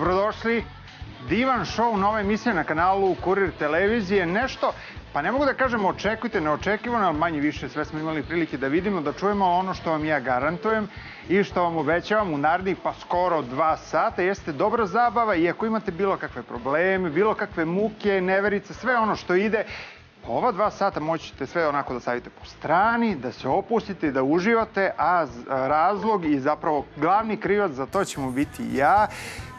Dobrodošli. Divan show, nova emisija na kanalu Kurir televizije. Nešto, pa ne mogu da kažem očekujte, neočekivano, ali manje više sve smo imali prilike da vidimo, da čujemo ono što vam ja garantujem i što vam obećavam u narednih pa skoro dva sata. Jeste dobra zabava i ako imate bilo kakve probleme, bilo kakve muke, neverice, sve ono što ide, ova dva sata moćete sve onako da stavite po strani, da se opustite i da uživate, a razlog i zapravo glavni krivac za to ćemo biti ja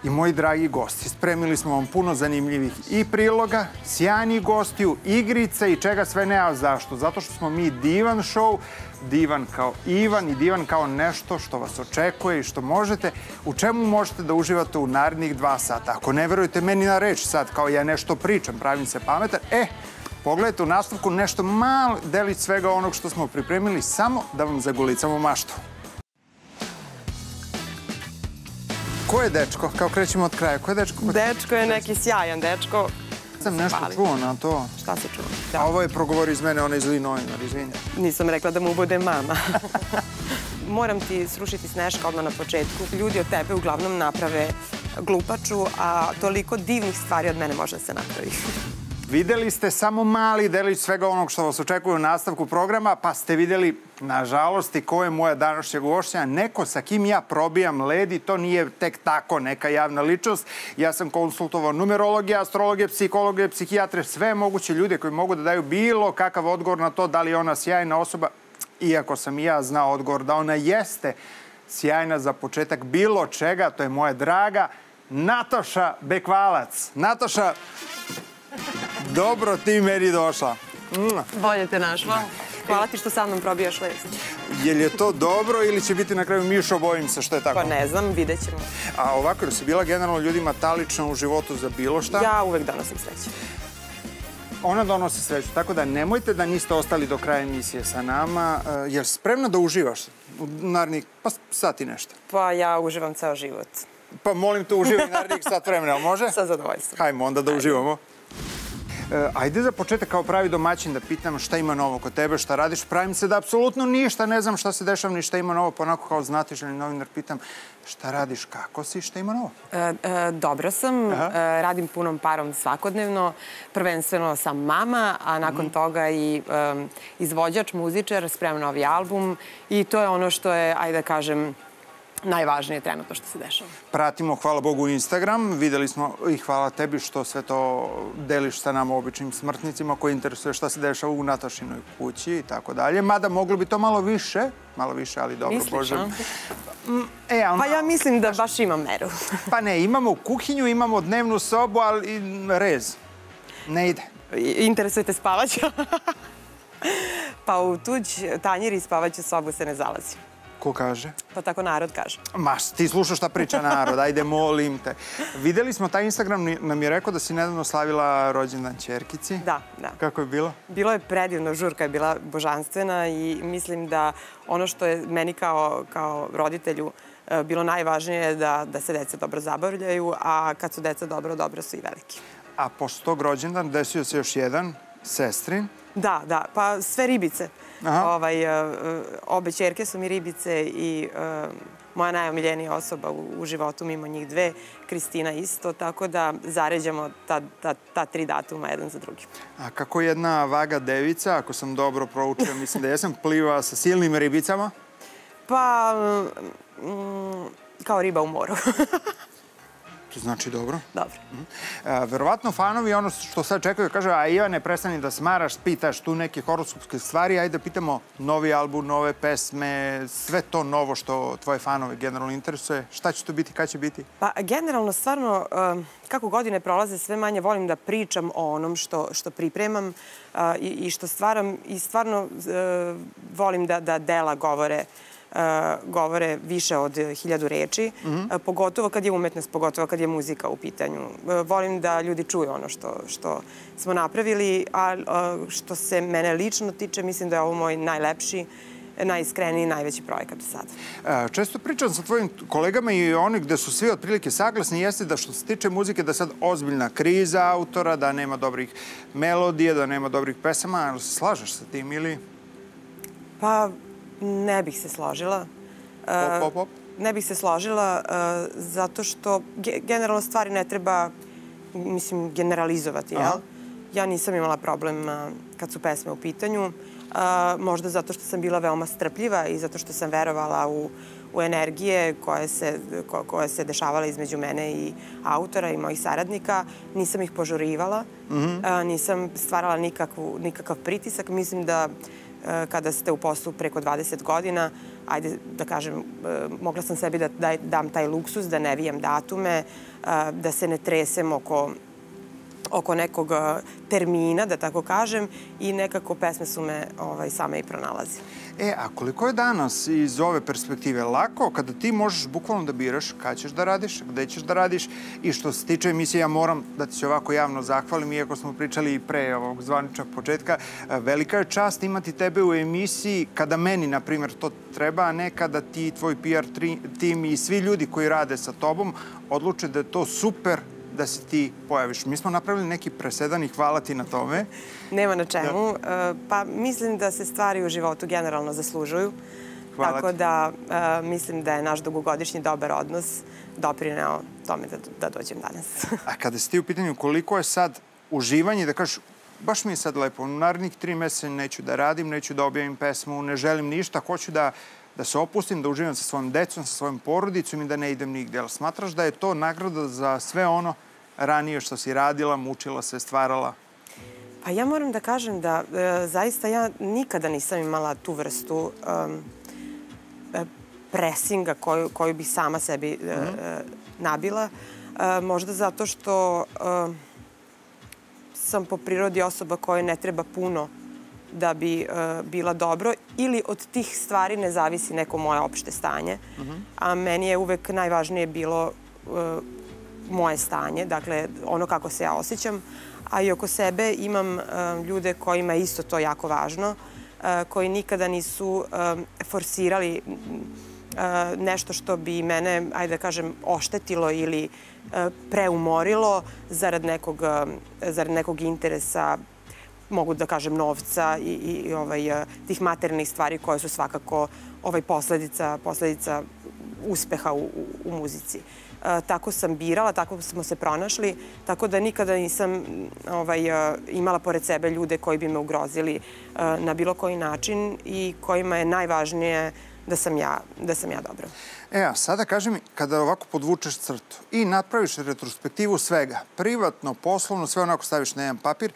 i moji dragi gosti. Spremili smo vam puno zanimljivih i priloga, sjajnih gostiju, igrica i čega sve ne, a zašto? Zato što smo mi divan show, divan kao Ivan i divan kao nešto što vas očekuje i što možete, u čemu možete da uživate u narednih dva sata. Ako ne verujete meni na reč sad, kao ja nešto pričam, pravim se pametan, e, Pogledajte u nastavku nešto malo delić svega onog što smo pripremili samo da vam zagulicamo maštu. Ko je dečko? Kao krećemo od kraja. Ko je dečko? Dečko je neki sjajan dečko. Sam nešto čuo na to. Šta se čuo? Da. A ovo je progovor iz mene, onaj zli novinar, izvini. Nisam rekla da mu bude mama. Moram ti srušiti sneška odmah na početku. Ljudi od tebe uglavnom naprave glupaču, a toliko divnih stvari od mene može da se napravi. Videli ste samo mali delić svega onog što vas očekuje u nastavku programa, pa ste videli, nažalost, i ko je moja današnja gošća, neko sa kim ja probijam led i to nije tek tako neka javna ličnost. Ja sam konsultovao numerologije, astrologije, psihologije, psihijatre, sve moguće ljude koji mogu da daju bilo kakav odgovor na to da li je ona sjajna osoba, iako sam i ja znao odgovor da ona jeste sjajna za početak bilo čega, to je moja draga Natoša Bekvalac. Natoša, Dobro ti meni došla. Bolje te našla. Hvala ti što sa mnom probijaš list. Je li je to dobro ili će biti na kraju Mišo, bojim se što je tako? Pa ne znam, vidjet ćemo. A ovako, da si bila generalno ljudima talična u životu za bilo šta? Ja uvek donosim sreću. Ona donosi sreću, tako da nemojte da niste ostali do kraja emisije sa nama. E, jer spremna da uživaš u narednih, pa sat i nešto? Pa ja uživam ceo život. Pa molim te, uživaj narednih sat vremena, može? Sa zadovoljstvom. Hajmo onda da Ajde. uživamo. E, ajde za početak kao pravi domaćin da pitam šta ima novo kod tebe, šta radiš. Pravim se da apsolutno ništa ne znam šta se dešava ni šta ima novo, pa onako kao znatiželjni novinar pitam šta radiš, kako si, šta ima novo? E, e, dobro sam, e, radim punom parom svakodnevno. Prvenstveno sam mama, a nakon mm. toga i izvođač, muzičar, spremam novi album i to je ono što je, ajde da kažem, najvažnije trenutno što se dešava. Pratimo, hvala Bogu, Instagram. Videli smo i hvala tebi što sve to deliš sa nama običnim smrtnicima koji interesuje šta se dešava u Natašinoj kući i tako dalje. Mada moglo bi to malo više, malo više, ali dobro, Misliš, Bože. Mm, e, pa ja mislim da baš imam meru. pa ne, imamo kuhinju, imamo dnevnu sobu, ali rez. Ne ide. Interesujete spavaća? pa u tuđ tanjir i spavaću sobu se ne zalazi. Ko kaže? Pa tako narod kaže. Ma, ti slušaš šta priča narod, ajde, molim te. Videli smo, taj Instagram nam je rekao da si nedavno slavila rođendan Čerkici. Da, da. Kako je bilo? Bilo je predivno, žurka je bila božanstvena i mislim da ono što je meni kao, kao roditelju e, bilo najvažnije je da, da se deca dobro zabavljaju, a kad su deca dobro, dobro su i veliki. A posle tog rođendan desio se još jedan, sestrin. Da, da, pa sve ribice. Ovaj, e, obe čerke su mi ribice i e, moja najomiljenija osoba u, u životu mimo njih dve, Kristina isto, tako da zaređamo ta, ta, ta tri datuma jedan za drugi. A kako jedna vaga devica, ako sam dobro proučio, mislim da jesam, pliva sa silnim ribicama? Pa, mm, kao riba u moru. To znači dobro. Dobro. Mm. E, verovatno fanovi ono što sad čekaju, kaže, a Ivane, prestani da smaraš, pitaš tu neke horoskopske stvari, ajde da pitamo novi album, nove pesme, sve to novo što tvoje fanove generalno interesuje. Šta će to biti, kada će biti? Pa, generalno, stvarno, kako godine prolaze, sve manje volim da pričam o onom što, što pripremam i, i što stvaram i stvarno e, volim da, da dela govore govore više od hiljadu reči, mm -hmm. pogotovo kad je umetnost, pogotovo kad je muzika u pitanju. Volim da ljudi čuju ono što, što smo napravili, a što se mene lično tiče, mislim da je ovo moj najlepši najiskreniji, najveći projekat do sada. Često pričam sa tvojim kolegama i oni gde su svi otprilike saglasni jeste da što se tiče muzike da sad ozbiljna kriza autora, da nema dobrih melodija, da nema dobrih pesama. Slažeš sa tim ili? Pa, Ne bih se složila. Pop, pop, pop? ne bih se složila zato što generalno stvari ne treba, mislim, generalizovati, jel? Ja nisam imala problem kad su pesme u pitanju. Možda zato što sam bila veoma strpljiva i zato što sam verovala u, u energije koje se, ko, koje se dešavala između mene i autora i mojih saradnika. Nisam ih požurivala, mm -hmm. nisam stvarala nikakvu, nikakav pritisak. Mislim da kada ste u poslu preko 20 godina, ajde da kažem, mogla sam sebi da, da dam taj luksus, da ne vijem datume, da se ne tresem oko oko nekog termina, da tako kažem, i nekako pesme su me ovaj, same i pronalazile. E, a koliko je danas iz ove perspektive lako kada ti možeš bukvalno da biraš kada ćeš da radiš, gde ćeš da radiš? I što se tiče emisije, ja moram da ti se ovako javno zahvalim, iako smo pričali i pre ovog zvaničnog početka, velika je čast imati tebe u emisiji kada meni, na primjer, to treba, a ne kada ti, tvoj PR tim i svi ljudi koji rade sa tobom odluče da je to super da se ti pojaviš. Mi smo napravili neki presedan i hvala ti na tome. Nema na čemu. Da. E, pa mislim da se stvari u životu generalno zaslužuju. Hvala Tako ti. da uh, mislim da je naš dugogodišnji dobar odnos doprineo tome da, da dođem danas. A kada si ti u pitanju koliko je sad uživanje da kažeš baš mi je sad lepo, u narednih tri meseca neću da radim, neću da objavim pesmu, ne želim ništa, hoću da da se opustim, da uživam sa svojom decom, sa svojom porodicom i da ne idem nigde. Ali smatraš da je to nagrada za sve ono ranije što si radila, mučila se, stvarala? Pa ja moram da kažem da e, zaista ja nikada nisam imala tu vrstu um, presinga koju, koju bi sama sebi mm -hmm. nabila. E, možda zato što e, sam po prirodi osoba koja ne treba puno da bi uh, bila dobro ili od tih stvari ne zavisi neko moje opšte stanje. Uh mhm. -huh. A meni je uvek najvažnije bilo uh, moje stanje, dakle ono kako se ja osjećam, a i oko sebe imam uh, ljude kojima je isto to jako važno, koji nikada nisu forsirali nešto što bi mene, ajde da kažem, oštetilo ili preumorilo zarad nekog, zarad nekog interesa mogu da kažem novca i, i ovaj, eh, tih materijalnih stvari koje su svakako ovaj, posledica, posledica uspeha u, u, u muzici. E, tako sam birala, tako smo se pronašli, tako da nikada nisam ovaj, e, imala pored sebe ljude koji bi me ugrozili e, na bilo koji način i kojima je najvažnije da sam ja, da sam ja dobra. E, a sada kaži mi, kada ovako podvučeš crtu i napraviš retrospektivu svega, privatno, poslovno, sve onako staviš na jedan papir,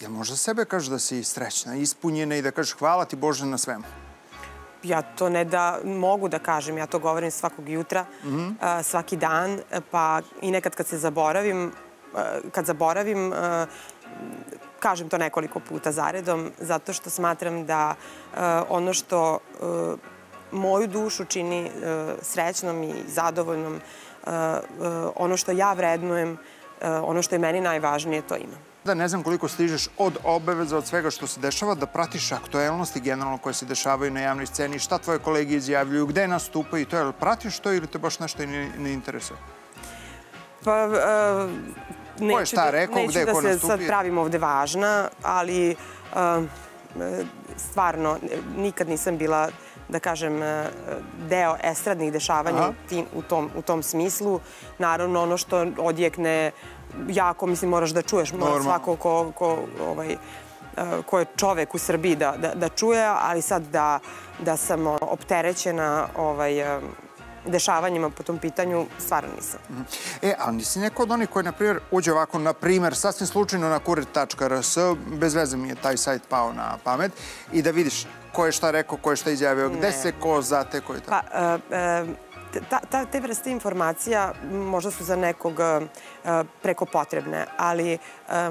Jel možda sebe kažeš da si srećna, ispunjena i da kažeš hvala ti Bože na svemu? Ja to ne da mogu da kažem, ja to govorim svakog jutra, mm -hmm. svaki dan, pa i nekad kad se zaboravim, kad zaboravim, kažem to nekoliko puta zaredom, zato što smatram da ono što moju dušu čini srećnom i zadovoljnom, ono što ja vrednujem, ono što je meni najvažnije, to imam da ne znam koliko stižeš od obaveza, od svega što se dešava, da pratiš aktuelnosti generalno koje se dešavaju na javnoj sceni, šta tvoje kolege izjavljuju, gde nastupaju i to, je pratiš to ili te baš nešto ne, ne interesuje? Pa, uh, neću, ko je šta rekao, neću gde da ko se sad pravim ovde važna, ali uh, stvarno nikad nisam bila da kažem, deo estradnih dešavanja tim, u, tom, u tom smislu. Naravno, ono što odjekne jako, mislim, moraš da čuješ. Mora svako ko, ko, ovaj, e, ko je čovek u Srbiji da, da, da čuje, ali sad da, da sam opterećena ovaj, e, dešavanjima po tom pitanju, stvarno nisam. Mhm. E, ali nisi neko od onih koji, na primjer, uđe ovako, na primjer, sasvim slučajno na kurir.rs, bez veze mi je taj sajt pao na pamet, i da vidiš ko je šta rekao, ko je šta izjavio, gde se ko zate, ko je to? Pa, uh, uh, ta, ta, te vrste informacija možda su za nekog uh, preko potrebne, ali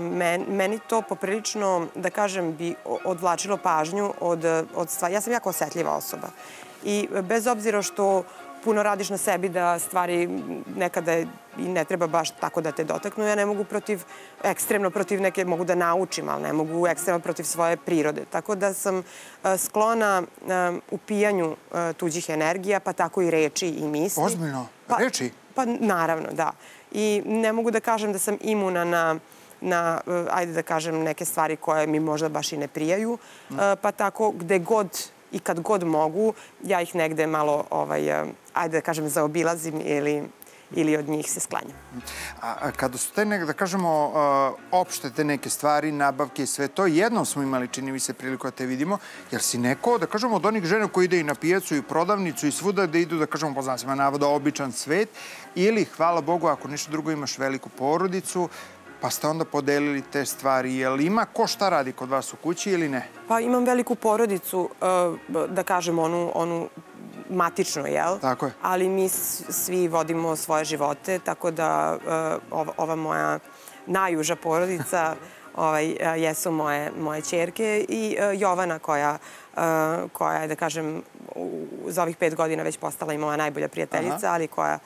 men, meni to poprilično, da kažem, bi odvlačilo pažnju od, od stvari. Ja sam jako osetljiva osoba i bez obzira što puno radiš na sebi da stvari nekada i ne treba baš tako da te dotaknu. Ja ne mogu protiv, ekstremno protiv neke, mogu da naučim, ali ne mogu ekstremno protiv svoje prirode. Tako da sam e, sklona e, u pijanju e, tuđih energija, pa tako i reči i misli. Ozbiljno? Pa, reči? Pa naravno, da. I ne mogu da kažem da sam imuna na na, ajde da kažem, neke stvari koje mi možda baš i ne prijaju. Pa tako, gde god i kad god mogu, ja ih negde malo, ovaj, ajde da kažem, zaobilazim ili ili od njih se sklanjam. A, kada su te, nek, da kažemo, opšte te neke stvari, nabavke i sve to, jednom smo imali, čini mi se, priliku da te vidimo, jer si neko, da kažemo, od onih žena koji ide i na pijacu i prodavnicu i svuda da idu, da kažemo, po znacima navoda, običan svet, ili, hvala Bogu, ako ništa drugo imaš veliku porodicu, pa ste onda podelili te stvari. Jel ima ko šta radi kod vas u kući ili ne? Pa imam veliku porodicu, uh, da kažem, onu, onu matično, jel? Tako je. Ali mi svi vodimo svoje živote, tako da uh, ova, moja najuža porodica ovaj, uh, jesu moje, moje čerke i Jovana koja, koja je, da kažem, za ovih pet godina već postala i moja najbolja prijateljica, Aha. ali koja,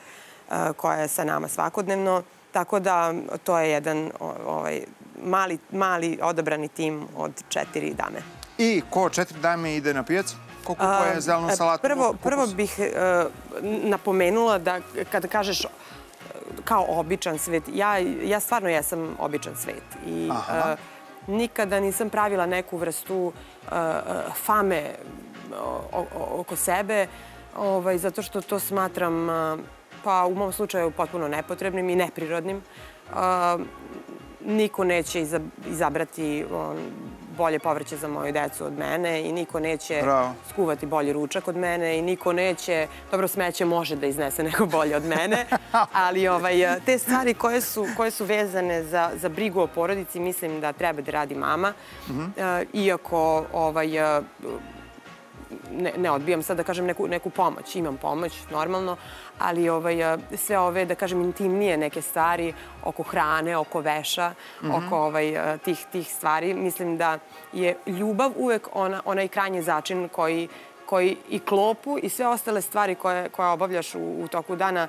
koja je sa nama svakodnevno. Tako da to je jedan ovaj, mali, mali odobrani tim od četiri dame. I ko četiri dame ide na pijac? Ko kupuje zelenu e, salatu? Prvo, prvo bih uh, napomenula da kada kažeš kao običan svet, ja, ja stvarno jesam običan svet. I uh, nikada nisam pravila neku vrstu uh, fame oko sebe, ovaj, zato što to smatram, pa u mom slučaju, potpuno nepotrebnim i neprirodnim. Niko neće izabrati bolje povrće za moju decu od mene i niko neće Bravo. skuvati bolji ručak od mene i niko neće, dobro smeće može da iznese neko bolje od mene, ali ovaj, te stvari koje su, koje su vezane za, za brigu o porodici mislim da treba da radi mama, mm -hmm. iako ovaj, ne, ne odbijam sad da kažem neku, neku pomoć, imam pomoć normalno, ali ovaj, sve ove, da kažem, intimnije neke stvari oko hrane, oko veša, mm -hmm. oko ovaj, tih, tih stvari, mislim da je ljubav uvek ona, onaj krajnji začin koji koji i klopu i sve ostale stvari koje, koje obavljaš u, u toku dana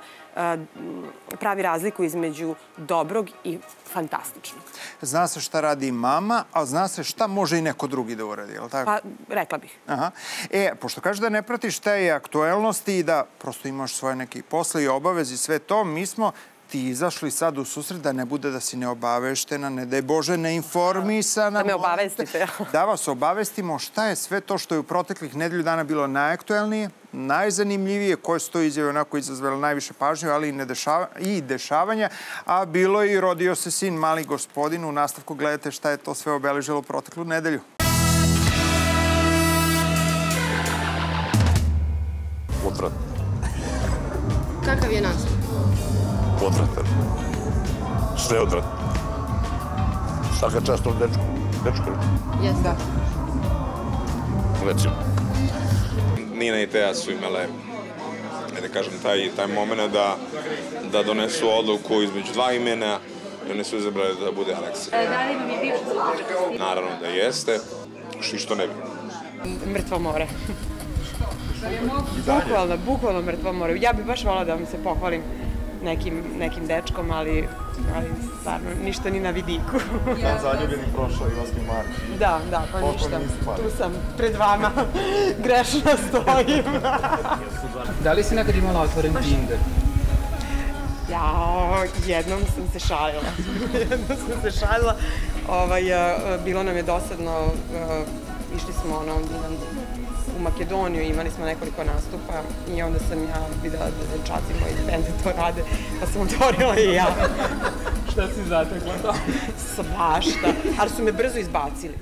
pravi razliku između dobrog i fantastičnog. Zna se šta radi mama, a zna se šta može i neko drugi da uradi, je li tako? Pa, rekla bih. Aha. E, pošto kažeš da ne pratiš te aktuelnosti i da prosto imaš svoje neke posle i obavezi, sve to, mi smo ti izašli sad u susret da ne bude da si neobaveštena, ne da je Bože neinformisana. Da me obavestite. da vas obavestimo šta je sve to što je u proteklih nedelju dana bilo najaktuelnije, najzanimljivije, koje su to izjave onako izazvele najviše pažnje, ali i, i dešavanja, a bilo je i rodio se sin, mali gospodin. U nastavku gledate šta je to sve obeležilo u proteklu nedelju. Odvrat. Kakav je nastav? Odvratan. Sve odvratno. Svaka čast tom dečku. Dečku. Jes. Da. Recimo. Nina i Teja su imale da kažem, taj, taj moment da, da donesu odluku između dva imena i one su izabrali da bude Aleksa. E, da li vam je bivša Naravno da jeste, što što ne bi. Mrtvo more. bukvalno, bukvalno mrtvo more. Ja bih baš volala da vam se pohvalim nekim, nekim dečkom, ali, ali stvarno ništa ni na vidiku. Dan zaljubljeni prošao i 8. mart. Da, da, pa ništa. Tu sam pred vama, grešno stojim. da li si nekad imala otvoren Tinder? Ja, jednom sam se šalila. jednom sam se šalila. Ovaj, bilo nam je dosadno, išli smo ono, u Makedoniju, imali smo nekoliko nastupa i onda sam ja videla da dečaci moji bende to rade, pa sam otvorila i ja. Šta si zatekla to? Svašta, ali su me brzo izbacili.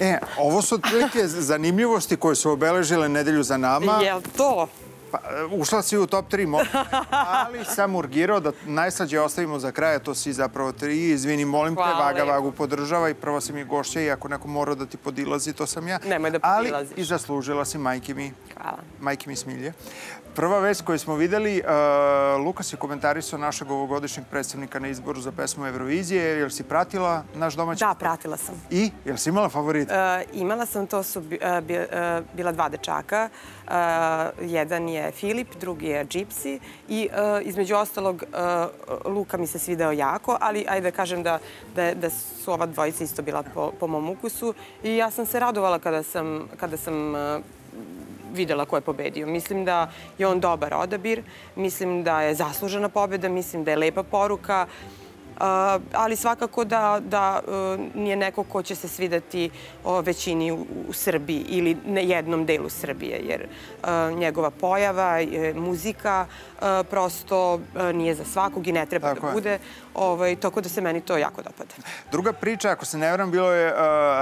E, ovo su otprilike zanimljivosti koje su obeležile nedelju za nama. Jel to? Pa, ušla si u top 3, ali sam urgirao da najslađe ostavimo za kraja, to si zapravo tri. Izvini, molim Hvala te, Vaga Vagu podržava i prvo si mi gošća i ako neko mora da ti podilazi, to sam ja. Nemoj da podilaziš. Ali i zaslužila si majke mi. Hvala. Majke mi smilje. Prva vest koju smo videli, uh, Lukas je komentarisao našeg ovogodišnjeg predstavnika na izboru za pesmu Eurovizije. Jel si pratila naš domaći? Da, pratila sam. I? Jel si imala favorita? Uh, imala sam, to su uh, bi, bila dva dečaka. Jedan je Filip, drugi je Gypsy i između ostalog Luka mi se svideo jako, ali ajde da kažem da, da, da su ova dvojica isto bila po, po mom ukusu i ja sam se radovala kada sam, kada sam videla ko je pobedio. Mislim da je on dobar odabir, mislim da je zaslužena pobeda, mislim da je lepa poruka. ali svakako da, da nije neko ko će se svidati većini u, u Srbiji ili na jednom delu Srbije, jer njegova pojava, muzika prosto nije za svakog i ne treba Tako da je. bude. Ovaj, tako da se meni to jako dopada. Druga priča, ako se ne vram, bilo je uh,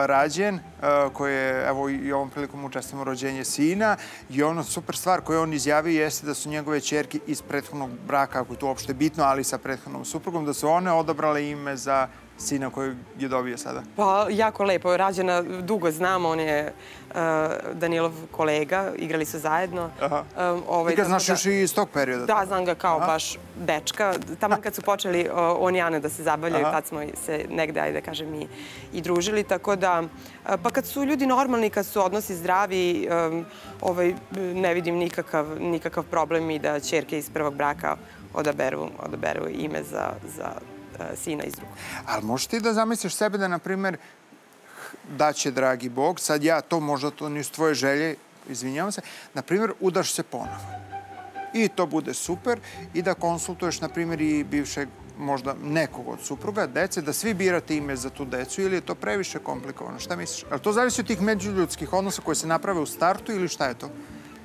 rađen, uh, koji je, evo i ovom prilikom učestvamo rođenje sina i ono super stvar koju on izjavio jeste da su njegove čerke iz prethodnog braka, ako je to uopšte bitno, ali sa prethodnom suprugom, da su one odabrale ime za sina koji je dobio sada. Pa, jako lepo. Rađena dugo znam, on je uh, Danilov kolega, igrali su zajedno. Aha. Um, ovaj, Ti ga znaš da- još i iz tog perioda? Da, znam ga kao Aha. baš dečka. Tamo kad su počeli uh, on i Ana da se zabavljaju, Aha. tad smo se negde, ajde da kažem, i, i družili. Tako da, uh, pa kad su ljudi normalni, kad su odnosi zdravi, um, ovaj, ne vidim nikakav, nikakav problem i da čerke iz prvog braka odaberu, odaberu ime za, za sina iz drugog. Ali možeš ti da zamisliš sebe da, na primer, daće dragi Bog, sad ja, to možda to nisu tvoje želje, izvinjavam se, na primer, udaš se ponovo. I to bude super i da konsultuješ, na primjer, i bivšeg možda nekog od supruga, dece, da svi birate ime za tu decu ili je to previše komplikovano? Šta misliš? Ali to zavisi od tih međuljudskih odnosa koje se naprave u startu ili šta je to?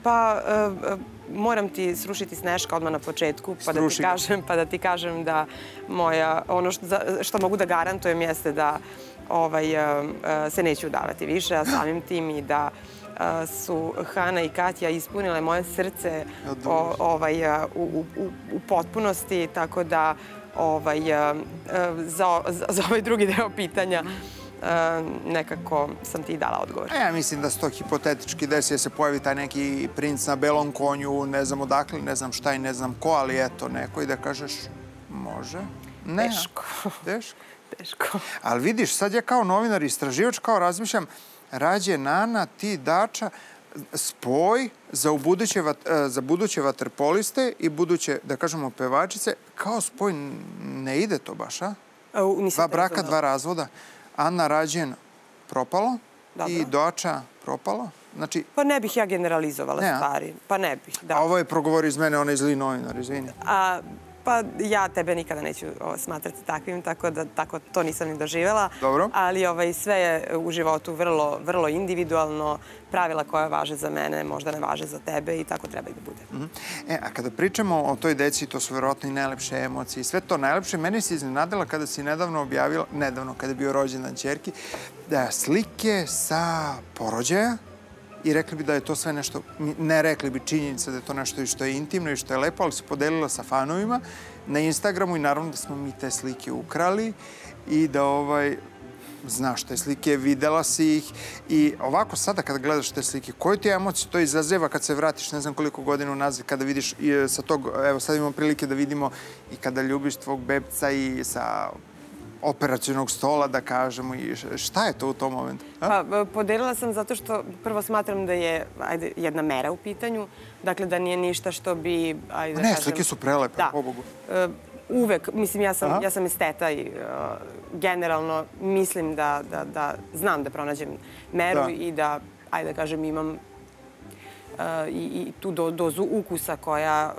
Pa, e, e, moram ti srušiti sneška odmah na početku, pa da ti kažem, pa da ti kažem da moja, ono što, što mogu da garantujem jeste da ovaj, e, e, se neću udavati više, a samim tim i da su Hana i Katja ispunile moje srce o, ovaj, u, u, u- potpunosti, tako da ovaj, za, za, za ovaj drugi deo pitanja e, nekako sam ti dala odgovor. Ja mislim da se to hipotetički desi da se pojavi taj neki princ na belom konju, ne znam odakle, ne znam šta i ne znam ko, ali eto neko i da kažeš može. Ne? Teško. Teško. Teško. Ali vidiš, sad ja kao novinar, istraživač, kao razmišljam, rađe Nana, ti Dača, spoj za, ubuduće, vat- e, za buduće vaterpoliste i buduće, da kažemo, pevačice, kao spoj ne ide to baš, a? E, Dva braka, dva razvoda. Anna Rađen propalo Dobro. i Doča propalo. Znači, Pa ne bih ja generalizovala Ne, stvari. Pa ne bih, da. a ovo je progovor iz mene, onaj zli novinar, izvini. A, pa ja tebe nikada neću o, smatrati takvim, tako da tako to nisam ni doživela. Dobro. Ali ovaj, sve je u životu vrlo, vrlo individualno. Pravila koja važe za mene možda ne važe za tebe i tako treba i da bude. E, a kada pričamo o toj deci, to su verovatno i najlepše emocije i sve to najlepše. Mene se iznenadila kada si nedavno objavila, nedavno kada je bio rođendan čerki, da slike sa porođaja i rekli bi da je to sve nešto, ne rekli bi činjenica da je to nešto i što je intimno i što je lepo, ali se podelila sa fanovima na Instagramu i naravno da smo mi te slike ukrali i da ovaj, znaš te slike, videla si ih i ovako sada kada gledaš te slike, koju ti emociju to izazeva kad se vratiš ne znam koliko godina unazad, kada vidiš e, sa tog, evo sad imamo prilike da vidimo i kada ljubiš tvog bebca i sa operacijnog stola, da kažemo, i šta je to u tom momentu? A? Pa, e, podelila sam zato što prvo smatram da je ajde, jedna mera u pitanju. Dakle, da nije ništa što bi... Ajde, da ne, kažem, slike su prelepe, da. pobogu. E, uvek, mislim, ja sam, Aha. ja sam esteta i e, generalno mislim da, da, da znam da pronađem meru Da. i da, ajde da kažem, imam i, i tu do, dozu ukusa koja,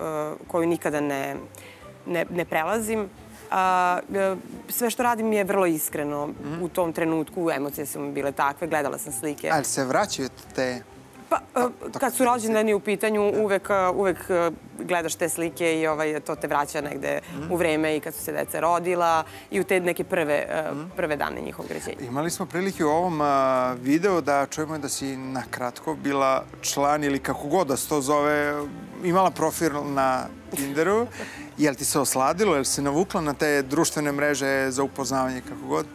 koju nikada ne, ne, ne prelazim. A, e, sve što radim je vrlo iskreno. Mhm. U tom trenutku emocije su mi bile takve, gledala sam slike. Ali se vraćaju te... Pa, e, kad su rođendani u pitanju, uvek, e, uvek e, gledaš te slike i ovaj, to te vraća negde Mhm. u vreme i kad su se deca rodila i u te neke prve, e, prve dane njihovog ređenja. Imali smo prilike u ovom videu da čujemo da si na kratko bila član ili kako god da se to zove, imala profil na Tinderu. Jel ti se osladilo, jel si navukla na te društvene mreže za upoznavanje, kako god?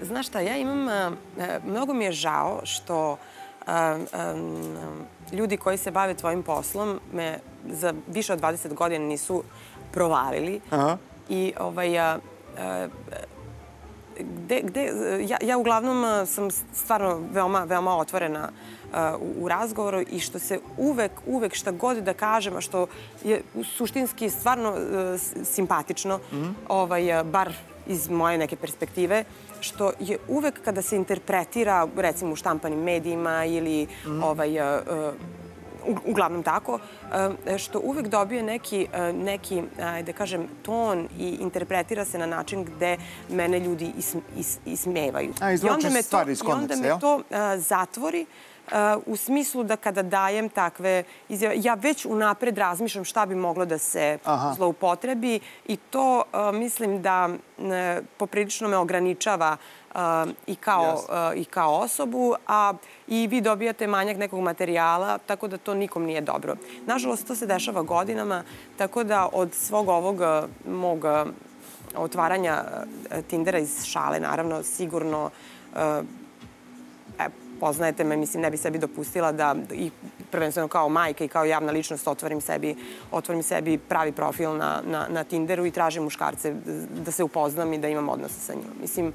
Znaš šta, ja imam, mnogo mi je žao što ljudi koji se bave tvojim poslom me za više od 20 godina nisu provalili. Aha. I ovaj, a, a, gde, gde, ja, ja uglavnom a, sam stvarno veoma, veoma otvorena a, u, u razgovoru i što se uvek, uvek šta god da kažem, a što je suštinski stvarno a, s- simpatično, ovaj, bar iz moje neke perspektive, što je uvek kada se interpretira, recimo u štampanim medijima ili ovaj, a, a, u- uglavnom tako, e, što uvek dobije neki, e, neki da kažem, ton i interpretira se na način gde mene ljudi is, is, ismevaju. A, izvlači me stvari iz I onda konteksta, me jel? to e, zatvori e, u smislu da kada dajem takve izjave, ja već unapred razmišljam šta bi moglo da se Aha. zloupotrebi i to e, mislim da e, poprilično me ograničava i kao, i kao osobu, a i vi dobijate manjak nekog materijala, tako da to nikom nije dobro. Nažalost, to se dešava godinama, tako da od svog ovog mog otvaranja Tindera iz šale, naravno, sigurno poznajete me, mislim, ne bi sebi dopustila da i prvenstveno kao majka i kao javna ličnost otvorim sebi, otvorim sebi pravi profil na, na, na Tinderu i tražim muškarce da se upoznam i da imam odnose sa njima. Mislim,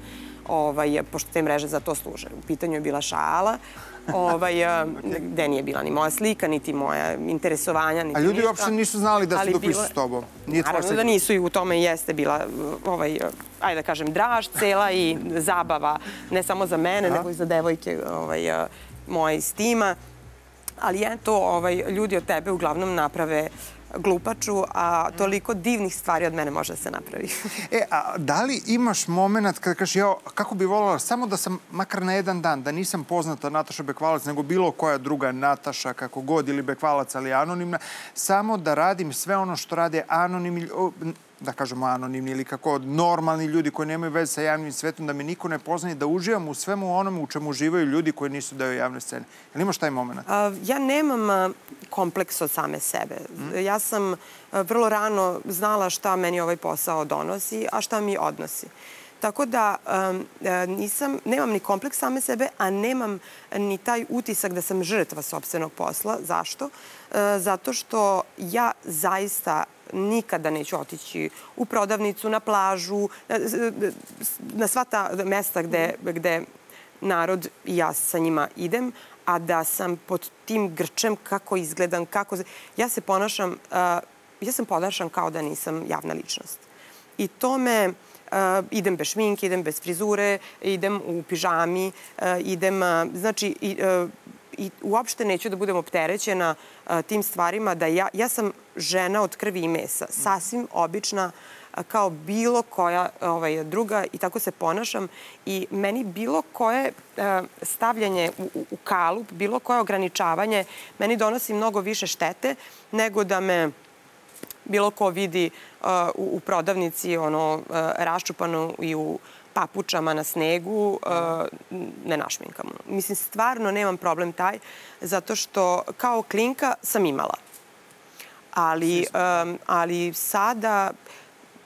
ovaj, pošto te mreže za to služe. U pitanju je bila šala, ovaj, gde nije bila ni moja slika, niti moja interesovanja, niti A ljudi ništa. uopšte nisu znali da dopisuju bilo- s tobom. Nije Naravno da nisu i u tome jeste bila ovaj, ajde da kažem, draž cela i zabava, ne samo za mene, nego i za devojke ovaj, moje iz tima. Ali je to, ovaj, ljudi od tebe uglavnom naprave glupaču, a toliko divnih stvari od mene može da se napravi. E, a da li imaš moment kada kažeš, ja, kako bi voljela samo da sam, makar na jedan dan, da nisam poznata Nataša Bekvalac, nego bilo koja druga Nataša, kako god, ili Bekvalac, ali anonimna, samo da radim sve ono što rade anonimni, da kažemo anonimni ili kako normalni ljudi koji nemaju veze sa javnim svetom, da me niko ne poznaje, da uživam u svemu onome u čemu uživaju ljudi koji nisu deo javne scene. Jel imaš taj moment? A, ja nemam kompleks od same sebe. Ja sam vrlo rano znala šta meni ovaj posao donosi, a šta mi odnosi. Tako da um, nisam, nemam ni kompleks same sebe, a nemam ni taj utisak da sam žrtva sobstvenog posla. Zašto? E, zato što ja zaista nikada neću otići u prodavnicu, na plažu, na, na sva ta mesta gde, gde narod i ja sa njima idem, a da sam pod tim grčem kako izgledam, kako... Ja se ponašam, uh, ja sam ponašam kao da nisam javna ličnost. I to me... Uh, idem bez šminke, idem bez frizure, idem u pižami, uh, idem... Uh, znači, i, uopšte neću da budem opterećena uh, tim stvarima da ja, ja sam žena od krvi i mesa, sasvim obična a, kao bilo koja ovaj, druga i tako se ponašam. I meni bilo koje uh, stavljanje u, u, u kalup, bilo koje ograničavanje meni donosi mnogo više štete nego da me bilo ko vidi u, u prodavnici ono raščupano i u papučama na snegu, uh, ne našminkamo. Mislim, stvarno nemam problem taj, zato što kao klinka sam imala. Ali, ali sada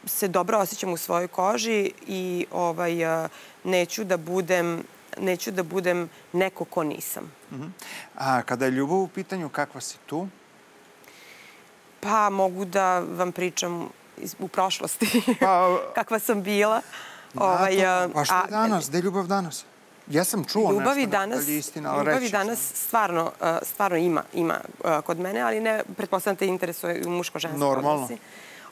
se dobro osjećam u svojoj koži i ovaj, uh, neću da budem neću da budem neko ko nisam. A kada je ljubav u pitanju, kakva si tu? Pa mogu da vam pričam iz, u prošlosti Pa- kakva sam bila. Ovaj, a, pa što je danas? Gde je ljubav danas? Ja sam čuo Ljubavi nešto, danas, da je istina, ali ljubavi danas stvarno, stvarno ima, ima kod mene, ali ne, pretpostavljam te interesuje u muško-ženski Normalno. odnosi.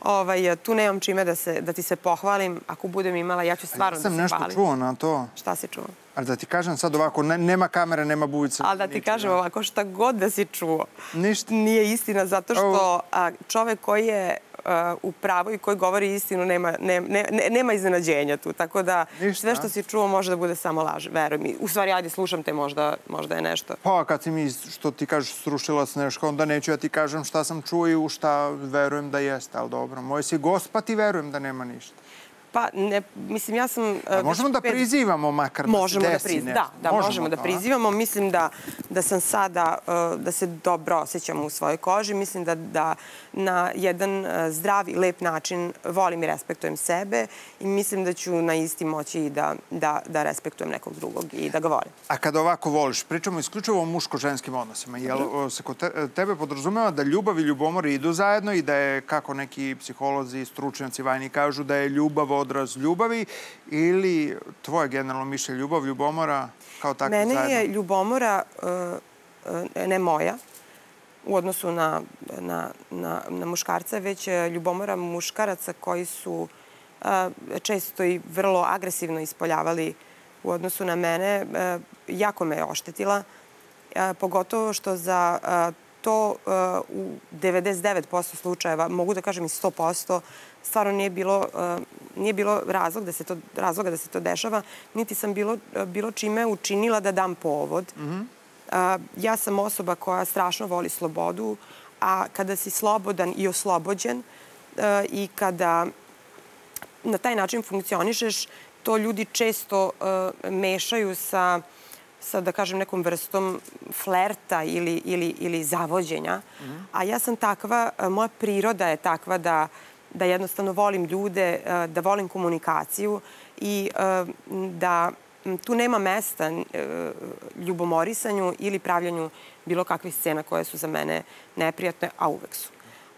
Ovaj, tu nemam čime da, se, da ti se pohvalim. Ako budem imala, ja ću stvarno Ja sam da se nešto hvalim. čuo na to. Šta si čuo? Ali da ti kažem sad ovako, ne, nema kamere, nema buvica. Ali da ti kažem ovako, šta god da si čuo, Ništa. nije istina, zato što a, čovek koji je u pravu i koji govori istinu nema, ne, ne, ne- nema iznenađenja tu. Tako da Ništa. sve što si čuo može da bude samo laž, veruj mi. U stvari, ajde, slušam te, možda, možda je nešto. Pa kad si mi, što ti kažeš, srušila se nešto, onda neću ja ti kažem šta sam čuo i u šta verujem da jeste, ali dobro. Moj si gospa, ti verujem da nema ništa. Pa, ne, mislim, ja sam... A e, možemo da prizivamo makar Možemo da da se desi prizivamo. nešto. Da, da, možemo, da to, a? prizivamo. Mislim da, da sam sada, e, da se dobro osjećam u svojoj koži. Mislim da, da na jedan e, zdrav i lep način volim i respektujem sebe i mislim da ću na isti moći i da, da, da respektujem nekog drugog i da ga volim. A kada ovako voliš, pričamo isključivo o muško-ženskim odnosima. Jel o, se kod te, tebe podrazumeva da ljubav i ljubomor idu zajedno i da je, kako neki psiholozi, stručnjaci vajni kažu, da je ljubav odraz ljubavi ili tvoje generalno mišlje ljubav, ljubomora kao tako Mene zajedno? je ljubomora, e, e, ne moja, u odnosu na, na, na, na muškarca, već e, ljubomora muškaraca koji su e, često i vrlo agresivno ispoljavali u odnosu na mene. E, Jako me je oštetila, pogotovo što za to u 99% slučajeva, mogu da kažem i 100%, stvarno nije bilo, nije bilo razlog da se to, razloga da se to dešava, niti sam bilo, bilo čime učinila da dam povod. Mm -hmm. Ja sam osoba koja strašno voli slobodu, a kada si slobodan i oslobođen uh, i kada na taj način funkcionišeš, to ljudi često uh, mešaju sa sa, da kažem, nekom vrstom flerta ili, ili, ili zavođenja. -hmm. A ja sam takva, moja priroda je takva da, da jednostavno volim ljude, da volim komunikaciju i da tu nema mesta ljubomorisanju ili pravljanju bilo kakvih scena koje su za mene neprijatne, a uvek su.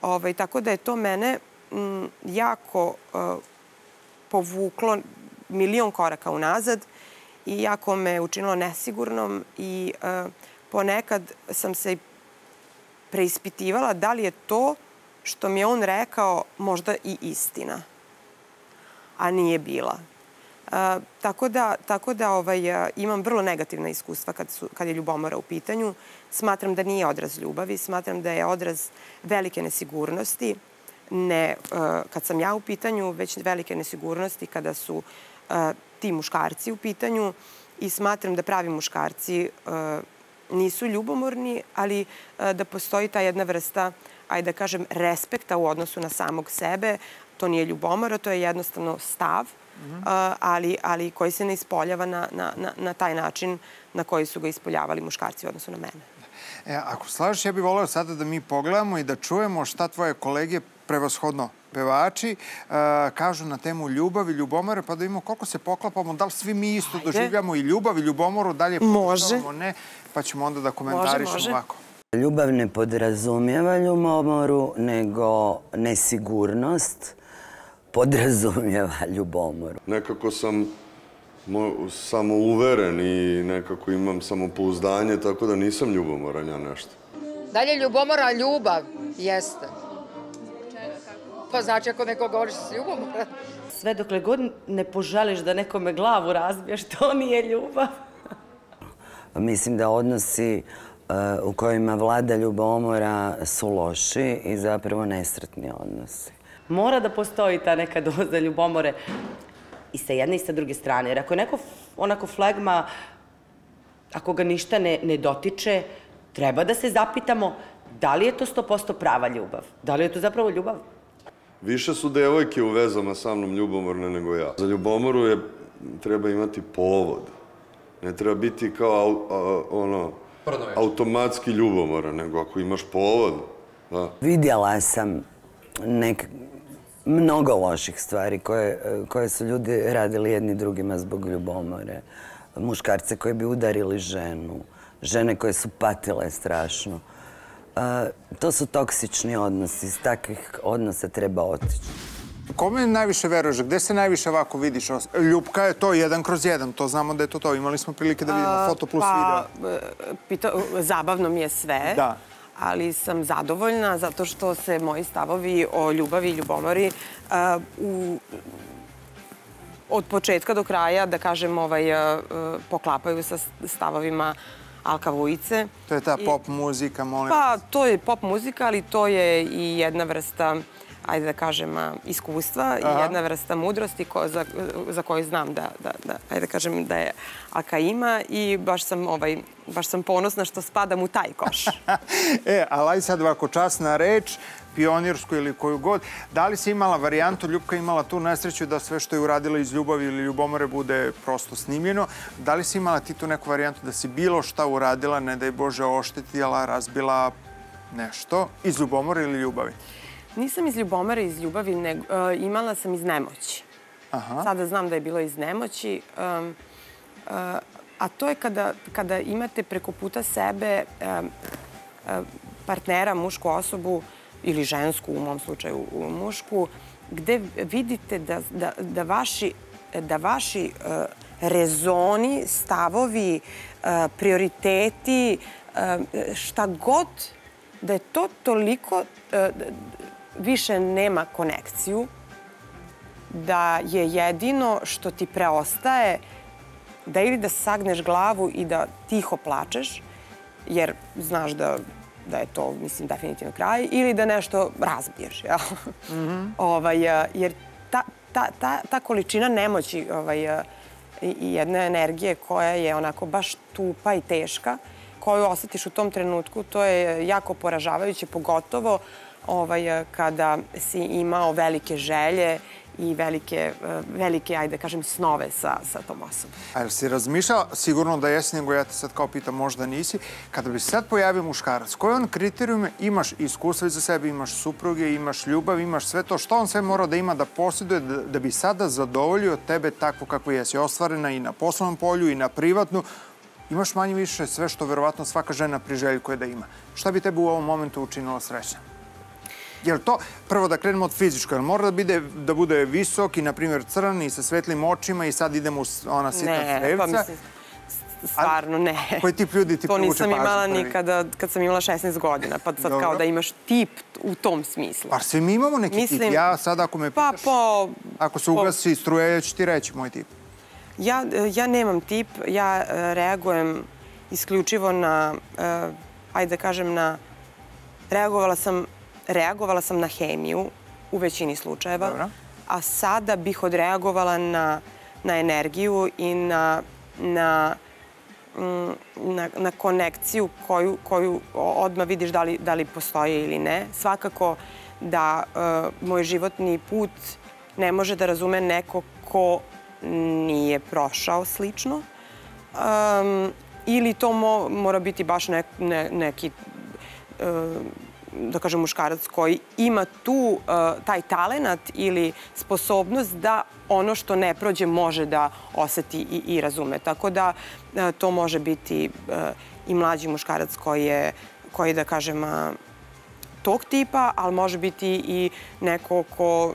Ovaj, tako da je to mene m, jako povuklo milion koraka unazad i jako me učinilo nesigurnom i e, ponekad sam se preispitivala da li je to što mi je on rekao možda i istina, a nije bila. Tako da, tako da ovaj, imam vrlo negativna iskustva kad, su, kad je ljubomora u pitanju. Smatram da nije odraz ljubavi, smatram da je odraz velike nesigurnosti, ne kad sam ja u pitanju, već velike nesigurnosti kada su ti muškarci u pitanju i smatram da pravi muškarci nisu ljubomorni, ali da postoji ta jedna vrsta, ajde da kažem, respekta u odnosu na samog sebe. To nije ljubomora, to je jednostavno stav, mm -hmm. ali, ali koji se ne ispoljava na, na, na, na taj način na koji su ga ispoljavali muškarci u odnosu na mene. E, ako slažeš, ja bih voleo sada da mi pogledamo i da čujemo šta tvoje kolege prevashodno pevači uh, kažu na temu ljubavi, ljubomore, pa da vidimo koliko se poklapamo, da li svi mi isto Ajde. doživljamo i ljubav i ljubomoru, da li je može. ne, pa ćemo onda da komentarišemo ovako. Ljubav ne podrazumijeva ljubomoru, nego nesigurnost podrazumijeva ljubomoru. Nekako sam samouveren i nekako imam samopouzdanje, tako da nisam ljubomoran ja nešto. Da li je ljubomora ljubav? Jeste. Pa znači ako neko govoriš s ljubomoran. Sve dokle god ne poželiš da nekome glavu razbiješ, to nije ljubav. Mislim da odnosi uh, u kojima vlada ljubomora su loši i zapravo nesretni odnosi. Mora da postoji ta neka doza ljubomore i sa jedne i sa druge strane. Jer ako je neko onako flegma, ako ga ništa ne, ne dotiče, treba da se zapitamo da li je to 100% prava ljubav? Da li je to zapravo ljubav? Više su devojke u vezama sa mnom ljubomorne nego ja. Za ljubomoru je, treba imati povod. Ne treba biti kao a, ono, automatski ljubomora, nego ako imaš povod. Da. Vidjela sam nek, mnogo loših stvari koje, koje su ljudi radili jedni drugima zbog ljubomore. Muškarce koji bi udarili ženu, žene koje su patile strašno. A, to su toksični odnosi. Iz takvih odnosa treba otići. Kome najviše veruješ? Gde se najviše ovako vidiš? Ljubka je to jedan kroz jedan. To znamo da je to to. Imali smo prilike da vidimo foto plus pa, video. Pita, zabavno mi je sve. Da. Ali sam zadovoljna zato što se moji stavovi o ljubavi i ljubomori uh, u, od početka do kraja, da kažem, ovaj, uh, poklapaju sa stavovima Alka Vujice. To je ta pop muzika, molim Pa, to je pop muzika, ali to je i jedna vrsta ajde da kažem, iskustva i jedna vrsta mudrosti ko, za, za koju znam da, da, da, ajde da kažem, da je Aka ima i baš sam, ovaj, baš sam ponosna što spadam u taj koš. e, ali aj sad ovako časna reč, pionirsku ili koju god. Da li si imala varijantu, Ljubka imala tu nesreću da sve što je uradila iz ljubavi ili ljubomore bude prosto snimljeno. Da li si imala ti tu neku varijantu da si bilo šta uradila, ne da je Bože oštetila, razbila nešto iz ljubomore ili ljubavi? Nisam iz ljubomora iz ljubavi, nego uh, imala sam iz nemoći. Aha. Sada znam da je bilo iz nemoći. Um, uh, a to je kada, kada imate preko puta sebe um, uh, partnera, mušku osobu ili žensku, u mom slučaju u mušku, gde vidite da, da, da vaši, da vaši uh, rezoni, stavovi, uh, prioriteti, uh, šta god, da je to toliko više nema konekciju, da je jedino što ti preostaje da ili da sagneš glavu i da tiho plačeš, jer znaš da da je to, mislim, definitivno kraj, ili da nešto razbiješ, jel? ovaj, a, jer ta, ta, ta, ta količina nemoći ovaj, i i jedne energije koja je onako baš tupa i teška, koju osetiš u tom trenutku, to je jako poražavajuće, pogotovo ovaj, a, kada si imao velike želje i velike, a, velike ajde da kažem, snove sa, sa tom osobom. A jel si razmišljala, sigurno da jesi, nego ja te sad kao pitam, možda nisi, kada bi se sad pojavio muškarac, koje on kriterijume imaš iskustva iza sebe, imaš supruge, imaš ljubav, imaš sve to, što on sve mora da ima da posjeduje da, da bi sada zadovoljio tebe takvo kako jesi, ostvarena i na poslovnom polju i na privatnu, imaš manje više sve što verovatno svaka žena priželjkuje da ima. Šta bi tebe u ovom momentu učinilo srećan? Jel to, prvo da krenemo od fizičko, jel mora da, bide, da bude visok i, na primjer, crn i sa svetlim očima i sad idemo u ona sitna Ne, crevca? pa mislim, stvarno ne. Koji tip ljudi ti To privuče nisam pažnju imala prvi? nikada kad sam imala 16 godina, pa sad Dobro. kao da imaš tip u tom smislu. Pa svi mi imamo neki tip. Mislim- Ja sad ako me Pa pitaš, po... ako se ugasi struje, ja ću ti reći moj tip. Ja, ja nemam tip, ja e, reagujem isključivo na, e, ajde da kažem, na... Reagovala sam, reagovala sam na hemiju u većini slučajeva, Dobro. a sada bih odreagovala na, na energiju i na, na, mm, na, na konekciju koju, koju odmah vidiš da li, da li postoje ili ne. Svakako da e, moj životni put ne može da razume neko ko nije prošao slično. Um, ili to mo, mora biti baš ne, ne, neki e, da kažem muškarac koji ima tu e, taj talenat ili sposobnost da ono što ne prođe može da oseti i, i razume. Tako da e, to može biti e, i mlađi muškarac koji je, koji da kažem, tog tipa, ali može biti i neko ko,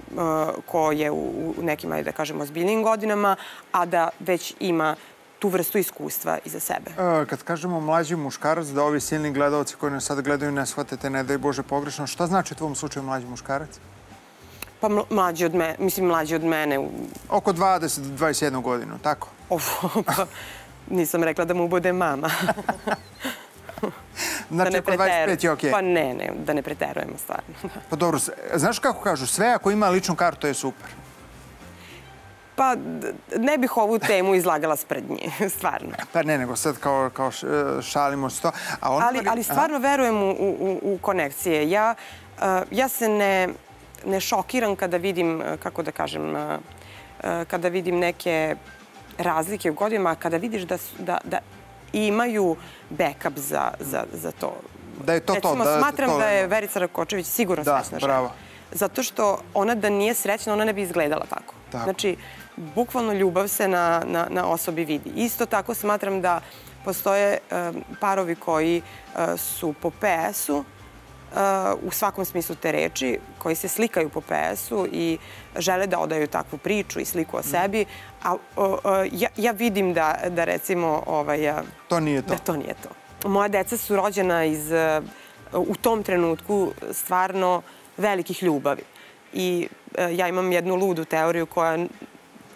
ko je u, nekim, da kažemo, ozbiljnim godinama, a da već ima tu vrstu iskustva iza sebe. E, Kad kažemo mlađi muškarac, da ovi silni gledalci koji nas sad gledaju ne shvatete, ne daj Bože pogrešno, šta znači u tvom slučaju mlađi muškarac? Pa ml- mlađi od mene, mislim mlađi od mene. Oko 20-21 godinu, tako? Of, pa, nisam rekla da mu bude mama. Znači, oko 25 je okej. Pa ne, ne, da ne preterujemo stvarno. Pa dobro, s- znaš kako kažu, sve ako ima ličnu kartu je super. Pa ne bih ovu temu izlagala spred nje, stvarno. Pa ne, nego sad kao, kao e, šalimo se to. A on Ali, ali stvarno verujem u, u, u konekcije. Ja, uh, ja se ne, ne šokiram kada vidim, kako da kažem, kada vidim neke razlike u godinama, kada vidiš da, su- da, da imaju backup za, za, za to. Da je to to, Recimo, da smatram to da je lepo. Verica Rakočević sigurno Da, srećna žena. bravo. Zato što ona da nije srećna, ona ne bi izgledala tako. Tako. Znači, bukvalno ljubav se na, na, na osobi vidi. Isto tako smatram da postoje parovi koji uh, su po PS-u, uh, u svakom smislu te reči, koji se slikaju po PS-u i žele da odaju takvu priču i sliku o sebi, a ja, ja vidim da, da recimo ovaj, uh, To nije to. da to nije to. Moja deca su rođena iz, u tom trenutku stvarno velikih ljubavi. I ja imam jednu ludu teoriju koja,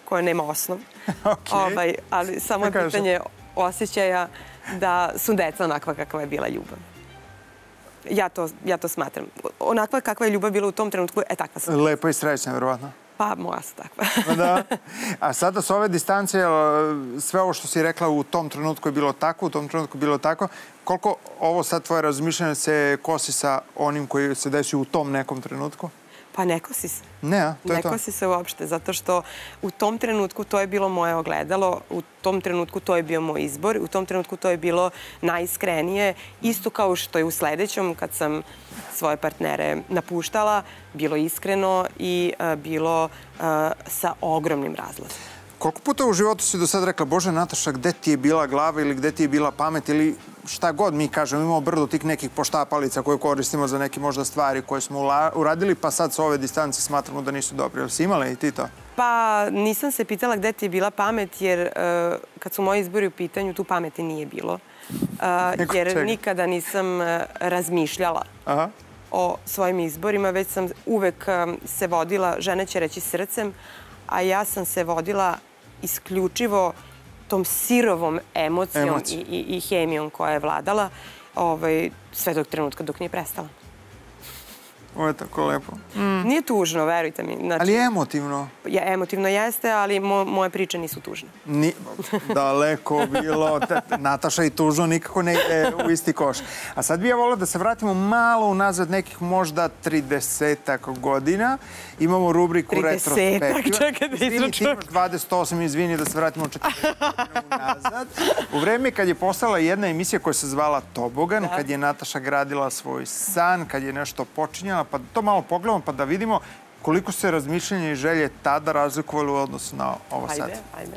koja nema osnov. Okej. ovaj, ali samo je Šta kažeš? pitanje osjećaja da su deca onakva kakva je bila ljubav. Ja to, ja to smatram. Onakva kakva je ljubav bila u tom trenutku, e takva sam. Lepo i srećna, verovatno. Pa moja su takva. Pa da. A sada s ove distance, jel, sve ovo što si rekla u tom trenutku je bilo tako, u tom trenutku je bilo tako. Koliko ovo sad tvoje razmišljanje se kosi sa onim koji se desio u tom nekom trenutku? Pa ne kosi se. Ne, a? To je ne to. kosi se uopšte, zato što u tom trenutku to je bilo moje ogledalo, u tom trenutku to je bio moj izbor, u tom trenutku to je bilo najiskrenije, isto kao što je u sledećem, kad sam svoje partnere napuštala, bilo iskreno i uh, bilo uh, sa ogromnim razlozima. Koliko puta u životu si do sad rekla, Bože Nataša, gde ti je bila glava ili gde ti je bila pamet ili šta god mi kažemo, imamo brdo tih nekih poštapalica koje koristimo za neke možda stvari koje smo uradili, pa sad s ove distance smatramo da nisu dobre. Jel si imala i ti to? Pa nisam se pitala gde ti je bila pamet, jer uh, kad su moji izbori u pitanju, tu pameti nije bilo. Uh, Nego jer čega? nikada nisam uh, razmišljala Aha. o svojim izborima, već sam uvek se vodila, žene će reći srcem, a ja sam se vodila isključivo tom sirovom emocijom i, i, i hemijom koja je vladala. ovaj, sve do trenutka dok nije prestala. Ovo je tako lepo. Nije tužno, verujte mi. Znači, Ali emotivno. ja, emotivno jeste, ali mo, moje priče nisu tužne. Ni, daleko bilo. Te- Nataša i tužno nikako ne ide u isti koš. A sad bi ja volila da se vratimo malo unazad nekih možda 30 godina. Imamo rubriku 30-ak, retrospektiva. čekaj da imaš 28, izvini da se vratimo 40 godina unazad. U vreme kad je postala jedna emisija koja se zvala Tobogan, kad je Nataša gradila svoj san, kad je nešto počinjala, pa da to malo pogledamo pa da vidimo koliko se razmišljanje i želje tada razlikovali u odnosu na ovo sad. Ajde, ajde.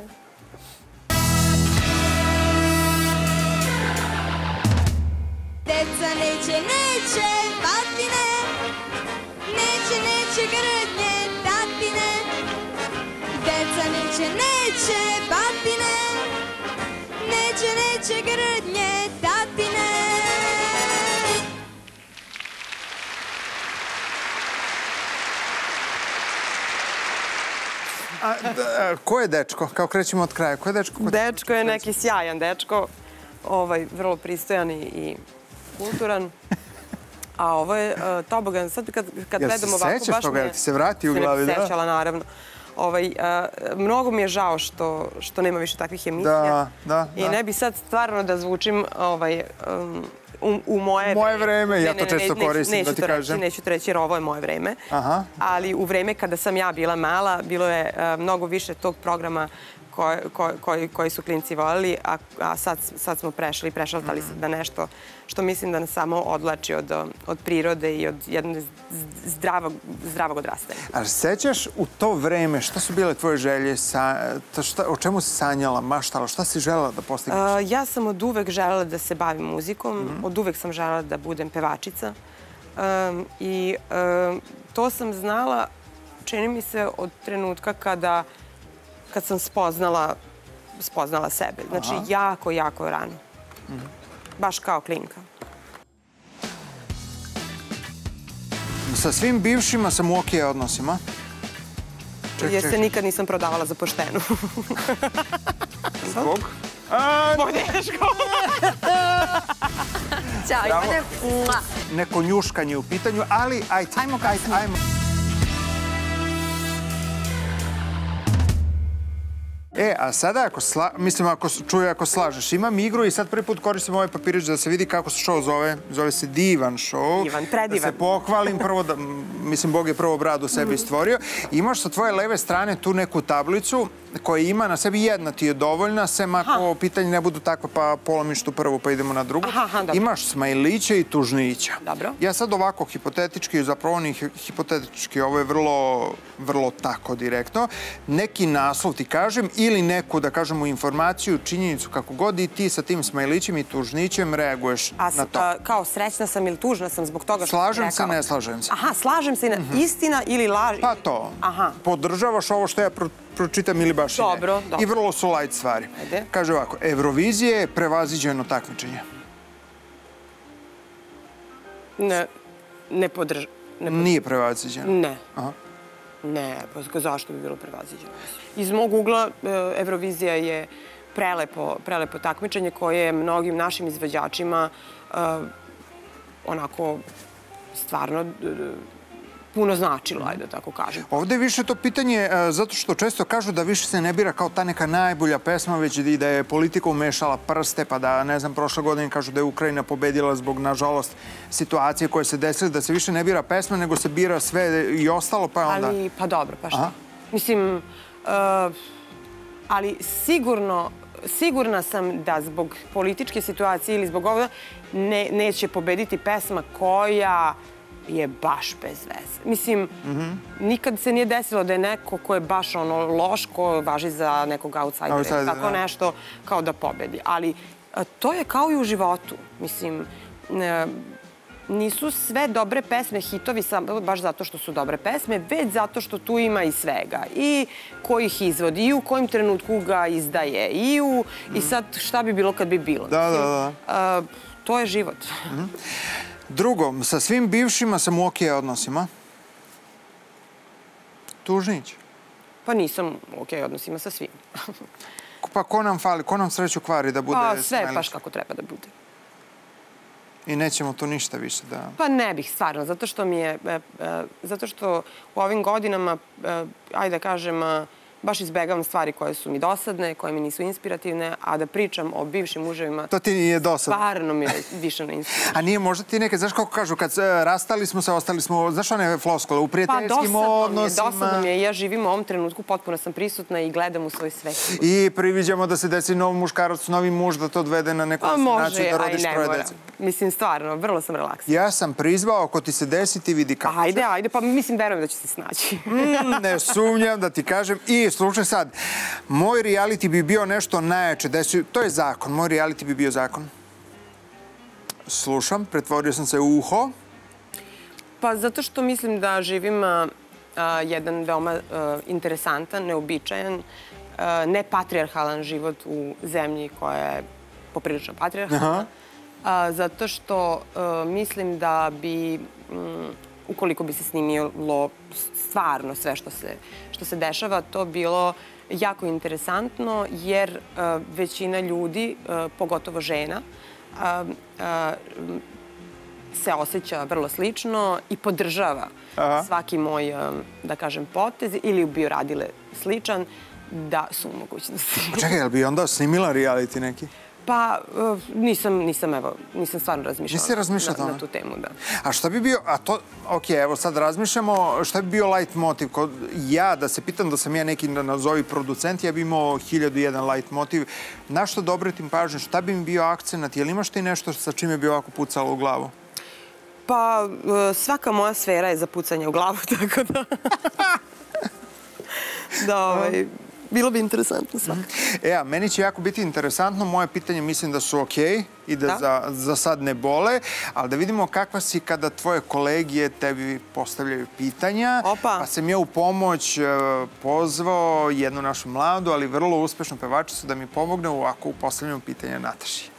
Deca neće, neće, batine, neće, grdnje, tatine. Deca neće, neće, batine, neće, neće grdnje, tatine. A, ko je dečko? Kao krećemo od kraja. Ko je dečko? Ko- Dečko je neki sjajan dečko, ovaj, vrlo pristojan i, i kulturan. A ovo je uh, tobogan. Sad kad, kad Jel se gledam ovako, sećaš baš toga? me... Jel ti se vrati u se ne glavi, da? sećala, naravno. Ovaj, uh, mnogo mi je žao što, što nema više takvih emisija. Da, da, I da. ne bi sad stvarno da zvučim ovaj, um, u, u moje... Moje vreme, ja to često koristim, da ti to reći, kažem. Neću to reći jer ovo je moje vreme. Aha. Ali u vreme kada sam ja bila mala, bilo je uh, mnogo više tog programa koje, koje, koji, koji su klinci volili, a, a sad, sad smo prešli, prešaltali se da nešto što mislim da nas samo odlači od, od prirode i od jednog zdravog, zdravog odrastanja. A sećaš u to vreme šta su bile tvoje želje? Sa, šta, o čemu si sanjala, maštala? Šta si želela da postigneš? A, ja sam od uvek želela da se bavim muzikom, od uvek sam želela da budem pevačica. Um, I um, to sam znala, čini mi se, od trenutka kada, kad sam spoznala, spoznala sebe. Znači, Aha. jako, jako rano. Baš kao klinka. Sa svim bivšima sam u okej odnosima. Ček, Jer ček. se nikad nisam prodavala za poštenu. Zbog? Zbog Deško. Ćao. Ivane. Neko njuškanje u pitanju, ali ajde. Ajmo kasnije. Ajmo. E, a sada ako sla, mislim ako čuje ako slažeš, imam igru i sad prvi put koristim ovaj papirić da se vidi kako se show zove. Zove se Divan show. Divan, Da predivan. se pohvalim prvo da, mislim, Bog je prvo bradu sebi stvorio. Imaš sa tvoje leve strane tu neku tablicu koja ima na sebi jedna ti je dovoljna, sem ako pitanje ne budu takva pa polomiš tu prvu pa idemo na drugu. Aha, aha. Imaš smajlića i tužnića. Dobro. Ja sad ovako hipotetički, zapravo hi- hipotetički, ovo je vrlo, vrlo tako direktno, neki naslov ti kažem ili neku, da kažemo, informaciju, činjenicu, kako god i ti sa tim smajlićem i tužnićem reaguješ A, na to. a, kao srećna sam ili tužna sam zbog toga što Slažem se, ne slažem se. Aha, slažem se. na- Istina ili laž? Pa to. Aha. Podržavaš ovo što ja pročitam ili baš i ne. Dobro, dobro. I vrlo su light stvari. Ajde. Kaže ovako, Eurovizija je prevaziđeno takmičenje. Ne, ne podrž... Ne, Nije prevaziđeno. ne. Aha. Ne, pa zašto bi bilo prevaziđeno? Iz mog ugla, e, Eurovizija je prelepo, prelepo takmičenje koje je mnogim našim izvođačima e, onako stvarno puno značilo, ajde da tako kažem. Ovde je više to pitanje e, zato što često kažu da više se ne bira kao ta neka najbolja pesma, već i da je politika umešala prste, pa da, ne znam, prošle godine kažu da je Ukrajina pobedila zbog, nažalost, situacije koje se desile, da se više ne bira pesma, nego se bira sve i ostalo, pa je onda... Ali, pa dobro, pa šta? Aha. Mislim, uh, ali sigurno, sigurna sam da zbog političke situacije ili zbog ovoga ne, neće pobediti pesma koja je baš bez veze. Mislim, nikad se nije desilo da je neko ko je baš ono loš, ko važi za nekog outsidera, Outsider, tako da. nešto, kao da pobedi. Ali to je kao i u životu. Mislim, e, nisu sve dobre pesme hitovi samo baš zato što su dobre pesme, već zato što tu ima i svega. I ko ih izvodi, i u kojem trenutku ga izdaje, i u... I sad šta bi bilo kad bi bilo. Da, da, da. A, to je život. Drugo, sa svim bivšima sam u okej odnosima. Tužnić. Pa nisam u okej odnosima sa svim. Pa ko nam fali, ko nam sreću kvari da bude Pa sve baš kako treba da bude. I nećemo tu ništa više da... Pa ne bih, stvarno, zato što mi je, e, e, zato što u ovim godinama, e, ajde da kažem, baš izbegavam stvari koje su mi dosadne, koje mi nisu inspirativne, a da pričam o bivšim muževima, To ti nije dosadno. stvarno mi je više na inspirativno. A nije možda ti nekad, znaš kako kažu, kad e, rastali smo se, ostali smo, znaš one floskole, u Pa prijateljskim dosadno mi je, odnosima. dosadno mi je. Ja živim u ovom trenutku, potpuno sam prisutna i gledam u svoj svet. I priviđamo da se desi nov muškarac, novi muž, da to odvede na neku Pa destinaciju, može, da rodiš troje dece. Mislim, stvarno, vrlo sam relaksirana. Ja sam prizvao, ako ti se desi, ti vidi kako. Ajde, ajde, pa mislim, verujem da će se snaći. Mm, ne sumnjam da ti kažem. I slušaj sad, moj reality bi bio nešto najjače. Desi, to je zakon, moj reality bi bio zakon. Slušam, pretvorio sam se u uho. Pa zato što mislim da živim a, jedan veoma a, interesantan, neobičajan, a, nepatrijarhalan život u zemlji koja je poprilično patrijarhalna. Aha. A, zato što mislim da bi, mm, ukoliko bi se snimilo stvarno sve što se, što se dešava, to bilo jako interesantno jer a, većina ljudi, a, pogotovo žena, se osjeća vrlo slično i podržava Aha. svaki moj, um, da kažem, potez ili bi uradile sličan da su u mogućnosti. Čekaj, jel bi onda snimila reality neki? Pa uh, nisam, nisam, evo, nisam stvarno razmišljala Nisi razmišljala na, na tu temu, da. A šta bi bio, a to, ok, evo sad razmišljamo, šta bi bio light motiv? Kod, ja, da se pitam da sam ja neki da nazovi producent, ja bi imao hiljadu jedan light motiv. Na što dobretim pažnju, šta bi mi bio akcenat? Jel imaš ti nešto sa čime bi ovako pucalo u glavu? Pa uh, svaka moja sfera je za pucanje u glavu, tako da... da, ovaj, bilo bi interesantno svaka. E, a meni će jako biti interesantno. Moje pitanje mislim da su okej i da, Da. Za, za sad ne bole, ali da vidimo kakva si kada tvoje kolegije tebi postavljaju pitanja. Opa. Pa sam ja u pomoć e, pozvao jednu našu mladu, ali vrlo uspešnu pevačicu da mi pomogne u ovako u postavljanju pitanja Nataši.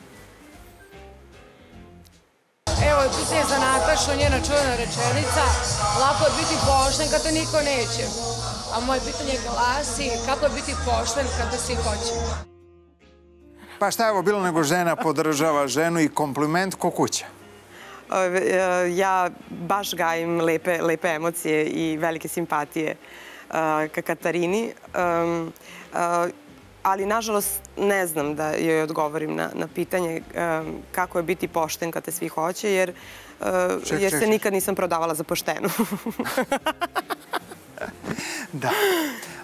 Evo je pitanje za Natašu, njena čuvena rečenica. Lako je biti pošten kad te niko neće. A moje pitanje glasi, kako je biti pošten kad te svi hoće? Pa šta je ovo bilo nego žena podržava ženu i kompliment ko kuća? E, Ja baš gajim lepe, lepe emocije i velike simpatije a, ka Katarini. Um, a, ali, nažalost, ne znam da joj odgovorim na, na pitanje um, kako je biti pošten kad te svi hoće, jer, uh, Ček, jer ček, se ček. nikad nisam prodavala za poštenu. Da.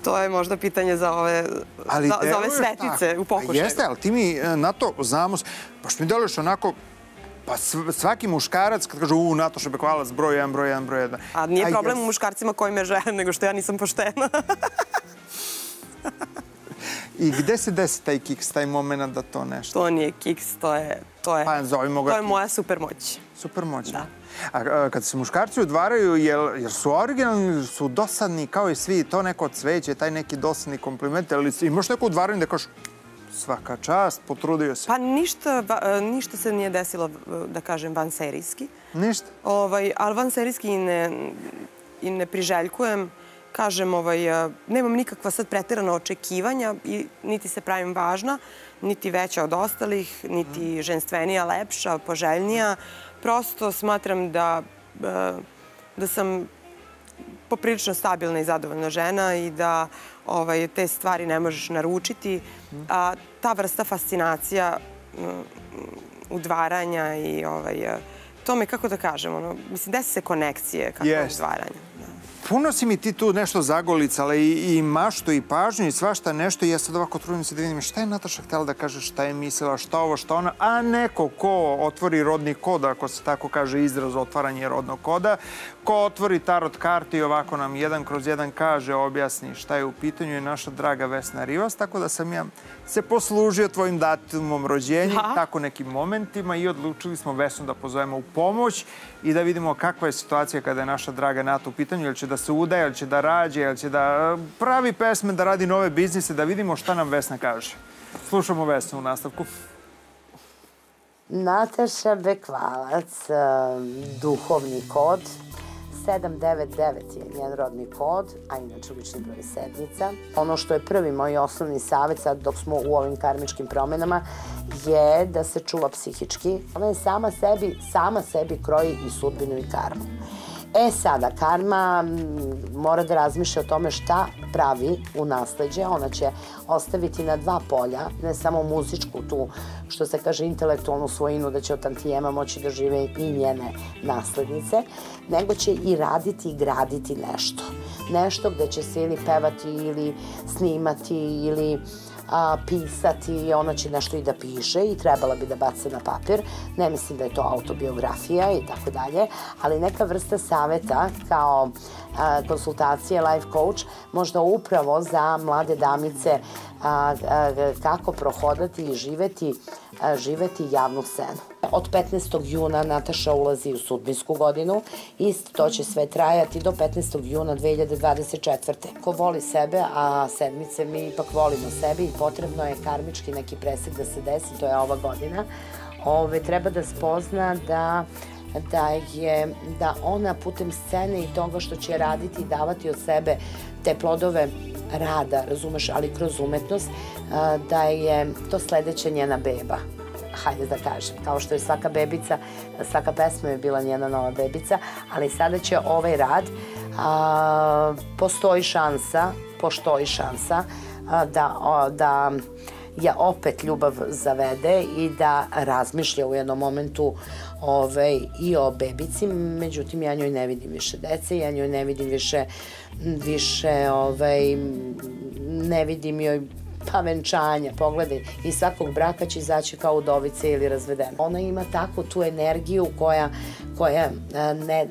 to je možda pitanje za ove, Ali za, za ove svetice u pokušaju. A Jeste, ali ti mi e, na to znamo, baš mi deluješ onako, pa sv- svaki muškarac kad kaže u Natoša Bekvalac, broj 1, broj 1, broj 1. A nije problem u muškarcima koji me žele, nego što ja nisam poštena. I gde se desi taj kiks, taj moment da to nešto? to nije kiks, to je, to je, Pa zovimo ga to je kiks. moja supermoć. Super moć. Da. A, a kad se muškarci udvaraju, jel, jel su originalni su dosadni kao i svi, to neko cveće, taj neki dosadni kompliment, ali imaš neko udvaranje da kažeš svaka čast, potrudio se. Pa ništa, va- ništa se nije desilo, da kažem, vanserijski. Ništa. Ovaj, ali vanserijski i ne, i ne priželjkujem. Kažem, ovaj, a, nemam nikakva sad pretirana očekivanja i niti se pravim važna, niti veća od ostalih, niti ženstvenija, lepša, poželjnija. Prosto smatram da, e, da sam poprilično stabilna i zadovoljna žena i da ovaj, te stvari ne možeš naručiti. A ta vrsta fascinacija, mm, udvaranja i ovaj, eh, to me, kako da kažem, ono, mislim, desi se konekcije kako Jest. udvaranja. Puno si mi ti tu nešto zagolicala i, i maštu i pažnju i svašta nešto i ja sad ovako trudim se da vidim šta je Nataša htjela da kaže, šta je mislila, šta ovo, šta ona, a neko ko otvori rodni kod, ako se tako kaže izraz otvaranje rodnog koda, ko otvori tarot karti i ovako nam jedan kroz jedan kaže, objasni šta je u pitanju je naša draga Vesna Rivas, tako da sam ja se poslužio tvojim datumom rođenja, Da. tako nekim momentima i odlučili smo Vesnu da pozovemo u pomoć i da vidimo kakva je situacija kada je naša draga Nata u pitanju, jel će da se udaje, jel će da rađe, jel će da e, pravi pesme, da radi nove biznise, da vidimo šta nam Vesna kaže. Slušamo Vesnu u nastavku. Nataša Bekvalac, um, duhovni kod, 799 je njen rodni kod, a inače lični broj sedmica. Ono što je prvi moj osnovni savjet sad dok smo u ovim karmičkim promenama je da se čuva psihički. Ona je sama sebi, sama sebi kroji i sudbinu i karmu. E sada, karma mora da razmišlja o tome šta pravi u nasledđe. Ona će ostaviti na dva polja, ne samo muzičku tu, što se kaže, intelektualnu svojinu, da će od tantijema moći da žive i njene naslednice, nego će i raditi i graditi nešto. Nešto gde će se ili pevati ili snimati ili a, pisati, ona će nešto i da piše i trebala bi da bace na papir. Ne mislim da je to autobiografija i tako dalje, ali neka vrsta saveta kao a, konsultacije, life coach, možda upravo za mlade damice a, a, kako prohodati i živeti, a, živeti javnu scenu. Od 15. juna Nataša ulazi u sudbinsku godinu i to će sve trajati do 15. juna 2024. Ko voli sebe, a sedmice mi ipak volimo sebe i potrebno je karmički neki presek da se desi, to je ova godina, ove, treba da spozna da da je da ona putem scene i toga što će raditi i davati od sebe te plodove rada, razumeš, ali kroz umetnost, da je to sledeća njena beba. Hajde da kažem, kao što je svaka bebica, svaka pesma je bila njena nova bebica, ali sada će ovaj rad, a, postoji šansa, postoji šansa a, da, a, da je opet ljubav zavede i da razmišlja u jednom momentu ovaj, i o bebici, međutim ja njoj ne vidim više dece, ja njoj ne vidim više, više ovaj, ne vidim joj pa venčanja, pogledaj, iz svakog braka će izaći kao udovice ili razvedena. Ona ima takvu tu energiju koja, koja ne,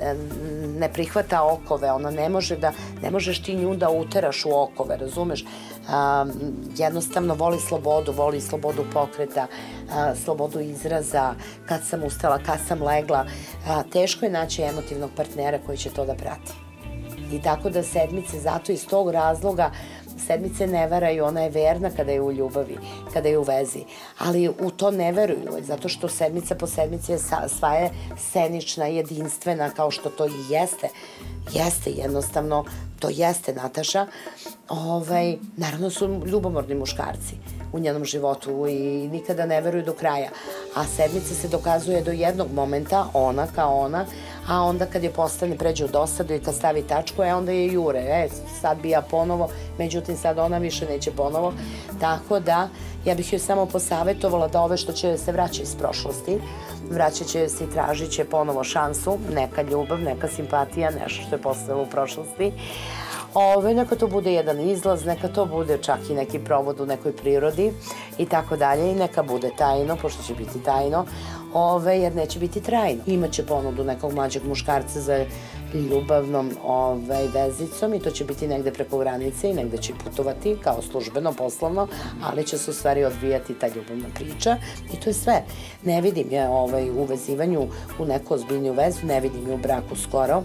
ne prihvata okove, ona ne može da, ne možeš ti nju da uteraš u okove, razumeš? A, jednostavno voli slobodu, voli slobodu pokreta, slobodu izraza, kad sam ustala, kad sam legla. Teško je naći emotivnog partnera koji će to da prati. I tako da sedmice, zato iz tog razloga sedmice ne varaju, ona je verna kada je u ljubavi, kada je u vezi, ali u to ne veruju, zato što sedmica po sedmici je sva je scenična, jedinstvena, kao što to i jeste. Jeste, jednostavno, to jeste Nataša. Ovaj, naravno su ljubomorni muškarci u njenom životu i nikada ne veruju do kraja. A sedmica se dokazuje do jednog momenta, ona kao ona, a onda kad je postane, pređe u dosadu i kad stavi tačku, e onda je jure, e sad bi ja ponovo, međutim sad ona više neće ponovo, tako da ja bih joj samo posavetovala da ove što će se vraća iz prošlosti, vraćat će se i tražit će ponovo šansu, neka ljubav, neka simpatija, nešto što je postalo u prošlosti, Ove, neka to bude jedan izlaz, neka to bude čak i neki provod u nekoj prirodi i tako dalje i neka bude tajno, pošto će biti tajno, ove, jer neće biti trajno. Imaće ponudu nekog mlađeg muškarca za ljubavnom ovaj, vezicom i to će biti negde preko granice i negde će putovati kao službeno, poslovno, ali će se u stvari odvijati ta ljubavna priča i to je sve. Ne vidim je ovaj, u vezivanju u neku ozbiljniju vezu, ne vidim je u braku skoro.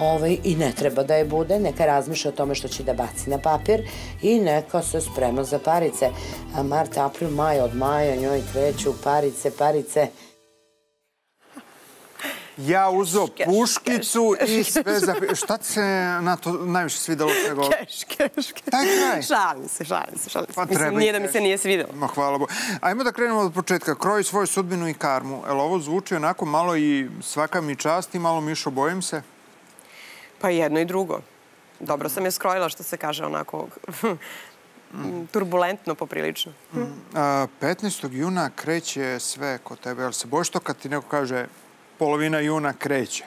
Ovaj, I ne treba da je bude, neka razmišlja o tome što će da baci na papir i neka se sprema za parice. A mart, april, maj, od maja njoj kreću parice, parice. Ja uzeo puškicu i sve za... Šta se na to najviše svidelo svega ovo? Keš, keš, keš. Taj kraj. Šalim se, šalim se, šalim se. Pa Mislim, treba nije da mi keš. se nije svidelo. Ma hvala Bogu. Ajmo da krenemo od početka. Kroji svoju sudbinu i karmu. Jel ovo zvuči onako malo i svaka mi čast i malo mišo bojim se? Pa jedno i drugo. Dobro sam je skrojila, što se kaže onako turbulentno poprilično. A, 15. juna kreće sve kod tebe. Jel se bojiš to kad ti neko kaže polovina juna kreće?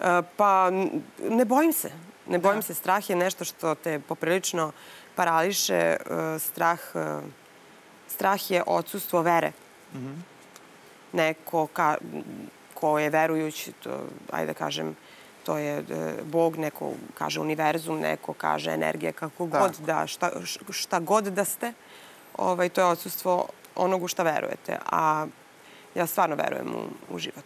E, Pa ne bojim se. Ne bojim se. Strah je nešto što te poprilično parališe. E, Strah, e, strah je odsustvo vere. Neko ka, ko je verujući, to, ajde da kažem, to je Bog, neko kaže univerzum, neko kaže energija, kako Tako. god da, šta, šta god da ste, ovaj, to je odsustvo onog u šta verujete. A ja stvarno verujem u, u život.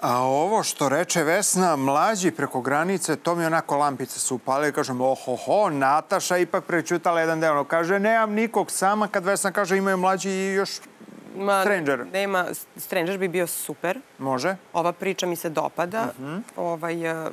A ovo što reče Vesna, mlađi preko granice, to mi onako lampice su upale. Kažem, ohoho, Nataša ipak prečutala jedan deo. Ono Kaže, nemam nikog sama. Kad Vesna kaže, imaju mlađi i još Ma, Stranger. Nema, Stranger bi bio super. može. Ova priča mi se dopada. Mhm. ovaj, e,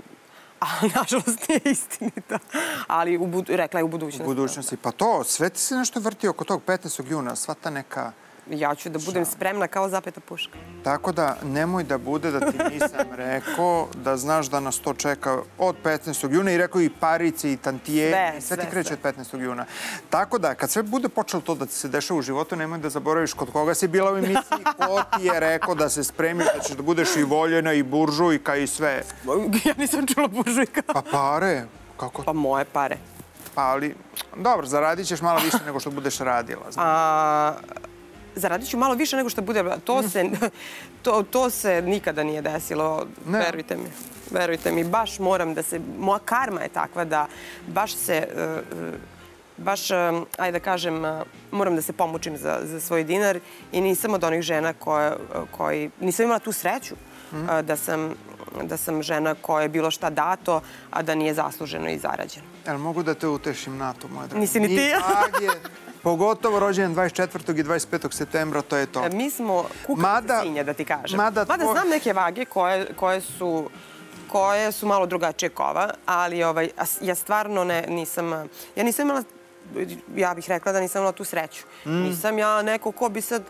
A nažalost nije istinita. Ali u bud, rekla je u budućnosti. U budućnosti. Pa to, sve ti se nešto vrti oko tog 15. juna, sva ta neka... Ja ću da budem spremna kao zapeta puška. Tako da nemoj da bude da ti nisam rekao da znaš da nas to čeka od 15. juna i rekao i parice i tantije Sve, i sve ti kreće sve. od 15. juna. Tako da kad sve bude počelo to da ti se dešava u životu, nemoj da zaboraviš kod koga si bila u emisiji, ko ti je rekao da se spremiš, da ćeš da budeš i voljena i buržujka i sve. Ja nisam čula buržujka. Pa pare, kako? Pa moje pare. Pa ali, dobro, zaradit ćeš malo više nego što budeš radila. znaš. A, zaradit ću malo više nego što bude. To se, to, to se nikada nije desilo, Ne. verujte mi. Verujte mi, baš moram da se... Moja karma je takva da baš se... e, e, baš, e, ajde da kažem, moram da se pomučim za, za svoj dinar i nisam od onih žena koje, koji... Nisam imala tu sreću e, da sam da sam žena koja je bilo šta dato, a da nije zasluženo i zarađeno. Jel mogu da te utešim na to, moja draga? Nisi ni ti. pogotovo rođen 24. i 25. septembra, to je to. E, Mi smo kukavice svinje, da ti kažem. mada znam neke vage koje, koje su koje su malo drugačije kova, ali ovaj, ja stvarno ne, nisam, ja nisam imala, ja bih rekla da nisam imala tu sreću. Mm. Nisam ja neko ko bi sad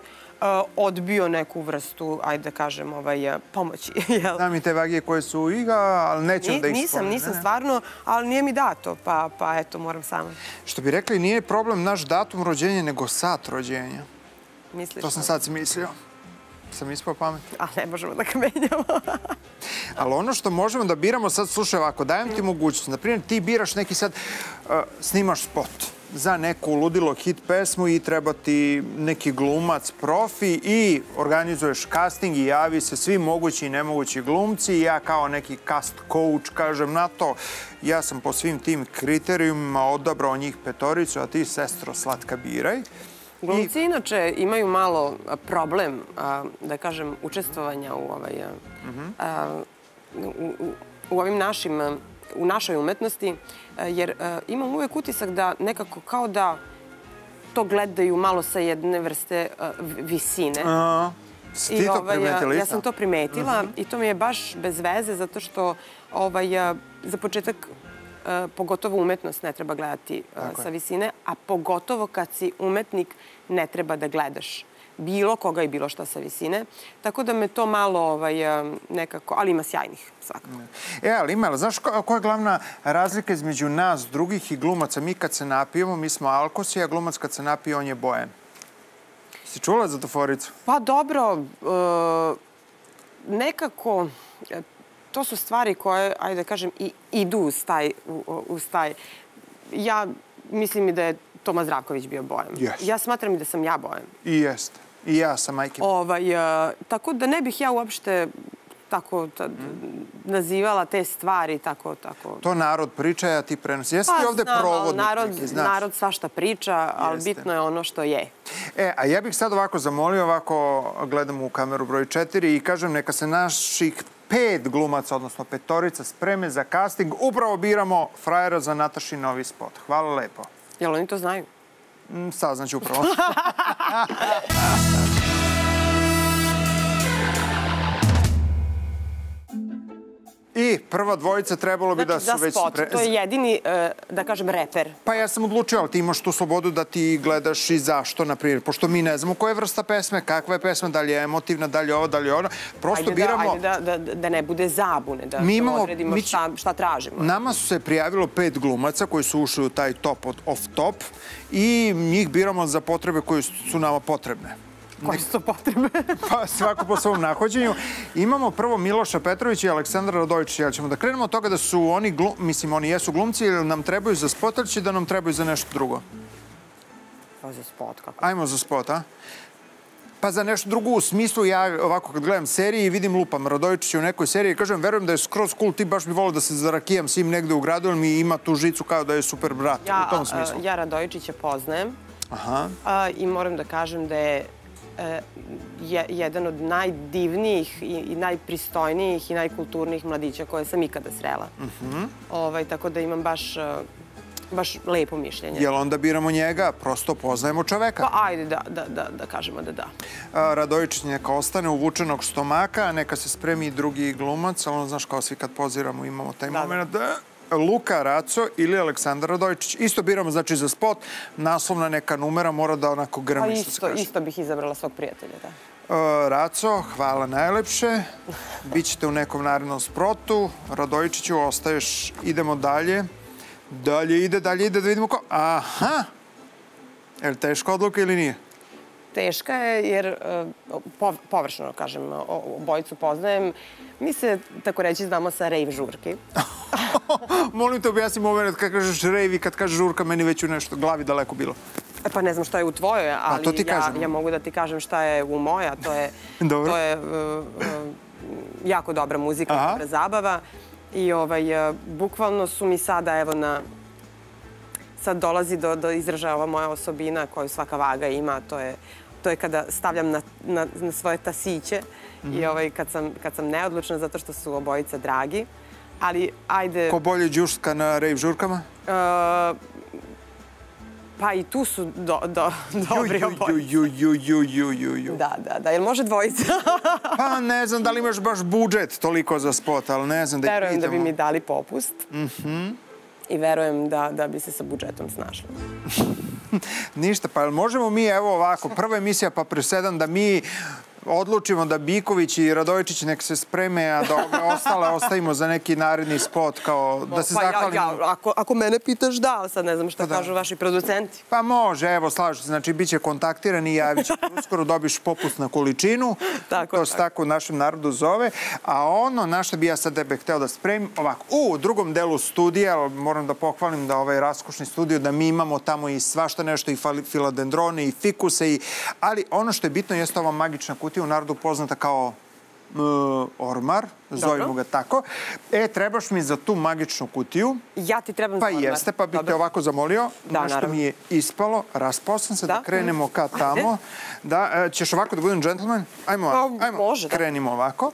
odbio neku vrstu, ajde da kažem, ovaj, uh, pomoći. Jel? Znam i te vagije koje su iga, ali Ni- da ih nisam, spomenem, nisam ne, ne. stvarno, ali nije mi dato, pa, pa eto, moram sama. Što bi rekli, nije problem naš datum rođenja, nego sat rođenja. Misliš? To sam sad si mislio. Sam ispao pamet. A ne možemo da kamenjamo. Ali ono što možemo da biramo, sad slušaj ovako, dajem ti mogućnost. Naprimjer, ti biraš neki sad, uh, snimaš spot za neku ludilo hit pesmu i treba ti neki glumac, profi i organizuješ casting i javi se svi mogući i nemogući glumci i ja kao neki cast coach kažem na to, ja sam po svim tim kriterijumima odabrao njih petoricu, a ti, sestro, slatka biraj. Glumci inače imaju malo problem, a, da kažem, učestvovanja u, ovaj, a, a, u, u, u ovim našim, u našoj umetnosti, a, jer a, imam uvek utisak da nekako kao da to gledaju malo sa jedne vrste v- visine. A, si ti to ovaj, primetila ja sam to primetila Mhm. i to mi je baš bez veze zato što ovaj, za početak pogotovo umetnost ne treba gledati sa visine, a pogotovo kad si umetnik ne treba da gledaš bilo koga i bilo šta sa visine. Tako da me to malo ovaj, nekako, ali ima sjajnih svakako. E, ali ima, ali znaš ko- koja je glavna razlika između nas, drugih i glumaca? Mi kad se napijemo, mi smo alkosi, a glumac kad se napije, on je bojan. Si čula za tu foricu? Pa dobro, e, nekako e, to su stvari koje, ajde da kažem, i, idu uz taj, u- uz taj. Ja mislim i da je Toma Zdravković bio bojan. Jeste. Ja smatram i da sam ja bojan. I jeste. I ja sam majke. Ovaj, e, tako da ne bih ja uopšte tako ta, nazivala te stvari tako, tako. To narod priča, a ti prenosi. Jesi ti ovde Pa znam, provodnik narod, neki, znaš? narod svašta priča, ali Jeste. bitno je ono što je. E, a ja bih sad ovako zamolio, ovako gledam u kameru broj 4 i kažem neka se naših pet glumaca, odnosno petorica, spreme za casting. Upravo biramo frajera za Natašin novi spot. Hvala lepo. Jel oni to znaju? Mm, Saznaću upravo. I prva dvojica trebalo bi da Znači, su za već... spot, pre- to je jedini, e, da kažem, reper. Pa ja sam odlučio, ali ti imaš tu slobodu da ti gledaš i zašto, na primjer. Pošto mi ne znamo koja je vrsta pesme, kakva je pesma, da li je emotivna, da li je ovo, da li je ona. Prosto ajde biramo... Da, ajde da, da, da ne bude zabune, da, Mi da imamo- odredimo mi šta, šta tražimo. Nama su se prijavilo pet glumaca koji su ušli u taj top od off top i njih biramo za potrebe koje su nama potrebne. Koje su to potrebe? Pa svako po svom nahođenju. Imamo prvo Miloša Petrovića i Aleksandra Radojičića. Ja ćemo da krenemo od toga da su oni, mislim, oni jesu glumci ili nam trebaju za spot ili će da nam trebaju za nešto drugo? Pa za spot, kako? Ajmo za spot, a? Pa za nešto drugo u smislu, ja ovako kad gledam serije i vidim lupam Radojičića u nekoj seriji kažem, verujem da je skroz cool, ti baš bi volio da se zarakijam s njim negde u gradu, jer mi ima tu žicu kao da je super brat, Ja, u tom a, smislu. ja Radojičića poznajem Aha. a, i moram da kažem da je e, je, jedan od najdivnijih i, i najpristojnijih i najkulturnijih mladića koje sam ikada srela. Mhm. Ovaj, tako da imam baš e, baš lepo mišljenje. Jel onda biramo njega, prosto poznajemo čoveka. Pa ajde da, da, da, da kažemo da da. Radojičić neka ostane uvučenog stomaka, neka se spremi i drugi glumac, ali ono, znaš, kao svi kad poziramo imamo taj Da, da. moment. Da, Luka Raco ili Aleksandar Radojičić. Isto biramo, znači, za spot, naslovna neka numera mora da onako grmi, što se isto, kaže. isto bih izabrala svog prijatelja, da. E, Raco, hvala najlepše. Bićete u nekom narednom sprotu. Radojičiću, ostaješ, idemo dalje. Dalje ide, dalje ide, da vidimo ko... Aha! Je li teška odluka ili nije? Teška je jer, e, pov- površno kažem, obojicu poznajem. Mi se, tako reći, znamo sa rave žurki. Molim te objasni moment kad kažeš rave i kad kažeš žurka, meni već u nešto glavi daleko bilo. E, Pa ne znam šta je u tvojoj, ali to ti ja, mogu da ti kažem šta je u moja. To je, to je e, jako dobra muzika, Aha. dobra zabava. I ovaj, bukvalno su mi sada, evo, na sad dolazi do, do izražaja ova moja osobina koju svaka vaga ima, to je, to je kada stavljam na, na, na svoje tasiće i Mhm. ovaj, kad, sam, kad sam neodlučna zato što su obojice dragi. Ali, ajde... Ko bolje džuska na rave žurkama? e, pa i tu su do, do, dobri obojice. Ju, ju, ju, ju, ju, ju. Da, da, da. Jel može dvojica? Pa ne znam da li imaš baš budžet toliko za spot, ali ne znam da ih Verujem da pitamo. bi mi dali popust Mhm. i verujem da, da bi se sa budžetom snašli. Ništa, pa možemo mi, evo ovako, prva emisija pa presedam da mi odlučimo da Biković i Radojičić nek se spreme, a da ove ostale ostavimo za neki naredni spot, kao da se pa ja, zahvalimo. ja, ako, ako mene pitaš, da, ali sad ne znam šta Pa da. kažu vaši producenti. Pa može, evo, slažu se. Znači, bit će kontaktirani i javit će. Uskoro dobiš popust na količinu. Tako, to se tako u našem narodu zove. A ono na što bi ja sad tebe hteo da spremim, ovako, u drugom delu studija, moram da pohvalim da ovaj raskošni studio, da mi imamo tamo i svašta nešto, i filadendrone, i fikuse, i... ali ono što je bitno jeste ova magična kutija u narodu poznata kao ormar, zovemo ga tako. E, trebaš mi za tu magičnu kutiju. Ja ti trebam Pa za ormar. jeste, pa bih te ovako zamolio. Da, Nešto naravno. mi je ispalo, raspao sam se da, Da? krenemo ka tamo. Da, e, ćeš ovako da budem džentlmen? Ajmo, Pa, ajmo, može, da. krenimo ovako.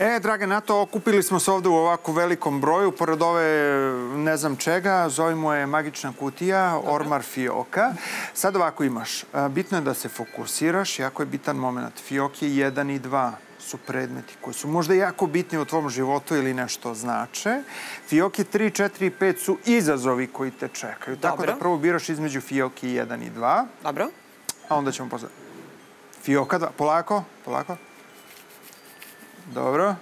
E, drage Nato, okupili smo se ovde u ovako velikom broju, pored ove ne znam čega, zovimo je magična kutija, ormar fioka. Sad ovako imaš, a, bitno je da se fokusiraš, jako je bitan moment. Fioke 1 i 2 su predmeti koji su možda jako bitni u tvom životu ili nešto znače. Fioke 3, 4 i 5 su izazovi koji te čekaju. Tako Dobro. da prvo biraš između fioke 1 i 2, Dobro. a onda ćemo posle... Fioka 2, polako, polako. Dobro.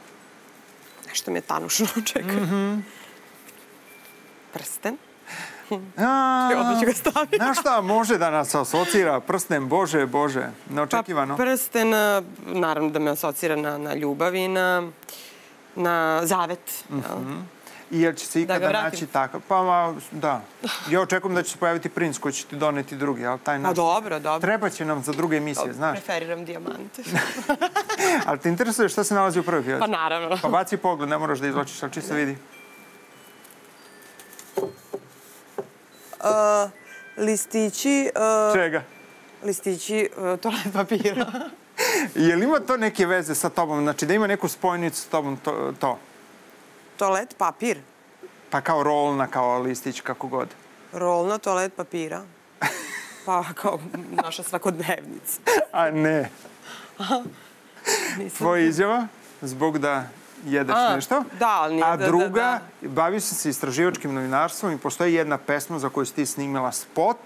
Nešto mi je tanušno, čekaj. Mhm. Prsten. A, Odmah ću ga staviti. Znaš šta, može da nas asocira prsten, bože, bože, neočekivano. Pa, prsten, a, naravno da me asocira na, na ljubav i na, na zavet. Mhm. I jel će se Da ikada naći takav? Pa, ma, da. Ja očekujem da će se pojaviti princ koji će ti doneti drugi, ali taj naš... dobro, dobro. Treba će nam za druge emisije, znaš. Preferiram dijamante. Ali te interesuje šta se nalazi u prvoj fioci? Pa naravno. Pa baci pogled, ne moraš da izločiš, ali čisto vidi. Uh, listići... Uh, Čega? Listići uh, toalet papira. Je li ima to neke veze sa tobom? Znači da ima neku spojnicu s tobom to? to? Toalet papir. Pa kao rolna, kao listić, kako god. Rolna toalet papira. Pa kao naša svakodnevnica. A ne. Tvoja izjava, zbog da jedeš A, nešto. da, ali nije A da- da- druga, bavio sam se istraživačkim novinarstvom i postoji jedna pesma za koju si ti snimila spot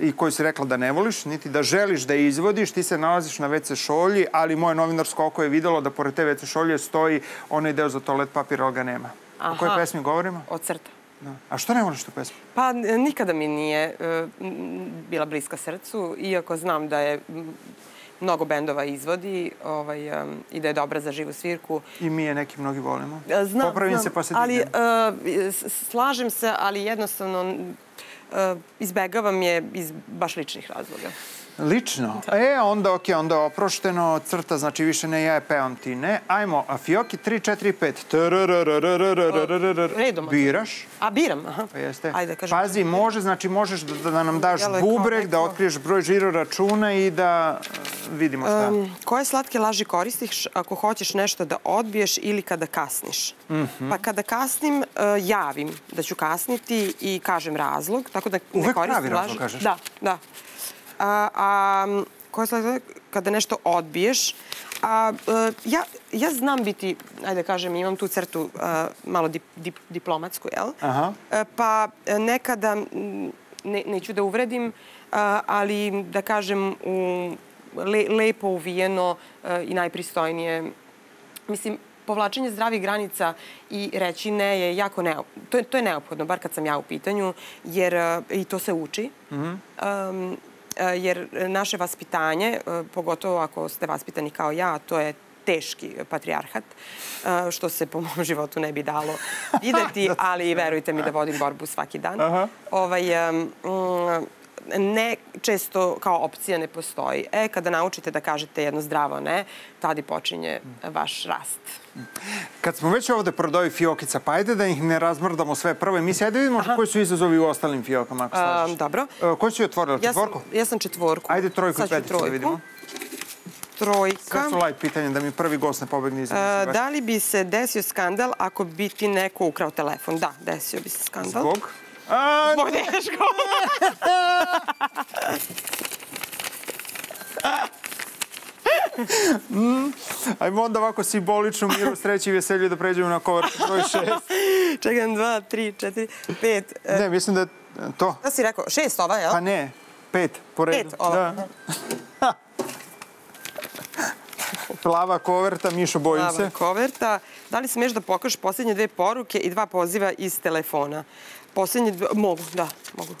i koju si rekla da ne voliš, niti da želiš da je izvodiš, ti se nalaziš na WC šolji, ali moje novinarsko oko je videlo da pored te WC šolje stoji onaj deo za toalet papir, ali ga nema. O kojoj pesmi govorimo? Od crta. Da. A što ne voliš tu pesmu? Pa nikada mi nije e, bila bliska srcu, iako znam da je mnogo bendova izvodi ovaj, i da je dobra za živu svirku. I mi je neki mnogi volimo. E, Znam, Popravim znam, se pa se ali e, slažem se, ali jednostavno izbegavam je iz baš ličnih razloga. Lično? E, onda ok, onda oprošteno, crta, znači više ne ja je pevam ti ne. Ajmo, a Fioki 3, 4, 5. Redom. Biraš? A, biram, aha. Pa jeste. Ajde, kažem. Pazi, može, znači možeš da, da nam daš kao bubreg, da otkriješ broj žiro računa i da vidimo šta. Um, koje slatke laži koristiš ako hoćeš nešto da odbiješ ili kada kasniš? Pa kada kasnim, javim da ću kasniti i kažem razlog, tako da ne Uvek koristim pravi razlog laži. kažeš? Da, da. A, a koje slatke kada nešto odbiješ? A, e, ja, ja znam biti, ajde da kažem, imam tu crtu e, malo dip, dip, diplomatsku, jel? Aha. E, Pa nekada, ne, neću da uvredim, a, ali da kažem u le, lepo uvijeno e, i najpristojnije. Mislim, povlačenje zdravih granica i reći ne je jako neophodno. To je, to je neophodno, bar kad sam ja u pitanju, jer i to se uči. Um, e, jer naše vaspitanje, e, pogotovo ako ste vaspitani kao ja, to je teški patrijarhat, e, što se po mom životu ne bi dalo videti, ali verujte mi da vodim borbu svaki dan. Ovaj, mm, ne često kao opcija ne postoji. E, kada naučite da kažete jedno zdravo ne, tada i počinje vaš rast. Kad smo već ovde prodovi fiokica, pa ajde da ih ne razmrdamo sve prvo emisije. Ajde vidimo koji su izazovi u ostalim fiokama, ako slažeš. Dobro. E, Koji otvorila? Ja sam, Četvorku? ja sam četvorku. Ajde trojku i peticu da vidimo. Trojka. Sad su light pitanja da mi prvi gost ne pobegne iz emisije. da li bi se desio skandal ako bi ti neko ukrao telefon? Da, desio bi se skandal. Zbog? A, Zbog Deško. Mm, ajmo onda ovako simbolično miru, sreći i veselju da pređemo na kovar broj šest. Čekam, dva, tri, četiri, pet. E, Ne, mislim da je to. Šta si rekao? Šest ova, jel? Pa ne, pet po redu. Pet, ova. Da. Plava koverta, Mišo, bojim Plava se. koverta. Da li smeš da pokažeš posljednje dve poruke i dva poziva iz telefona? Posljednje dve... Mogu, da, mogu.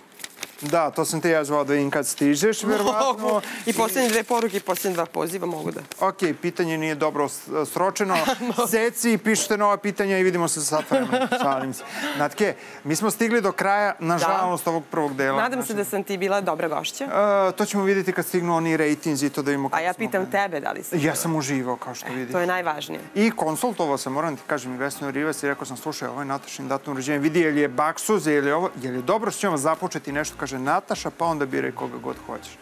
Da, to sam te ja zvao da vidim kad stižeš, verovatno. Mogu. I posljednje dve poruke i posljednje dva poziva mogu da. Ok, pitanje nije dobro s- sročeno. Seci, pišite nova pitanja i vidimo se sa sat vremena. Šalim se. Natke, mi smo stigli do kraja, nažalost, ovog prvog dela. Nadam se da sam ti bila dobra gošća. E, to ćemo vidjeti kad stignu oni rejtinzi i to da vidimo A ja pitam tebe da li si... Ja sam uživao, kao što vidiš. To je najvažnije. I konsultovao sam, moram ti kažem, i Vesnu Rivas i rekao sam, slušaj, ovo je Natašin datum rođenja, vidi je li je baksuze, je li ovo, je li dobro što ćemo započeti nešto, kaže Nataša, pa onda biraj koga god hoćeš.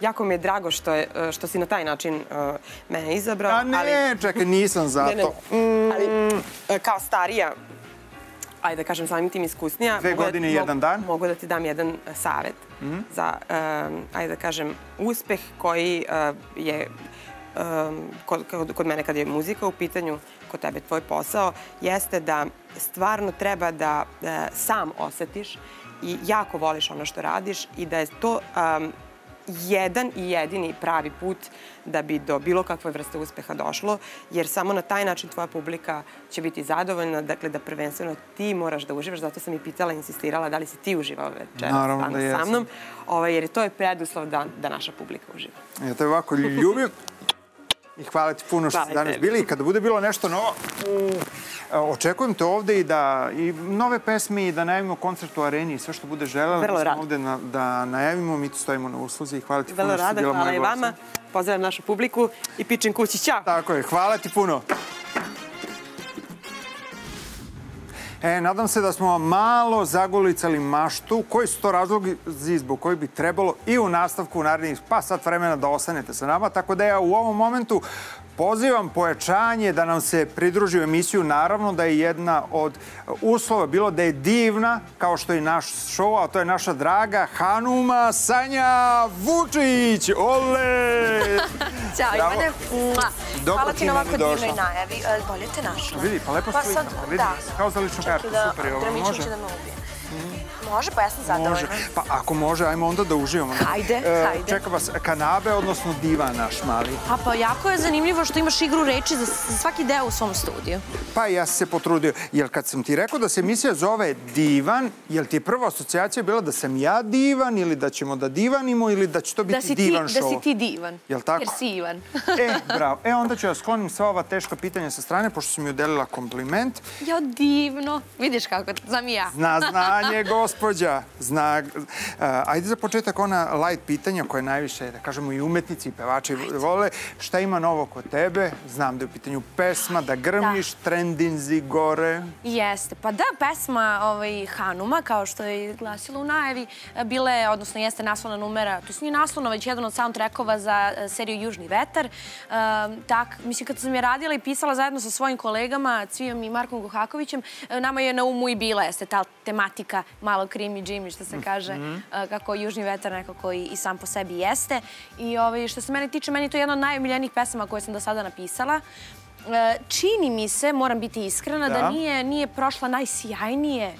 Jako mi je drago što, je, e, što si na taj način uh, mene izabrao. A ne, ali, čekaj, nisam za Ne, ne, to. ali e, kao starija, ajde da kažem samim tim iskusnija. Dve da- godine i mogu- jedan dan. Mogu da ti dam jedan savet Mhm. za, um, ajde da kažem, uspeh koji uh, je um, kod, kod, kod mene kad je muzika u pitanju, kod tebe tvoj posao, jeste da stvarno treba da e, sam osetiš i jako voliš ono što radiš i da je to um, jedan i jedini pravi put da bi do bilo kakve vrste uspeha došlo, jer samo na taj način tvoja publika će biti zadovoljna, dakle da prvenstveno ti moraš da uživaš, zato sam i pitala, insistirala da li si ti uživao večeras Naravno danas da sa mnom, ovaj, jer to je preduslov da, da naša publika uživa. Ja te ovako ljubim. I hvala ti puno što Hvala ste i danas tebi. bili. I kada bude bilo nešto novo, e, očekujem te ovde i da i nove pesme i da najavimo koncert u areni i sve što bude želela. Vrlo rado. ovde na, da najavimo, mi tu stojimo na usluzi i hvala ti Vrlo puno što rada, bila hvala moja i gošća. vama. Pozdravljam našu publiku i pičem kući. Ćao! Tako je, hvala ti puno. E, nadam se da smo vam malo zagolicali maštu. Koji su to razlogi zbog koji bi trebalo i u nastavku narednih pa sat vremena da ostanete sa nama. Tako da ja u ovom momentu pozivam pojačanje da nam se pridruži u emisiju. Naravno da je jedna od uslova bilo da je divna, kao što je naš show, a to je naša draga Hanuma Sanja Vučić. Ole! Ćao Bravo. Ivane. Dobro Hvala ti na ovako divnoj najavi. E, Bolje te našla. Vidi, pa lepo pa vidi, da. kao za ličnu kartu, da, super je ovo, može? da me ubije. Može, pa ja sam zadovoljna. Može. Pa ako može, ajmo onda da uživamo. Hajde, E, hajde. Čeka vas kanabe, odnosno divan naš mali. Pa, pa jako je zanimljivo što imaš igru reči za svaki deo u svom studiju. Pa ja sam se potrudio. Jer kad sam ti rekao da se emisija zove Divan, jel ti je prva asocijacija bila da sam ja divan ili da ćemo da divanimo ili da će to biti Da si, ti, divan da si ti divan. Jel tako? Jer si Ivan. E, bravo. E, onda ću ja sklonim sva ova teška pitanja sa strane, pošto si mi udelila kompliment. ja, divno. Vidiš kako, znam i ja. Zna znanje, gospođa zna... Ajde za početak ona light pitanja koje najviše, da kažemo, i umetnici i pevači vole. Šta ima novo kod tebe? Znam da je u pitanju pesma, da grmiš, trendinzi gore. Jeste, pa da, pesma ovaj, Hanuma, kao što je glasilo u najavi, bila je, odnosno jeste naslovna numera, to nije naslovna, već jedan od soundtrackova za eh, seriju Južni vetar. Um, tak, mislim, kad sam je radila i pisala zajedno sa svojim kolegama, Cvijom i Markom Gohakovićem, eh, nama je na umu i bila, jeste ta tematika malo krimi džimi, što se kaže, mm -hmm. kako Južni vetar nekako i, i sam po sebi jeste. I ovaj, što se mene tiče, meni je to jedna od najomiljenijih pesama koje sam do sada napisala. Čini mi se, moram biti iskrena, da, da nije, nije prošla najsjajnije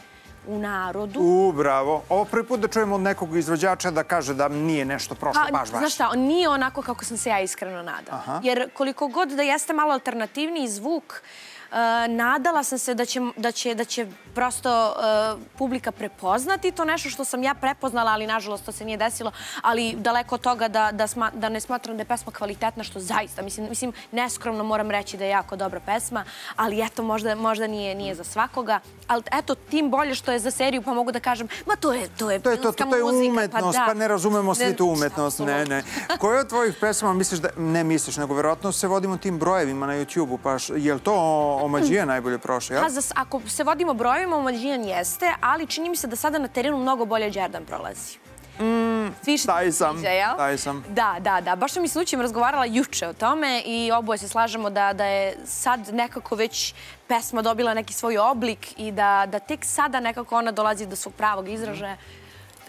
u narodu. U, bravo. Ovo prvi put da čujemo od nekog izvođača da kaže da nije nešto prošlo pa, baš baš. Znaš šta, nije onako kako sam se ja iskreno nadala. Aha. Jer koliko god da jeste malo alternativniji zvuk, uh, nadala sam se da će, da će, da će prosto uh, publika prepoznati to nešto što sam ja prepoznala, ali nažalost to se nije desilo. Ali daleko od toga da, da, sma, da ne smatram da je pesma kvalitetna, što zaista, mislim, mislim neskromno moram reći da je jako dobra pesma, ali eto, možda, možda nije, nije za svakoga. Ali eto, tim bolje što je za seriju, pa mogu da kažem, ma to je, to je to je, to, to, to je muzika, umetnost, pa, da. pa ne razumemo svi tu umetnost. Ne, ne. Koje od tvojih pesama misliš da, ne misliš, nego verovatno se vodimo tim brojevima na YouTube-u, pa je li to Omađija najbolje prošao, jel? Pa, za, ako se vodimo brojevima, Omađijan jeste, ali čini mi se da sada na terenu mnogo bolje Đerdan prolazi. Mm, taj sam, jel? taj sam. Da, da, da. Baš sam i s Lućem razgovarala juče o tome i oboje se slažemo da, da je sad nekako već pesma dobila neki svoj oblik i da, da tek sada nekako ona dolazi do svog pravog izražaja. Mm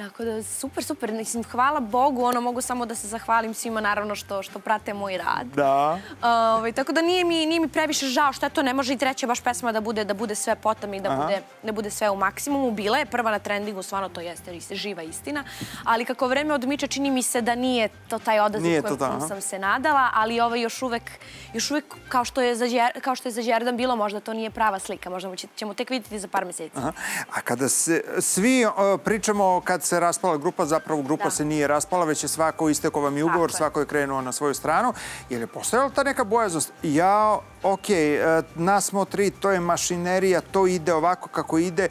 Tako da, super, super. Mislim, hvala Bogu, ono, mogu samo da se zahvalim svima, naravno, što, što prate moj rad. Da. Ove, ovaj, tako da nije mi, nije mi previše žao što je to, ne može i treća baš pesma da bude, da bude sve potom i da bude, da bude sve u maksimumu. Bila je prva na trendingu, stvarno to jeste živa istina. Ali kako vreme odmiče, čini mi se da nije to taj odaziv kojem da, sam se nadala, ali ovo još uvek, još uvek kao što je za, kao što je za Đerdan bilo, možda to nije prava slika. Možda ćemo tek vidjeti za par meseci. Aha. A kada se svi uh, pričamo kad se raspala grupa, zapravo grupa da. se nije raspala, već je svako istekao vam i ugovor, svako je krenuo na svoju stranu. Je li postojala ta neka bojaznost? Ja, ok, e, nas smo tri, to je mašinerija, to ide ovako kako ide,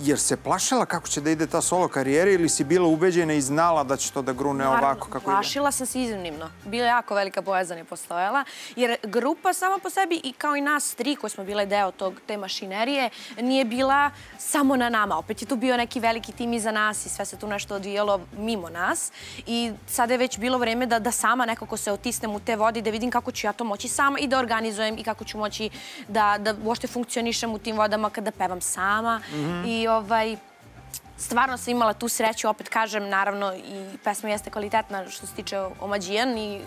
Jer se plašila kako će da ide ta solo karijera ili si bila ubeđena i znala da će to da grune Naravno, ovako kako ide? Plašila sam se iznimno. Bila jako velika bojazan je postojala. Jer grupa sama po sebi i kao i nas tri koji smo bile deo tog, te mašinerije nije bila samo na nama. Opet je tu bio neki veliki tim iza nas i sve se tu nešto odvijalo mimo nas. I sada je već bilo vreme da, da sama nekako se otisnem u te vodi, da vidim kako ću ja to moći sama i da organizujem i kako ću moći da, da uopšte funkcionišem u tim vodama kada pevam sama. Mm -hmm. I ovaj, stvarno sam imala tu sreću, opet kažem, naravno i pesma jeste kvalitetna što se tiče Omađijan i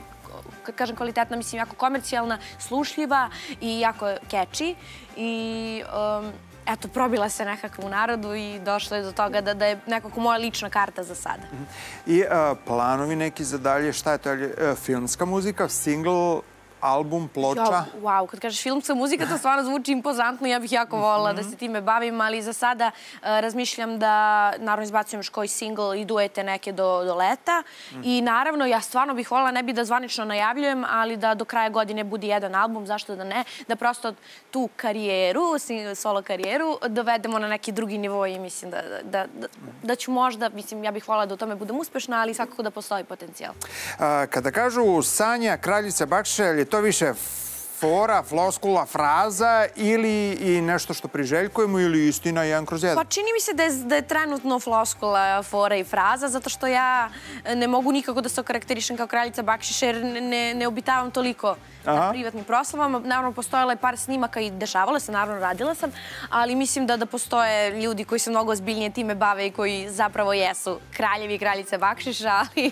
kad kažem kvalitetna, mislim jako komercijalna, slušljiva i jako catchy. I um, eto, probila se nekako u narodu i došla je do toga da, da je nekako moja lična karta za sada. I uh, planovi neki za dalje, šta je to? Uh, filmska muzika, single, album, ploča? Ja, wow, kad kažeš filmska muzika, to stvarno zvuči impozantno. Ja bih jako volila da se time bavim, ali za sada uh, razmišljam da naravno izbacujem još koji single i duete neke do, do leta. Mm. I naravno, ja stvarno bih volila, ne bi da zvanično najavljujem, ali da do kraja godine budi jedan album, zašto da ne, da prosto tu karijeru, solo karijeru, dovedemo na neki drugi nivo i mislim da, da, da, da ću možda, mislim, ja bih volila da u tome budem uspešna, ali svakako da postoji potencijal. A, kada kažu Sanja, kraljica Bakše, je to više fora, floskula, fraza ili i nešto što priželjkujemo ili istina jedan kroz jedan? Pa čini mi se da je, da je trenutno floskula, fora i fraza, zato što ja ne mogu nikako da se okarakterišem kao kraljica Bakšiša jer ne, ne obitavam toliko Aha. na privatnim proslavama. Naravno, postojala je par snimaka i dešavala se, naravno, radila sam, ali mislim da, da postoje ljudi koji se mnogo ozbiljnije time bave i koji zapravo jesu kraljevi i kraljice Bakšiša, ali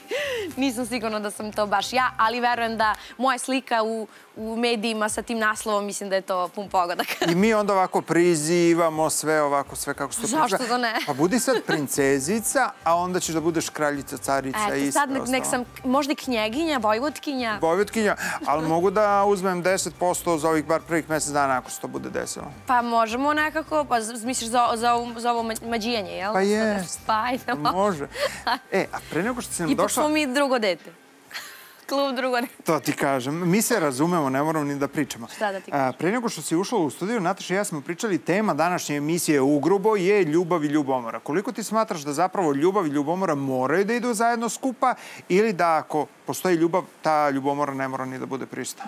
nisam sigurna da sam to baš ja, ali verujem da moja slika u, u medijima sa tim naslovom, mislim da je to pun pogodak. I mi onda ovako prizivamo sve ovako, sve kako se to Zašto da ne? Pa budi sad princezica, a onda ćeš da budeš kraljica, carica i sve sad nek, sam možda knjeginja, vojvotkinja. Vojvotkinja, ali mogu da uzmem 10% za ovih bar prvih mesec dana ako se to bude desilo. Pa možemo nekako, pa misliš za, za, za ovo mađijanje, jel? Pa jest. Pa ajde. Može. E, a pre nego što si nam I došla... I mi drugo dete. Klub drugo ne... To ti kažem. Mi se razumemo, ne moramo ni da pričamo. Šta da ti A, pre nego što si ušla u studiju, Nataša i ja smo pričali, tema današnje emisije Ugrubo je ljubav i ljubomora. Koliko ti smatraš da zapravo ljubav i ljubomora moraju da idu zajedno skupa ili da ako postoji ljubav, ta ljubomora ne mora ni da bude prista?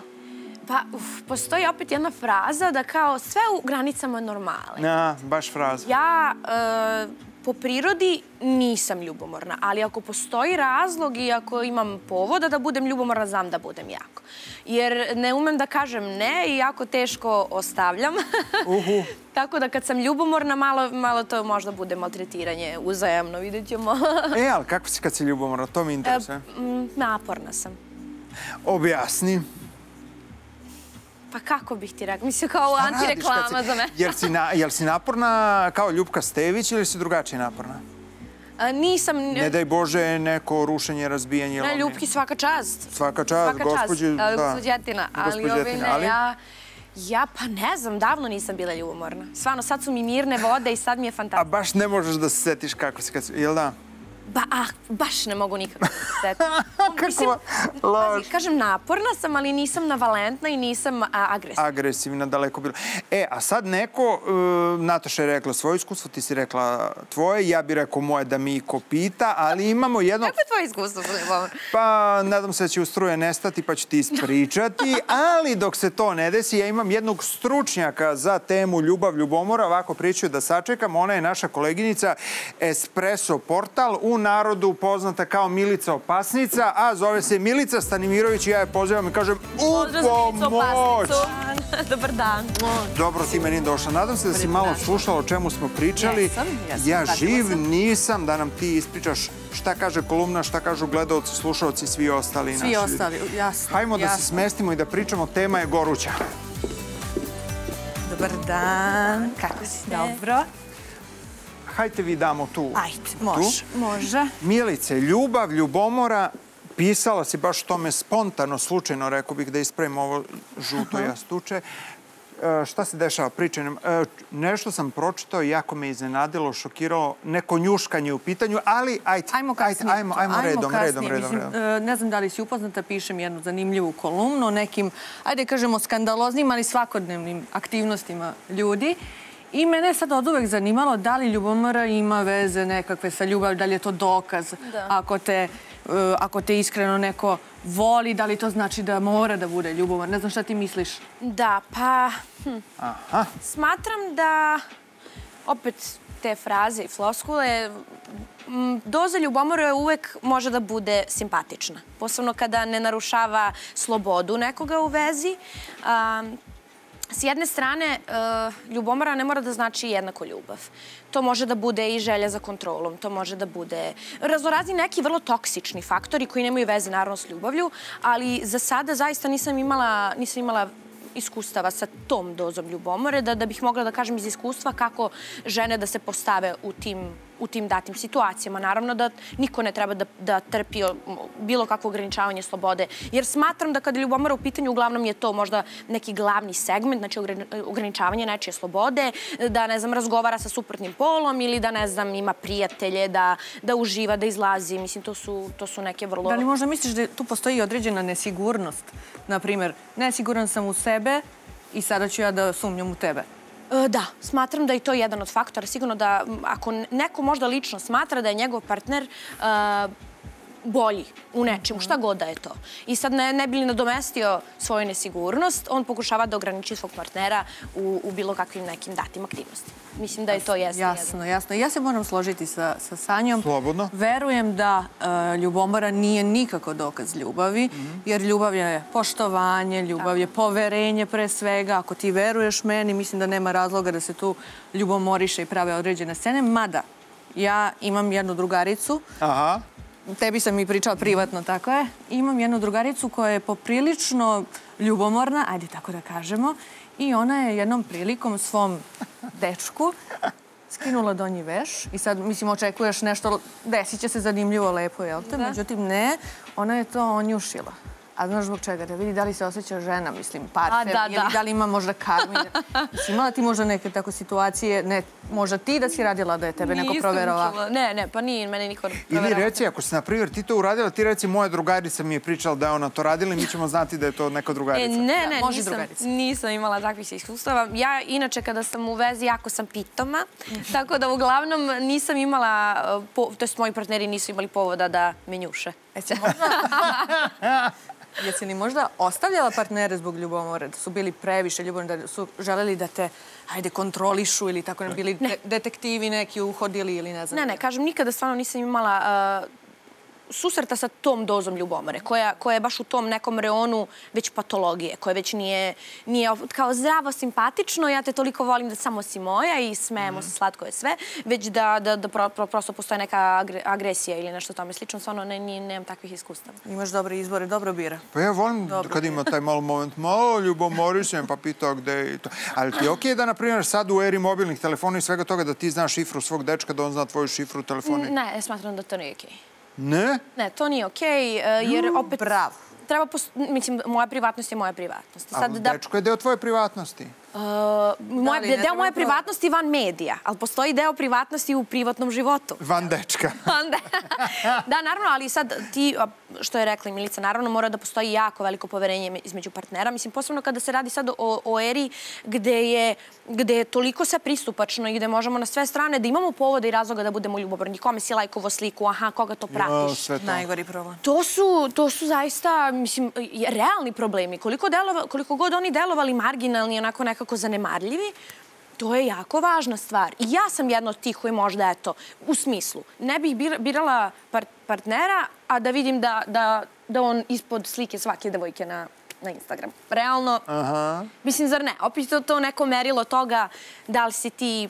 Pa, uf, postoji opet jedna fraza da kao sve u granicama normale. Ja, baš fraza. Ja e, po prirodi nisam ljubomorna, ali ako postoji razlog i ako imam povoda da budem ljubomorna, znam da budem jako. Jer ne umem da kažem ne i jako teško ostavljam. Uhu. Tako da kad sam ljubomorna, malo, malo to možda bude maltretiranje uzajamno, vidjet ćemo. E, ali kako si kad si ljubomorna? To mi interesuje. E, naporna sam. Objasni. Pa kako bih ti rekla? Mislim, kao antireklama za mene. Jel si, na, jel si naporna kao Ljubka Stević ili si drugačije naporna? A, nisam... Ne daj Bože neko rušenje, razbijanje. Ne. Ljubki, svaka čast. Svaka čast, Svaka čast, gospođe, a, da. gospođetina. Ali, ove, ne, ali? ja... Ja pa ne znam, davno nisam bila ljubomorna. Stvarno, sad su mi mirne vode i sad mi je A fantastično. baš ne možeš da se setiš kako si kad si, jel da? Ba, ah, baš ne mogu nikako da se setim. Mislim, pazi, kažem, naporna sam, ali nisam navalentna i nisam a, agresivna. Agresivna, daleko bilo. E, a sad neko, uh, Nataša je rekla svoje iskustvo, ti si rekla tvoje, ja bih rekao moje da mi ko pita, ali imamo jedno... Kako je tvoje iskustvo? Pa, nadam se da će u struje nestati, pa ću ti ispričati, ali dok se to ne desi, ja imam jednog stručnjaka za temu ljubav, ljubomora, ovako pričaju da sačekam, ona je naša koleginica Espresso Portal, u narodu poznata kao Milica Opasnica, a zove se Milica Stanimirović i ja je pozivam i kažem u pomoć! Dobar dan. Dobro, ti meni došla. Nadam se da si malo slušala o čemu smo pričali. Jesam, jesam, Ja živ sam. nisam da nam ti ispričaš šta kaže kolumna, šta kažu gledalci, slušalci, svi ostali Svi naši ostali, jasno. Hajmo da se smestimo i da pričamo, tema je goruća. Dobar dan, kako si? Dobro. Hajte vi damo tu. Ajde, može, tu. može. Milice, ljubav, ljubomora, pisala si baš tome spontano, slučajno, rekao bih da ispravim ovo žuto Aha. jastuče. E, šta se dešava? Pričaj nam. E, nešto sam pročitao, jako me iznenadilo, šokiralo, neko njuškanje u pitanju, ali ajde, Ajmo kasnije. ajmo, ajmo, redom, kasnije. redom, redom, Mislim, redom. Ne znam da li si upoznata, pišem jednu zanimljivu kolumnu o nekim, ajde kažemo, skandaloznim, ali svakodnevnim aktivnostima ljudi. I mene je sad od uvek zanimalo da li ljubomora ima veze nekakve sa ljubav, da li je to dokaz Da. ako te, e, ako te iskreno neko voli, da li to znači da mora da bude ljubomor. Ne znam šta ti misliš. Da, pa... Hm. Aha. Smatram da, opet, te fraze i floskule, doza ljubomore uvek može da bude simpatična. Posebno kada ne narušava slobodu nekoga u vezi. S jedne strane, e, ljubomora ne mora da znači jednako ljubav. To može da bude i želja za kontrolom, to može da bude raznorazni neki vrlo toksični faktori koji nemaju veze naravno s ljubavlju, ali za sada zaista nisam imala, nisam imala iskustava sa tom dozom ljubomore, da, da bih mogla da kažem iz iskustva kako žene da se postave u tim, u tim datim situacijama. Naravno da niko ne treba da, da trpi bilo kakvo ograničavanje slobode, jer smatram da kada je ljubomora u pitanju, uglavnom je to možda neki glavni segment, znači ograničavanje nečije slobode, da, ne znam, razgovara sa suprotnim polom ili da, ne znam, ima prijatelje, da, da uživa, da izlazi. Mislim, to su, to su neke vrlo... Da li možda misliš da tu postoji određena nesigurnost? Naprimer, nesiguran sam u sebe i sada ću ja da sumnjam u tebe. E, Da, smatram da je to jedan od faktora. Sigurno da ako neko možda lično smatra da je njegov partner e, bolji u nečemu, šta god da je to. I sad ne, ne bi li nadomestio svoju nesigurnost, on pokušava da ograniči svog partnera u, u bilo kakvim nekim datim aktivnostima. Mislim da je to jeste Jasno, jasno. Ja se moram složiti sa, sa Sanjom. Slobodno. Verujem da e, ljubomora nije nikako dokaz ljubavi, jer ljubav je poštovanje, ljubav je poverenje pre svega. Ako ti veruješ meni, mislim da nema razloga da se tu ljubomoriše i prave određene scene. Mada, ja imam jednu drugaricu, Aha. Tebi sam i pričala privatno, tako je. Imam jednu drugaricu koja je poprilično ljubomorna, ajde tako da kažemo, i ona je jednom prilikom svom dečku skinula donji veš i sad, mislim, očekuješ nešto, desit će se zanimljivo, lepo, jel te? Da. Međutim, ne, ona je to onjušila. A znaš zbog čega? Da vidi da li se osjeća žena, mislim, partner, da, ili da. da li ima možda karmu. Mislim, imala ti možda neke tako situacije, ne, možda ti da si radila da je tebe neko Nisam proverovao? čula. Ne, ne, pa nije mene niko Ili proveravao. reci, ako si, na primjer, ti to uradila, ti reci, moja drugarica mi je pričala da je ona to radila i mi ćemo znati da je to neka E, drugarica. ne, ne, može nisam, drugarica. nisam imala takvih iskustava. Ja, inače, kada sam u vezi, jako sam pitoma, tako da uglavnom nisam imala, to jest moji partneri nisu imali povoda da me njuše. Jesi možda... Jesi li možda ostavljala partnere zbog ljubomore, da su bili previše ljubomorni, da su želeli da te, ajde, kontrolišu ili tako, ne, bili de- detektivi neki uhodili ili ne znam. Ne, ne, kažem, nikada stvarno nisam imala uh, susreta sa tom dozom ljubomore, koja, koja je baš u tom nekom reonu već patologije, koja već nije, nije kao zdravo, simpatično, ja te toliko volim da samo si moja i smejemo se, slatko je sve, već da, da, da pro, pro, prosto postoje neka agre- agresija ili nešto tome slično, stvarno ne, nije, nemam takvih iskustava. Imaš dobre izbore, dobro bira. Pa ja volim Dobro. kad ima taj malo moment, malo ljubomorišem, pa pitao gde je i to. Ali ti je okej da, na primjer, sad u eri mobilnih telefona i svega toga da ti znaš šifru svog dečka, da on zna tvoju šifru telefona? Ne, smatram da to nije okej. Ne? Ne, to nije okej, uh, jer Mm, opet... Bravo. Treba, pos- mislim, moja privatnost je moja privatnost. Ali dečko je deo tvoje privatnosti. Uh, moja, li ne deo moje privatnosti van medija, ali postoji deo privatnosti u privatnom životu. Van dečka. Da, naravno, ali sad ti, što je rekla Milica, naravno mora da postoji jako veliko poverenje između partnera. Mislim, posebno kada se radi sad o, o eri gde je, gde je toliko sve pristupačno i gde možemo na sve strane da imamo povode i razloga da budemo ljubobrni. Kome si lajkovo sliku, aha, koga to pratiš. sve to. Najgori problem. To su, to su zaista, mislim, realni problemi. Koliko, delova, koliko god oni delovali marginalni, onako nekako zanemarljivi, to je jako važna stvar. I ja sam jedna od tih koji možda, eto, u smislu, ne bih bir- birala par- partnera, a da vidim da, da, da on ispod slike svake devojke na, na Instagram. Realno, Aha. mislim, zar ne? Opet to, to neko merilo toga da li si ti,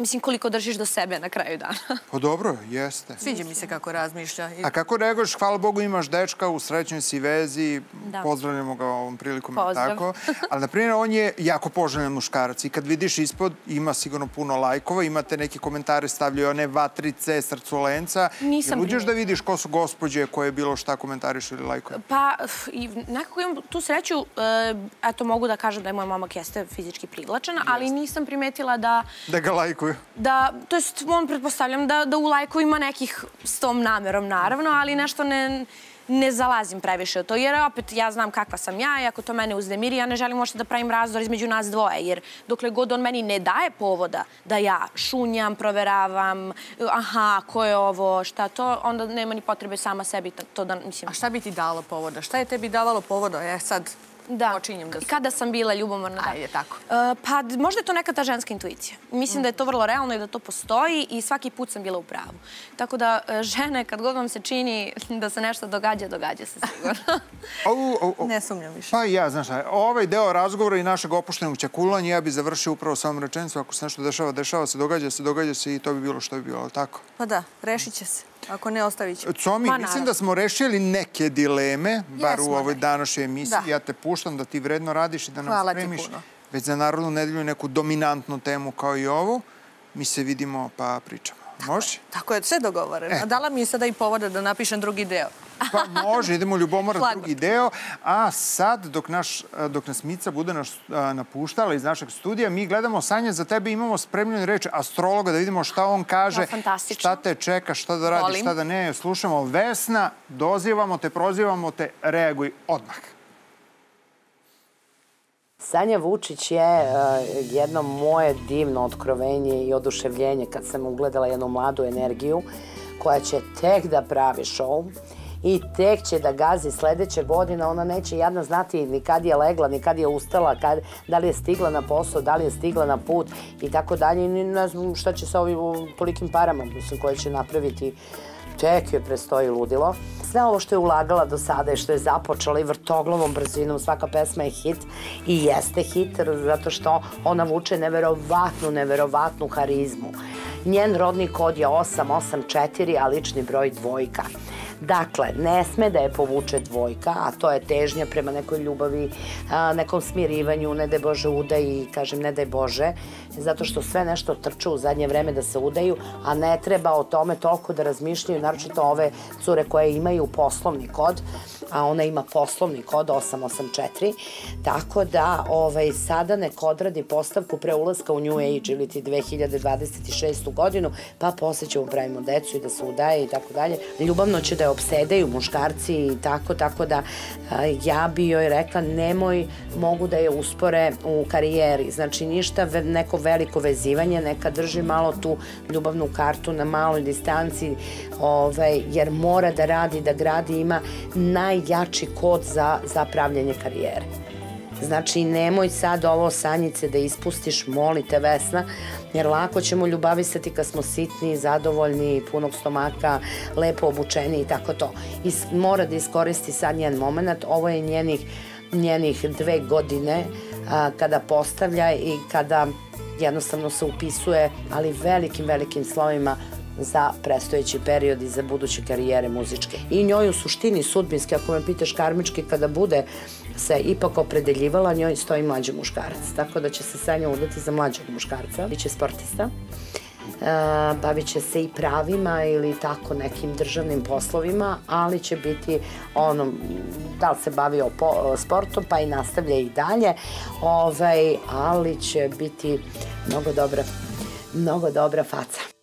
mislim, koliko držiš do sebe na kraju dana. Pa dobro, jeste. Sviđa mi se kako razmišlja. A kako reaguješ, hvala Bogu imaš dečka, u srećnoj si vezi, Da. pozdravljamo ga ovom prilikom. je li Pozdrav. Tako? Ali, na primjer, on je jako poželjen muškarac i kad vidiš ispod, ima sigurno puno lajkova, imate neke komentare, stavljaju one vatrice, srculenca. Nisam Jel uđeš da vidiš ko su gospođe koje bilo šta komentarišu ili lajkuju? Pa, i nekako imam tu sreću, e, eto, mogu da kažem da je moja momak jeste fizički privlačena, ali nisam primetila da, Da ga lajkuju. da to jest, on pretpostavljam da, da u lajku ima nekih s tom namerom, naravno, ali nešto ne, ne zalazim previše u to, jer opet ja znam kakva sam ja i ako to mene uznemiri, ja ne želim uopšte da pravim razdor između nas dvoje, jer dokle god on meni ne daje povoda da ja šunjam, proveravam, aha, ko je ovo, šta to, onda nema ni potrebe sama sebi to- to da, mislim... A šta bi ti dalo povoda? Šta je tebi davalo povoda? E, sad Da. počinjem da... Kada sam bila ljubomorna, da. Ajde, tako. E, pa možda je to neka ta ženska intuicija. Mislim da je to vrlo realno i da to postoji i svaki put sam bila u pravu. Tako da e, žene, kad god vam se čini da se nešto događa, događa se sigurno. Ne sumnjam više. Pa i ja, znaš šta, ovaj deo razgovora i našeg opuštenog ćakulanja ja bi završio upravo sa ovom rečenicom. Ako se nešto dešava, dešava se, događa se, događa se i to bi bilo što bi bilo, ali tako? Pa da, rešit će se. Ako ne, ostavit će. Comi, Ma, mislim da smo rešili neke dileme, bar u Jesmo, ovoj da. današnjoj emisiji. Da. Ja te puštam da ti vredno radiš i da nam Hvala spremiš već za Narodnu nedelju neku dominantnu temu kao i ovu. Mi se vidimo pa pričamo. Može? Tako je, sve dogovoreno. E. A dala mi je sada i povoda da napišem drugi deo. Pa može, idemo Ljubomora drugi deo. A sad, dok, naš, dok nas Mica bude naš, a, napuštala iz našeg studija, mi gledamo Sanja za tebe, imamo spremljenu reč astrologa da vidimo šta on kaže, šta te čeka, šta da Volim. šta da ne. Slušamo Vesna, dozivamo te, prozivamo te, reaguj odmah. Sanja Vučić je uh, jedno moje divno otkrovenje i oduševljenje kad sam ugledala jednu mladu energiju koja će tek da pravi show i tek će da gazi sledeće godine. Ona neće jadno znati ni kad je legla, ni kad je ustala, kad, da li je stigla na posao, da li je stigla na put i tako dalje. Ne znam šta će sa ovim tolikim parama mislim, koje će napraviti tek joj prestoji ludilo. Sve ovo što je ulagala do sada i što je započela i vrtoglavom brzinom, svaka pesma je hit i jeste hit zato što ona vuče neverovatnu, neverovatnu harizmu. Njen rodni kod je 884, a lični broj dvojka. Dakle, ne sme da je povuče dvojka, a to je težnja prema nekoj ljubavi, nekom smirivanju, ne daj Bože udaji, kažem ne daj Bože, zato što sve nešto trče u zadnje vreme da se udaju, a ne treba o tome toliko da razmišljaju, naročito ove cure koje imaju poslovni kod, a ona ima poslovni kod 884, tako da ovaj, sada nek odradi postavku pre ulaska u New Age ili ti 2026. godinu, pa posle ćemo pravimo decu i da se udaje i tako dalje. Ljubavno će da je obsedaju muškarci i tako, tako da a, ja bi joj rekla nemoj, mogu da je uspore u karijeri. Znači ništa, neko veliko vezivanje, neka drži malo tu ljubavnu kartu na maloj distanci, ovaj, jer mora da radi, da gradi, ima najjači kod za, za pravljanje karijere. Znači, nemoj sad ovo sanjice da ispustiš, molite Vesna, jer lako ćemo ljubavisati kad smo sitni, zadovoljni, punog stomaka, lepo obučeni i tako to. I mora da iskoristi sad njen moment, ovo je njenih, njenih dve godine a, kada postavlja i kada jednostavno se upisuje, ali velikim, velikim slovima za prestojeći period i za buduće karijere muzičke. I njoj u suštini sudbinski, ako me pitaš karmički, kada bude se ipak opredeljivala, njoj stoji mlađi muškarac. Tako da će se Sanja udati za mlađeg muškarca. Biće sportista. E, bavit će se i pravima ili tako nekim državnim poslovima, ali će biti ono, da li se bavio po, sportom, pa i nastavlja i dalje, ovaj, ali će biti mnogo dobra, mnogo dobra faca.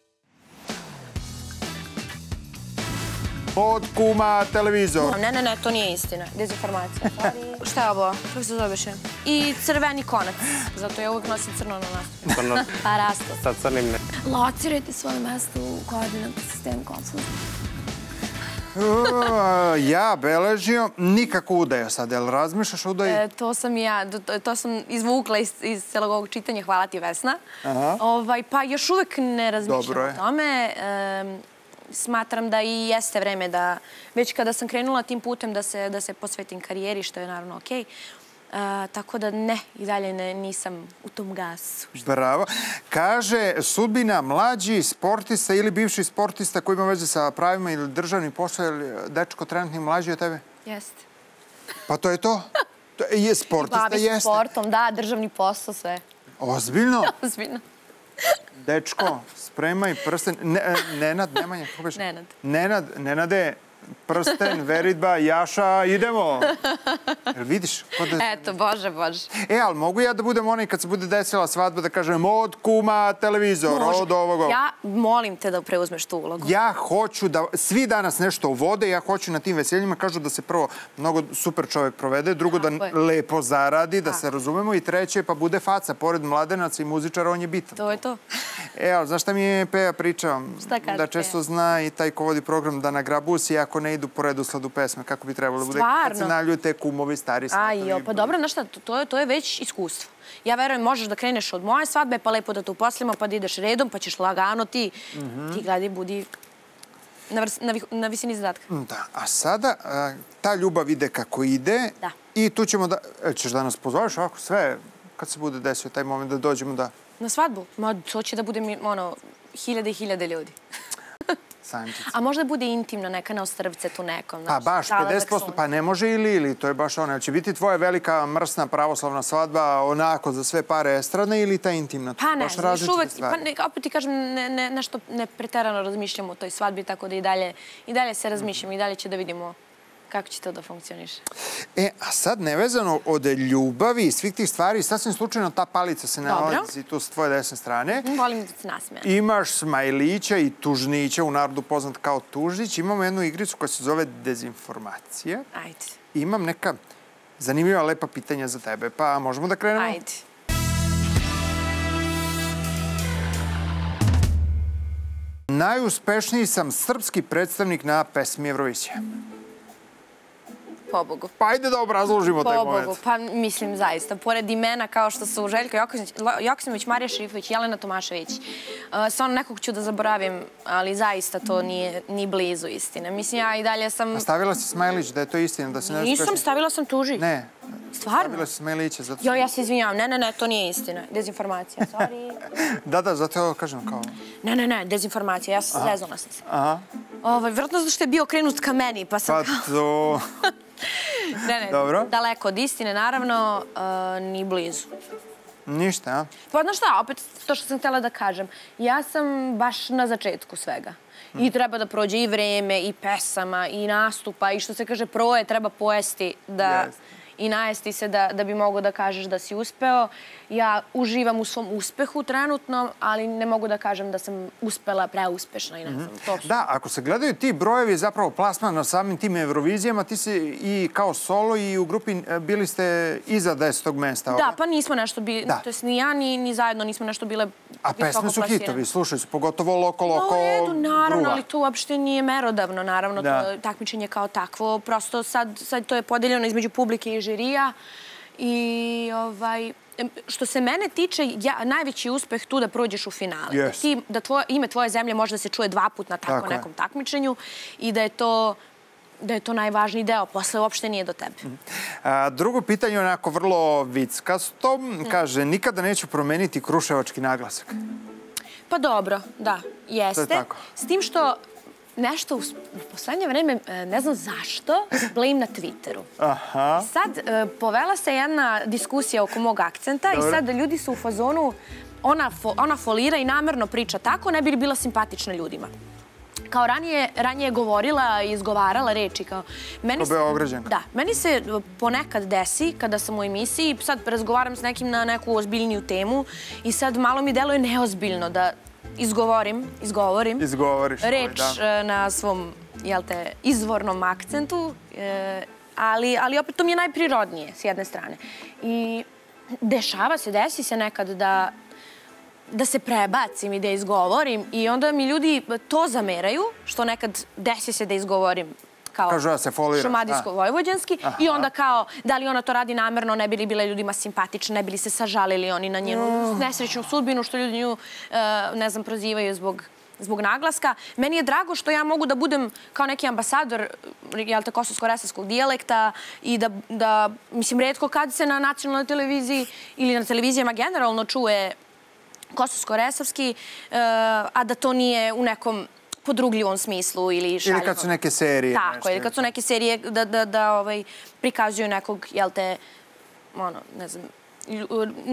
Od kuma televizor. Ne, ne, ne, to nije istina. Dezinformacija. Sorry. Šta je ovo? Kako se zove še? I crveni konac. Zato ja uvijek nosim crno na nas. Crno. Pa rasto. Sa crnim ne. Locirajte svoje mesto u koordinatni sistem konsulta. Ja beležio nikako udaju sad. Jel razmišljaš o udaji? E, to sam i ja, to, to sam izvukla iz, iz celog ovog čitanja. Hvala ti, Vesna. Aha. Ovaj, pa još uvek ne razmišljam Dobro je. o tome. E, smatram da i jeste vreme da, već kada sam krenula tim putem da se, da se posvetim karijeri, što je naravno okej, tako da ne, i dalje ne, nisam u tom gasu. Bravo. Kaže, sudbina mlađi sportista ili bivši sportista koji ima veze sa pravima ili državnim poslom, ili dečko trenutni mlađi od tebe? Jeste. Pa to je to? To je sportista, Bavi jeste. sportom, da, državni posao, sve. Ozbiljno? Ozbiljno. Dečko, spremaj prsten. Ne, e, Nenad, Nemanja, kako beše? Nenad. Nenad, Nenade, prsten, veridba, Jaša, idemo. Jel vidiš? Da... Eto, bože, bože. E, ali mogu ja da budem onaj kad se bude desila svadba da kažem od kuma televizor, Može. od ovoga. Ja molim te da preuzmeš tu ulogu. Ja hoću da, svi danas nešto vode, ja hoću na tim veseljima, kažu da se prvo mnogo super čovjek provede, drugo da je. lepo zaradi, da se razumemo i treće pa bude faca, pored mladenaca i muzičara, on je bitan. To je to. E, ali znaš šta mi je Peja pričao? Šta kaže Da često Peja? zna i taj ko vodi program da nagrabusi ako ne idu po redosledu pesme, kako bi trebalo da bude. Kad se Stvarno? naljute kumovi, stari Aj, satovi. jo, pa dobro, znaš šta, to- je, to je već iskustvo. Ja verujem, možeš da kreneš od moje svadbe, pa lepo da te uposlimo, pa da ideš redom, pa ćeš lagano ti, Mhm. ti gledaj, budi na, vrs, na, vi- na visini zadatka. Da, a sada a, ta ljubav ide kako ide Da. i tu ćemo da... E, ćeš da nas pozoveš ovako sve, kad se bude desio taj moment da dođemo da... Na svadbu? Ma, to će da bude, mi- ono, hiljade i hiljade ljudi. Sančica. A možda bude intimno, neka na ostrvce tu nekom. Pa znaš, baš, zalazak 50%, sunca. pa ne može ili ili, to je baš ono. Će biti tvoja velika mrsna pravoslavna svadba onako za sve pare estradne ili ta intimna? Pa ne, različite uvek, pa ne, opet ti kažem, ne, ne, nešto ne preterano razmišljam o toj svadbi, tako da i dalje, i dalje se razmišljam, i dalje će da vidimo kako će to da funkcioniše. E, a sad nevezano od ljubavi i svih tih stvari, sasvim slučajno ta palica se nalazi tu s tvoje desne strane. Volim da se nasmejem. Imaš smajlića i tužnića, u narodu poznat kao tužnić. Imamo jednu igricu koja se zove dezinformacija. Ajde. I imam neka zanimljiva, lepa pitanja za tebe. Pa možemo da krenemo? Ajde. Najuspešniji sam srpski predstavnik na pesmi Eurovizije. Pobogu. Pa ajde da obrazložimo taj Pobogu, moment. pa mislim zaista. Pored imena kao što su Željko Joksimović, Marija Šerifović, Jelena Tomašević, uh, stvarno nekog ću da zaboravim, ali zaista to nije ni blizu istine. Mislim, ja i dalje sam... A stavila si Smajlić da je to istina, da se ne Nisam, stavila sam tuži. Ne. Stvarno? Stavila si Smajlića, zato... Jo, ja se izvinjavam. Ne, ne, ne, to nije istina. Dezinformacija, sorry. Da, da, zato kažem kao... Ne, ne, ne, dezinformacija. Ja sam Aha. zezala sam se. Aha, Ovaj, vjerojatno zato što je bio krenut ka meni, pa sam pa kao... to... Ne, ne, Dobro. daleko od istine, naravno, uh, ni blizu. Ništa, a? Pa znaš šta, opet to što sam htjela da kažem. Ja sam baš na začetku svega. I treba da prođe i vreme, i pesama, i nastupa, i što se kaže proje, treba pojesti da... I najesti se da, da bi mogo da kažeš da si uspeo. Ja uživam u svom uspehu trenutno, ali ne mogu da kažem da sam uspela preuspešna i ne znam. To su Da, ako se gledaju ti brojevi, zapravo plasman na samim tim Eurovizijama, ti si i kao solo i u grupi e, bili ste iza desetog mesta. Da, pa nismo nešto bili, Da. to jest ni ja ni, ni zajedno nismo nešto bile A pesme su plasirane. hitovi, slušaj se, pogotovo Loko Loko u redu, naravno, Gruva. ali to uopšte nije merodavno, naravno, Da. to takmičenje kao takvo. Prosto sad, sad to je podeljeno između publike i žirija i ovaj, što se mene tiče, ja, najveći uspeh tu da prođeš u finale. Da, Jest. ti, da tvoje, ime tvoje zemlje može da se čuje dva put na tako, Tako je. nekom takmičenju i da je to da je to najvažniji deo. Posle uopšte nije do tebe. A, drugo pitanje je onako vrlo vickasto. Kaže, nikada neću promeniti kruševački naglasak. Pa dobro, da, jeste. tako. S tim što nešto u, poslednje vreme, e, ne znam zašto, blame na Twitteru. Aha. Sad, e, povela se jedna diskusija oko mog akcenta i sad ljudi su u fazonu, ona, fo, ona folira i namerno priča tako, ne bi li bila simpatična ljudima. Kao ranije, ranije je govorila i izgovarala reči kao... Meni Kao se- Beograđanka. Da, meni se e, ponekad desi kada sam u emisiji, sad razgovaram s nekim na neku ozbiljniju temu i sad malo mi deluje neozbiljno da izgovorim, izgovorim Izgovoriš. ovaj, reč da. e, na svom, jel te, izvornom akcentu, e, ali, ali opet to mi je najprirodnije s jedne strane. I dešava se, desi se nekad da da se prebacim i da izgovorim i onda mi ljudi to zameraju, što nekad desi se da izgovorim kao Kažu da se šumadijsko-vojvođanski i onda kao da li ona to radi namerno, ne bi li bile ljudima simpatične, ne bi li se sažalili oni na njenu Mm. nesrećnu sudbinu, što ljudi nju, e, ne znam, prozivaju zbog zbog naglaska. Meni je drago što ja mogu da budem kao neki ambasador jel te, kosovsko-resavskog dijalekta i da, da, mislim, redko kad se na nacionalnoj televiziji ili na televizijama generalno čuje kosovsko-resavski, e, a da to nije u nekom podrugljivom smislu ili šaljivom. Ili kad su neke serije. Tako, nešto. ili kad su neke serije da, da, da ovaj, prikazuju nekog, jel te, ono, ne znam,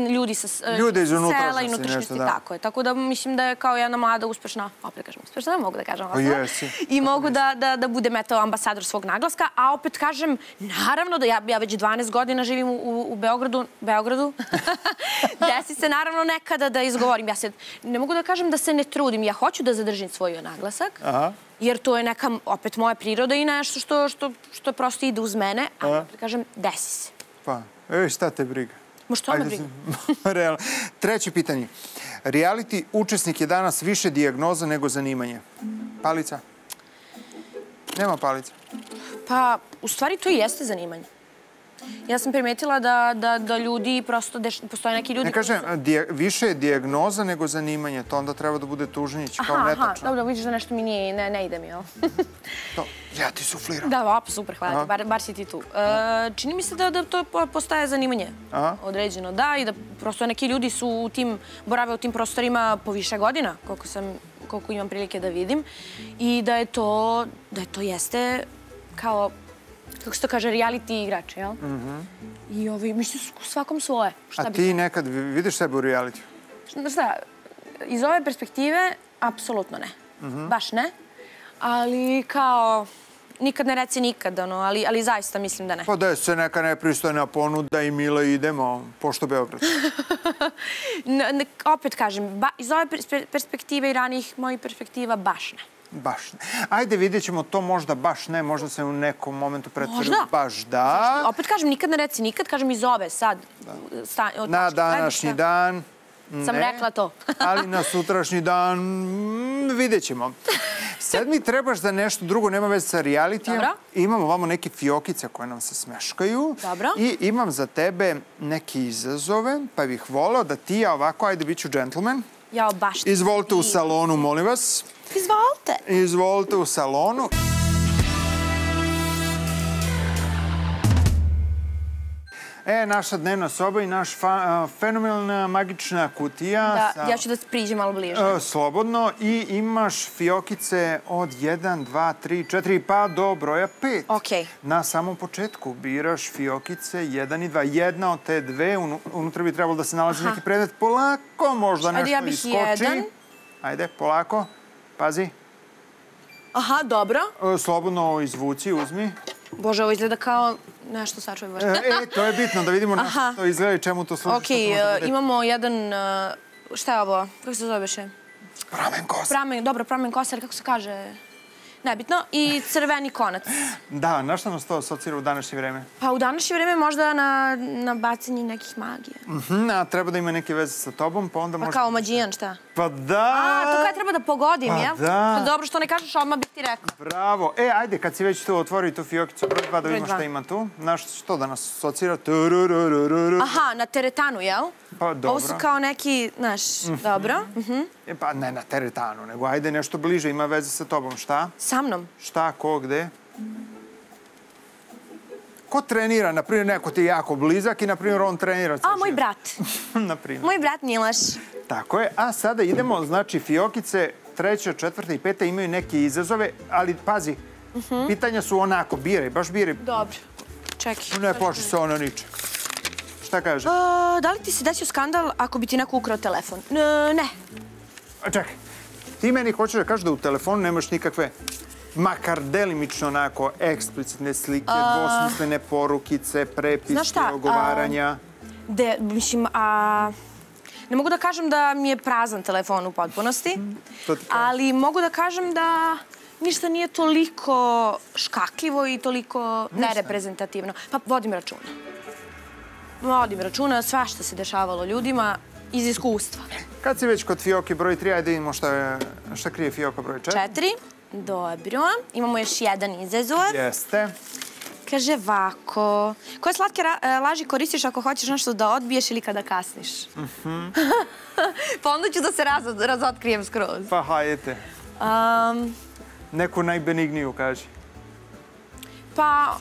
ljudi sa s- Ljude iz sela i unutrašnjosti, da. tako je. Tako da mislim da je kao jedna mlada, uspešna, opet da kažem uspešna, ne mogu da kažem Pa osoba. jesi. I mogu da, da, da budem eto ambasador svog naglaska, a opet kažem, naravno da ja, ja već 12 godina živim u, u, u Beogradu, Beogradu. Desi se naravno nekada da izgovorim. Ja se, ne mogu da kažem da se ne trudim, ja hoću da zadržim svoj naglasak, Aha. jer to je neka, opet, moja priroda i nešto što, što, što prosto ide uz mene, a opet kažem, desi se. Pa, ej, šta te briga? Ma što me briga? Realno. Treće pitanje. Reality učesnik je danas više dijagnoza nego zanimanje. Palica? Nema palica. Pa, u stvari to i jeste zanimanje. Ja sam primetila da, da, da ljudi prosto, deš, postoje neki ljudi... Ne kažem, više je dijagnoza nego zanimanje. To onda treba da bude tužnić, kao Aha, aha, netačno. dobro, vidiš da nešto mi nije, ne, ne ide mi ovo. To, ja ti sufliram. Da, op, super, hvala Aha. ti, bar, bar si ti tu. E, čini mi se da, da to po- postaje zanimanje Aha. određeno, da, i da prosto neki ljudi su u tim, borave u tim prostorima po više godina, koliko sam koliko imam prilike da vidim i da je to, da je to jeste kao, kako se to kaže, reality igrač, jel? Mhm. I ovaj, mislim, svakom svoje. Šta A bi ti nekad vi- vidiš sebe u reality? Šta, iz ove perspektive, apsolutno ne. Mhm. Baš ne. Ali kao, nikad ne reci nikad, ono, ali, ali zaista mislim da ne. Pa da se neka nepristojna ponuda i mile idemo, pošto Beograd. Ne, opet kažem, ba, iz ove perspe- perspektive i ranih mojih perspektiva, baš ne. Baš ne. Ajde, vidjet ćemo to možda baš ne, možda se u nekom momentu pretvori baš da. Opet kažem, nikad ne reci nikad, kažem iz ove sad. Sta, od Na današnji gledišta. dan Sam rekla to. ali na sutrašnji dan mm, vidjet ćemo. Sad mi trebaš da nešto drugo, nema veze sa realityjem. Dobro. Imamo vamo neke fiokice koje nam se smeškaju. Dobro. I imam za tebe neke izazove, pa bih volao da ti, ja ovako, ajde, bit ću džentlmen. Jao, baš. Izvolite u salonu, molim vas. Izvolite. Izvolite u salonu. E, naša dnevna soba i naš fa, fenomenalna magična kutija. Da, ja ću da priđem malo bliže. E, slobodno i imaš fiokice od 1, 2, 3, 4 pa do broja 5. Ok. Na samom početku biraš fiokice 1 i 2. Jedna od te dve, unu- unutra bi trebalo da se nalazi Aha. neki predmet. Polako možda Ajde, nešto ja bih iskoči. jedan. Ajde, polako. Pazi. Aha, dobro. E, Slobodno izvuci, uzmi. Bože, ovo izgleda kao nešto sačuvaj Bože. E, to je bitno da vidimo na što to izgleda i čemu to služi. Ok, da e, imamo jedan, e, šta je ovo? Kako se zoveš? Pramen kosar. Pramen, dobro, pramen kosar, kako se kaže? Nebitno. I crveni konac. Da, na šta nas to asocira u današnje vreme? Pa u današnje vreme možda na, na bacanje nekih magije. Mhm, a treba da ima neke veze sa tobom, pa onda Pa možda... kao mađijan, šta? Pa da! A, to kada treba da pogodim, Pa jel? da. Pa dobro što ne kažeš, odmah bih ti rekao. Bravo. E, ajde, kad si već tu otvori tu fiokicu broj 2 da vidimo dva. šta ima tu. Znaš što da nas asocira? Aha, na teretanu, jel? Pa Ovo dobro. su kao neki, znaš, dobro. Mhm. E, pa ne na teretanu, nego ajde nešto bliže, ima veze sa tobom. Šta? Sa mnom? Šta, ko, gde? Ko trenira? Naprimjer, neko ti je jako blizak i, naprimjer, on trenira. A, moj brat. Naprimjer. Moj brat Milaš. Tako je. A sada idemo, znači, fiokice treća, četvrta i peta imaju neke izazove, ali pazi, Mhm. pitanja su onako, biraj, baš biraj. Dobro. Čekaj. Ne plaši se ono niče. Šta kaže? A, da li ti se desio skandal ako bi ti neko ukrao telefon? Ne. A čekaj, ti meni hoćeš da kažeš da u telefonu nemaš nikakve makar delimično onako eksplicitne slike, A- dvosmislene porukice, prepiske, šta, ogovaranja. De, mislim, a... Ne mogu da kažem da mi je prazan telefon u potpunosti, ti ali mogu da kažem da ništa nije toliko škakljivo i toliko nereprezentativno. Pa vodim računa. Vodim računa svašta se dešavalo ljudima iz iskustva. Kad si već kod fioke broj 3, ajde vidimo šta, je, šta krije fioka broj 4. Četiri. Dobro. Imamo još jedan izazov. Jeste. Kaže ovako. Koje slatke e, laži koristiš ako hoćeš nešto da odbiješ ili kada kasniš? Mhm. pa onda ću da se raz, razotkrijem skroz. Pa hajete. Um, Neku najbenigniju, kaži. pa,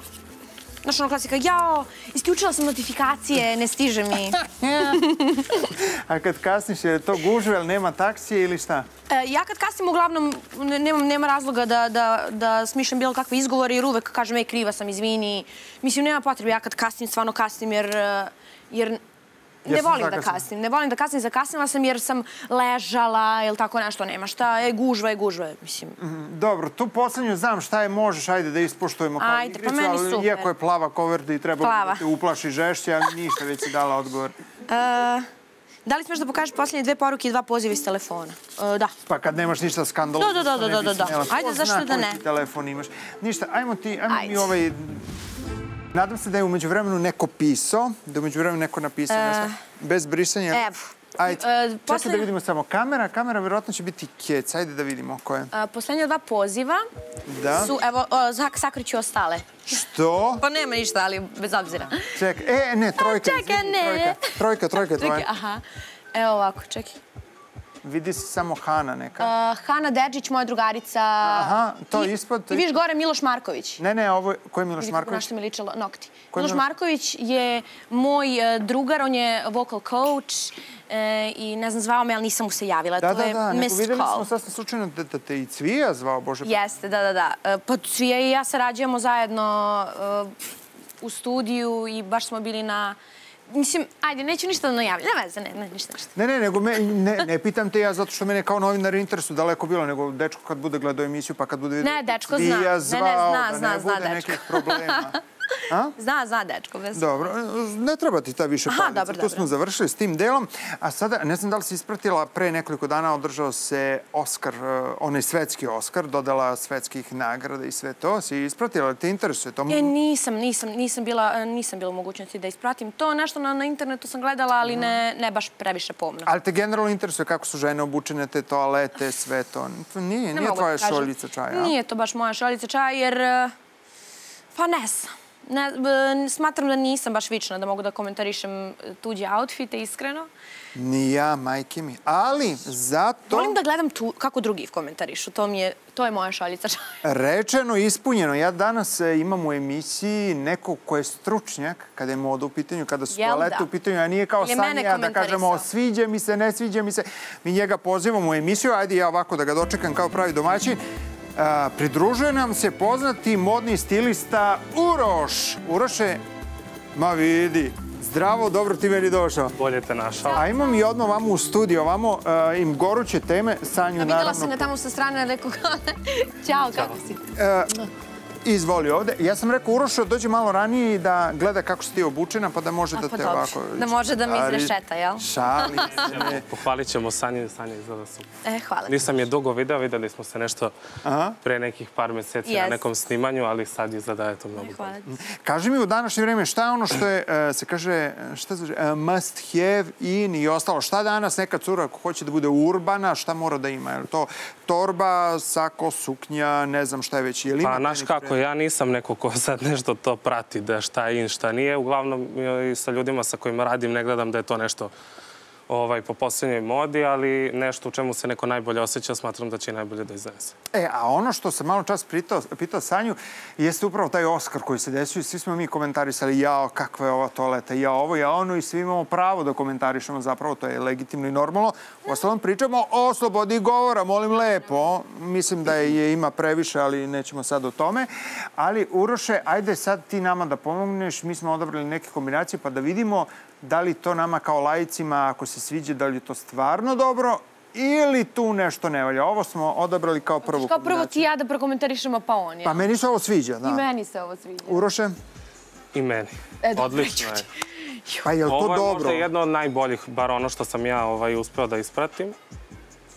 znaš ono klasika, jao, isključila sam notifikacije, ne stiže mi. A kad kasniš, je to gužve, ali nema taksije ili šta? E, ja kad kasnim, uglavnom, ne- nemam, nema razloga da, da, da smišljam bilo kakve izgovore, jer uvek kažem, ej, kriva sam, izvini. Mislim, nema potrebe, ja kad kasnim, stvarno kasnim, jer, e, jer ne volim da kasnim. Ne volim da kasnim, zakasnila sam jer sam ležala ili tako nešto, nema šta. E, gužva je gužva, mislim. Mhm, Dobro, tu poslednju znam šta je možeš, ajde da ispoštujemo kao Ajde, pa igricu, meni ali super. iako je plava koverda i treba Plava. da te uplaši žešće, ali ništa, već si dala odgovor. E, da li smeš da pokažeš posljednje dve poruke i dva poziva iz telefona? E, da. Pa kad nemaš ništa skandalozno, Da, da, da, da, da, da. Ko Ajde, zašto da ne? telefon imaš. Ništa, ajmo ti, ajmo mi Ajde. ovaj... Nadam se da je umeđu vremenu neko pisao, da je umeđu vremenu neko napisao E, nešto. Bez brisanja. Evo. Ajde, E, čekaj da vidimo samo kamera. Kamera verovatno će biti kec. Ajde da vidimo ko je. E, posljednja dva poziva Da. su, evo, o, zak, sakriću ostale. Što? Pa nema ništa, ali bez obzira. Čekaj, e, ne, trojka. čekaj, izvini, ne. Trojka, trojka, trojka tvoja. Čekaj, aha. Evo ovako, čekaj. Vidi se samo Hana neka. Uh, Hana Dedžić, moja drugarica. Aha, to je ispod. to I viš gore Miloš Marković. Ne, ne, ovo je... Ko je Miloš Vidi kako Marković? mi ličilo, nokti. Ko Miloš Marković je moj e, drugar, on je vocal coach e, i ne znam, zvao me, ali nisam mu se javila. Da, to da, je da, nego missed videli call. smo sasvim slučajno da, da te i Cvija zvao, Bože. Jeste, da, da, da. E, Pa Cvija i ja sarađujemo zajedno e, u studiju i baš smo bili na... Mislim, ajde, neću ništa da najavljam. Ne veze, ne, ne, ništa, ništa. Ne, ne, nego me, ne, ne pitam te ja zato što mene kao novinar interesu daleko bilo, nego dečko kad bude gledao emisiju pa kad bude vidio... Ne, dečko Cvija zna. Ne, ne, zna, da zna, ne zna bude dečko. nekih problema. A? Zna, zna, dečko, bez... Dobro, ne treba ti ta više Aha, dobro, tu smo završili s tim delom. A sada, ne znam da li si ispratila, pre nekoliko dana održao se Oscar, eh, onaj svetski Oscar, dodala svetskih nagrada i sve to. Si ispratila, te interesuje to? E, nisam, nisam, nisam bila, nisam bila u mogućnosti da ispratim to. Nešto na, na internetu sam gledala, ali ne, ne baš previše pomno. Ali te generalno interesuje kako su žene obučene, te toalete, sve to. Nije, nije da tvoja šoljica čaja. Nije to baš moja šoljica čaja, jer... e, Pa ne znam. Ne, smatram da nisam baš vična da mogu da komentarišem e, tuđe outfite, iskreno. Ni ja, majke mi. Ali, zato... Volim da gledam tu, kako drugi komentarišu. To, mi je, to je moja šaljica. Rečeno, ispunjeno. Ja danas e, imam u emisiji nekog ko je stručnjak kada je moda u pitanju, kada su Jel toalete da? u pitanju, a nije kao Sanja da kažemo sviđa mi se, ne sviđa mi se. Mi njega pozivamo u emisiju, ajde ja ovako da ga dočekam kao pravi domaćin. A, pridružuje nam se poznati modni stilista Uroš. Uroše, ma vidi, zdravo, dobro ti meni došao. Bolje te našao. A imam i odno vamo u studiju, ovamo a, im goruće teme, Sanju Videla naravno. sam ga tamo sa strane, rekao Ćao, kako si? E, izvoli ovde. Ja sam rekao Urošu dođe malo ranije i da gleda kako si ti obučena pa da može A, da pa te dobro. ovako... Da može da mi izrešeta, jel? Šalim se. Pohvalit ćemo Sanju, Sanja izgleda super. E, hvala. Nisam je dugo video, videli smo se nešto Aha. pre nekih par meseci na nekom snimanju, ali sad izgleda je to mnogo bolje. Hvala. Kaži mi u današnje vreme šta je ono što je, e, se kaže, šta e, must have, in i ostalo. Šta danas neka cura ako hoće da bude urbana, šta mora da ima? Je li to torba, sako, suknja, ne znam šta je već. Je li Pa, neki kako, predmet? ja nisam neko ko sad nešto to prati, da šta je in, šta nije. Uglavnom, i sa ljudima sa kojima radim ne gledam da je to nešto ovaj, po posljednjoj modi, ali nešto u čemu se neko najbolje osjeća, smatram da će i najbolje da iznese. E, a ono što sam malo čas pitao, pitao Sanju, jeste upravo taj Oskar koji se desio i svi smo mi komentarisali jao, kakva je ova toaleta, ja ovo, ja ono i svi imamo pravo da komentarišemo, zapravo to je legitimno i normalno. Ostalom pričamo o slobodi govora, molim lepo. Mislim da je ima previše, ali nećemo sad o tome. Ali, Uroše, ajde sad ti nama da pomogneš, mi smo odabrali neke kombinacije pa da vidimo da li to nama kao lajicima, ako se sviđa, da li je to stvarno dobro ili tu nešto ne valja. Ovo smo odabrali kao prvu Kao prvo kombinaciju. ti ja da prokomentarišemo, pa on je. Pa meni se ovo sviđa, da. I meni se ovo sviđa. Uroše, I meni. E, dobro, Odlično je. pa je li to Ovo je dobro? možda jedno od najboljih, bar ono što sam ja ovaj, uspeo da ispratim.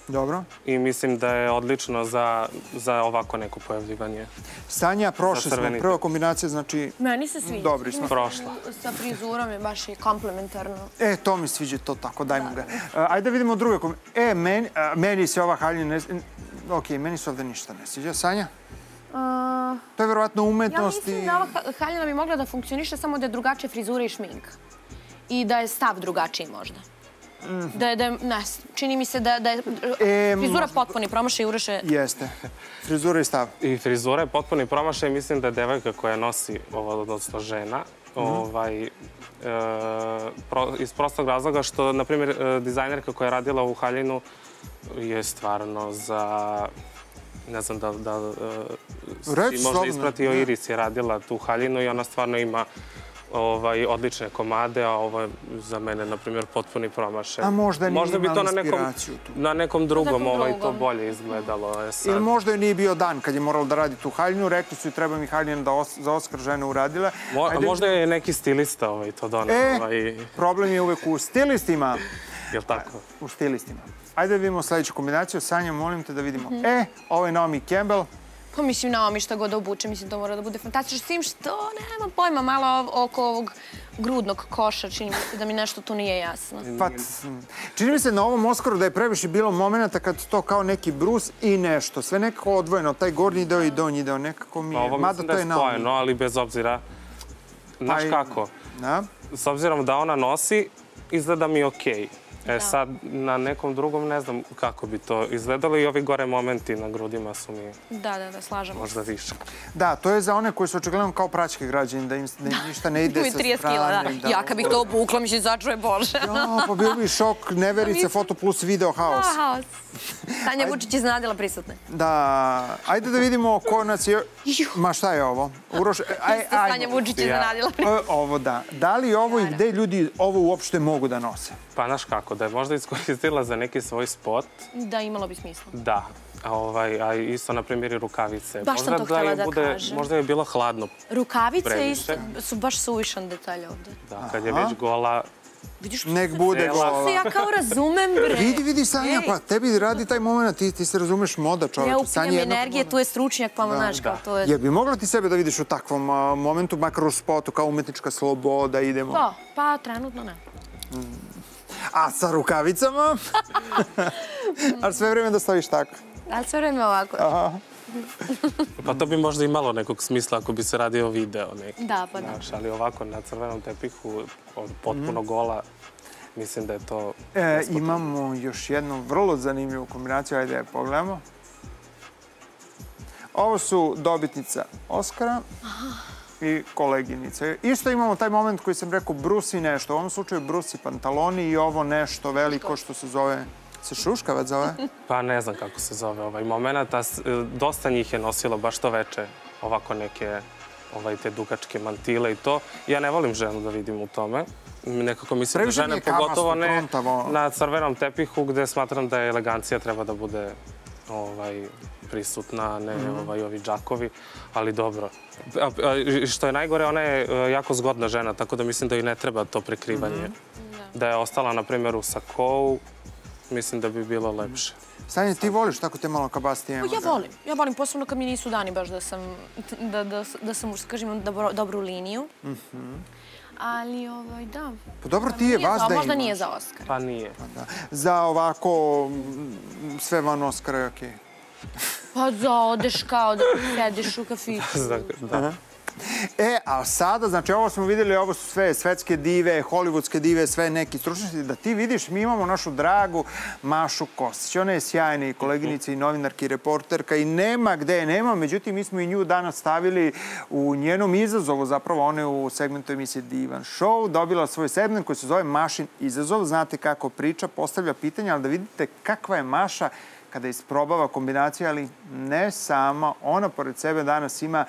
Dobro. I mislim da je odlično za, za ovako neko pojavljivanje. Sanja, prošli smo. Prva kombinacija, znači... Meni se sviđa. Dobri smo. Prošla. Sa frizurom je baš i komplementarno. E, to mi sviđa, to tako, dajmo ga. A, Ajde da vidimo druga kombinacija. E, meni, a, meni se ova haljina ne... Ok, meni se ovde ništa ne sviđa. Sanja? To je verovatno ja umetnost mislim i... da ova ha- haljina bi mogla da funkcioniše samo da je drugačija frizura i šminka. I da je stav drugačiji možda. Da je, da je, ne, čini mi se da, da je E, frizura možda- potpuni promašaj i ureše. Jeste. Frizura i stav. I frizura je potpuni promašaj. Mislim da je devojka koja nosi, ovo, odnosno žena, ovaj, e, pro, iz prostog razloga što, na primjer, e, dizajnerka koja je radila u haljinu je stvarno za ne znam da, da e, si možda ispratio, ne. Iris je radila tu haljinu i ona stvarno ima ovaj, odlične komade, a ovo je za mene, na primjer, potpuni promašaj. A možda nije možda bi to na nekom, na nekom drugom, nekom ovaj, to drugom. bolje izgledalo. E, sad. Ili možda joj nije bio dan kad je morala da radi tu haljinu, rekli su i treba mi haljina da os, za Oskar žena uradila. Mo, Ajde- možda je neki stilista ovaj, to donao. E, Ovaj, problem je uvek u stilistima. jel tako? U stilistima. Ajde da vidimo sledeću kombinaciju. Sanja, molim te da vidimo. Mhm. E, ovo je Naomi Campbell. Pa mislim, Naomi šta god da obuče, mislim to mora da bude fantastično. S tim što nema pojma malo oko ovog grudnog koša, čini mi se da mi nešto tu nije jasno. Pa, čini mi se na ovom Oskaru da je previše bilo momenta kad to kao neki brus i nešto. Sve nekako odvojeno. Taj gornji deo i donji deo. Nekako mi Pa je. ovo Mada mislim da to je spojeno, ali bez obzira. Znaš Pa kako? Da? S obzirom da ona nosi, izgleda mi okej. E sad, na nekom drugom ne znam kako bi to izgledalo i ovi gore momenti na grudima su mi Da, da, da, slažemo. možda više. Da, to je za one koji su očigledno kao praćke građani, da im, da im ništa ne ide sa 30 kila, da. strane. Ja kad bih to obukla, mislim, začuje Bože. Ja, pa bio bi šok, neverice, foto plus video haos. Da, haos. Tanja Vučić iznadila prisutne. Da, ajde da vidimo ko nas je... Ma šta je ovo? Uroš... Aj, aj, Tanja Vučić iznadila E, Ovo da. Da li ovo i gde ljudi ovo uopšte mogu da nose? Pa znaš kako, da je možda iskoristila za neki svoj spot, Da, imalo bi smisla. da. A, ovaj, a isto, na primjer, i rukavice. Baš sam možda to htjela joj da bude, kažem. Možda je bilo hladno, Rukavice Previše. isto su baš suvišan detalj ovde. da, kad je već gola. Vidiš Nek bude gola. ja kao razumem, bre. Vidi, vidi, Sanja, pa tebi radi taj moment, ti, ti se razumeš moda, čoveče. Ja jednako energije, tu je stručnjak, pa Da, znaš, kao to je... Jel bi mogla ti sebe da vidiš u takvom momentu, makar u spotu, kao umetnička sloboda, idemo? Pa, pa trenutno ne. A sa rukavicama? A sve vreme da stojiš tako. Ali sve vreme ovako. Aha. Pa to bi možda imalo nekog smisla ako bi se radio video neki. Da, pa da. Znaš, ali ovako na crvenom tepihu, potpuno gola, mislim da je to... E, imamo još jednu vrlo zanimljivu kombinaciju, ajde da je pogledamo. Ovo su dobitnica Oscara i koleginica. Isto imamo taj moment koji sam rekao brusi nešto. U ovom slučaju brusi pantaloni i ovo nešto veliko što se zove... Se šuškavac zove? Pa ne znam kako se zove ovaj moment, a s- dosta njih je nosilo baš to veče ovako neke ovaj, te dugačke mantile i to. Ja ne volim ženu da vidim u tome. Nekako mislim Previše da žene, pogotovo ne na crvenom tepihu gde smatram da je elegancija treba da bude ovaj, prisutna, ne Mhm. ovaj, ovi džakovi, ali dobro. A, što je najgore, ona je e, jako zgodna žena, tako da mislim da i ne treba to prekrivanje. Mhm. Da je ostala, na primjer, u sakou, mislim da bi bilo lepše. Stanje, ti voliš tako te malo kabastije? Pa ja volim. Ja volim, posebno kad mi nisu dani baš da sam, da, da, da sam, kažem, dobro, dobru liniju. Mhm. Ali, ovaj, da. Pa dobro, ti je vas da Možda imaš. nije za Oscar. Pa nije. Da. Za ovako mm, sve van Oscara je okej. Pa za odeš kao da sediš u kafiću. Aha. E, a sada, znači ovo smo videli, ovo su sve svetske dive, hollywoodske dive, sve neki stručnjaci, da ti vidiš, mi imamo našu dragu Mašu Kostić. Ona je sjajna i koleginica i novinarka i reporterka i nema gde je nema, međutim mi smo i nju danas stavili u njenom izazovu, zapravo ona je u segmentu emisije Divan Show, dobila svoj segment koji se zove Mašin izazov, znate kako priča, postavlja pitanja, ali da vidite kakva je Maša kada isprobava kombinaciju, ali ne sama. Ona pored sebe danas ima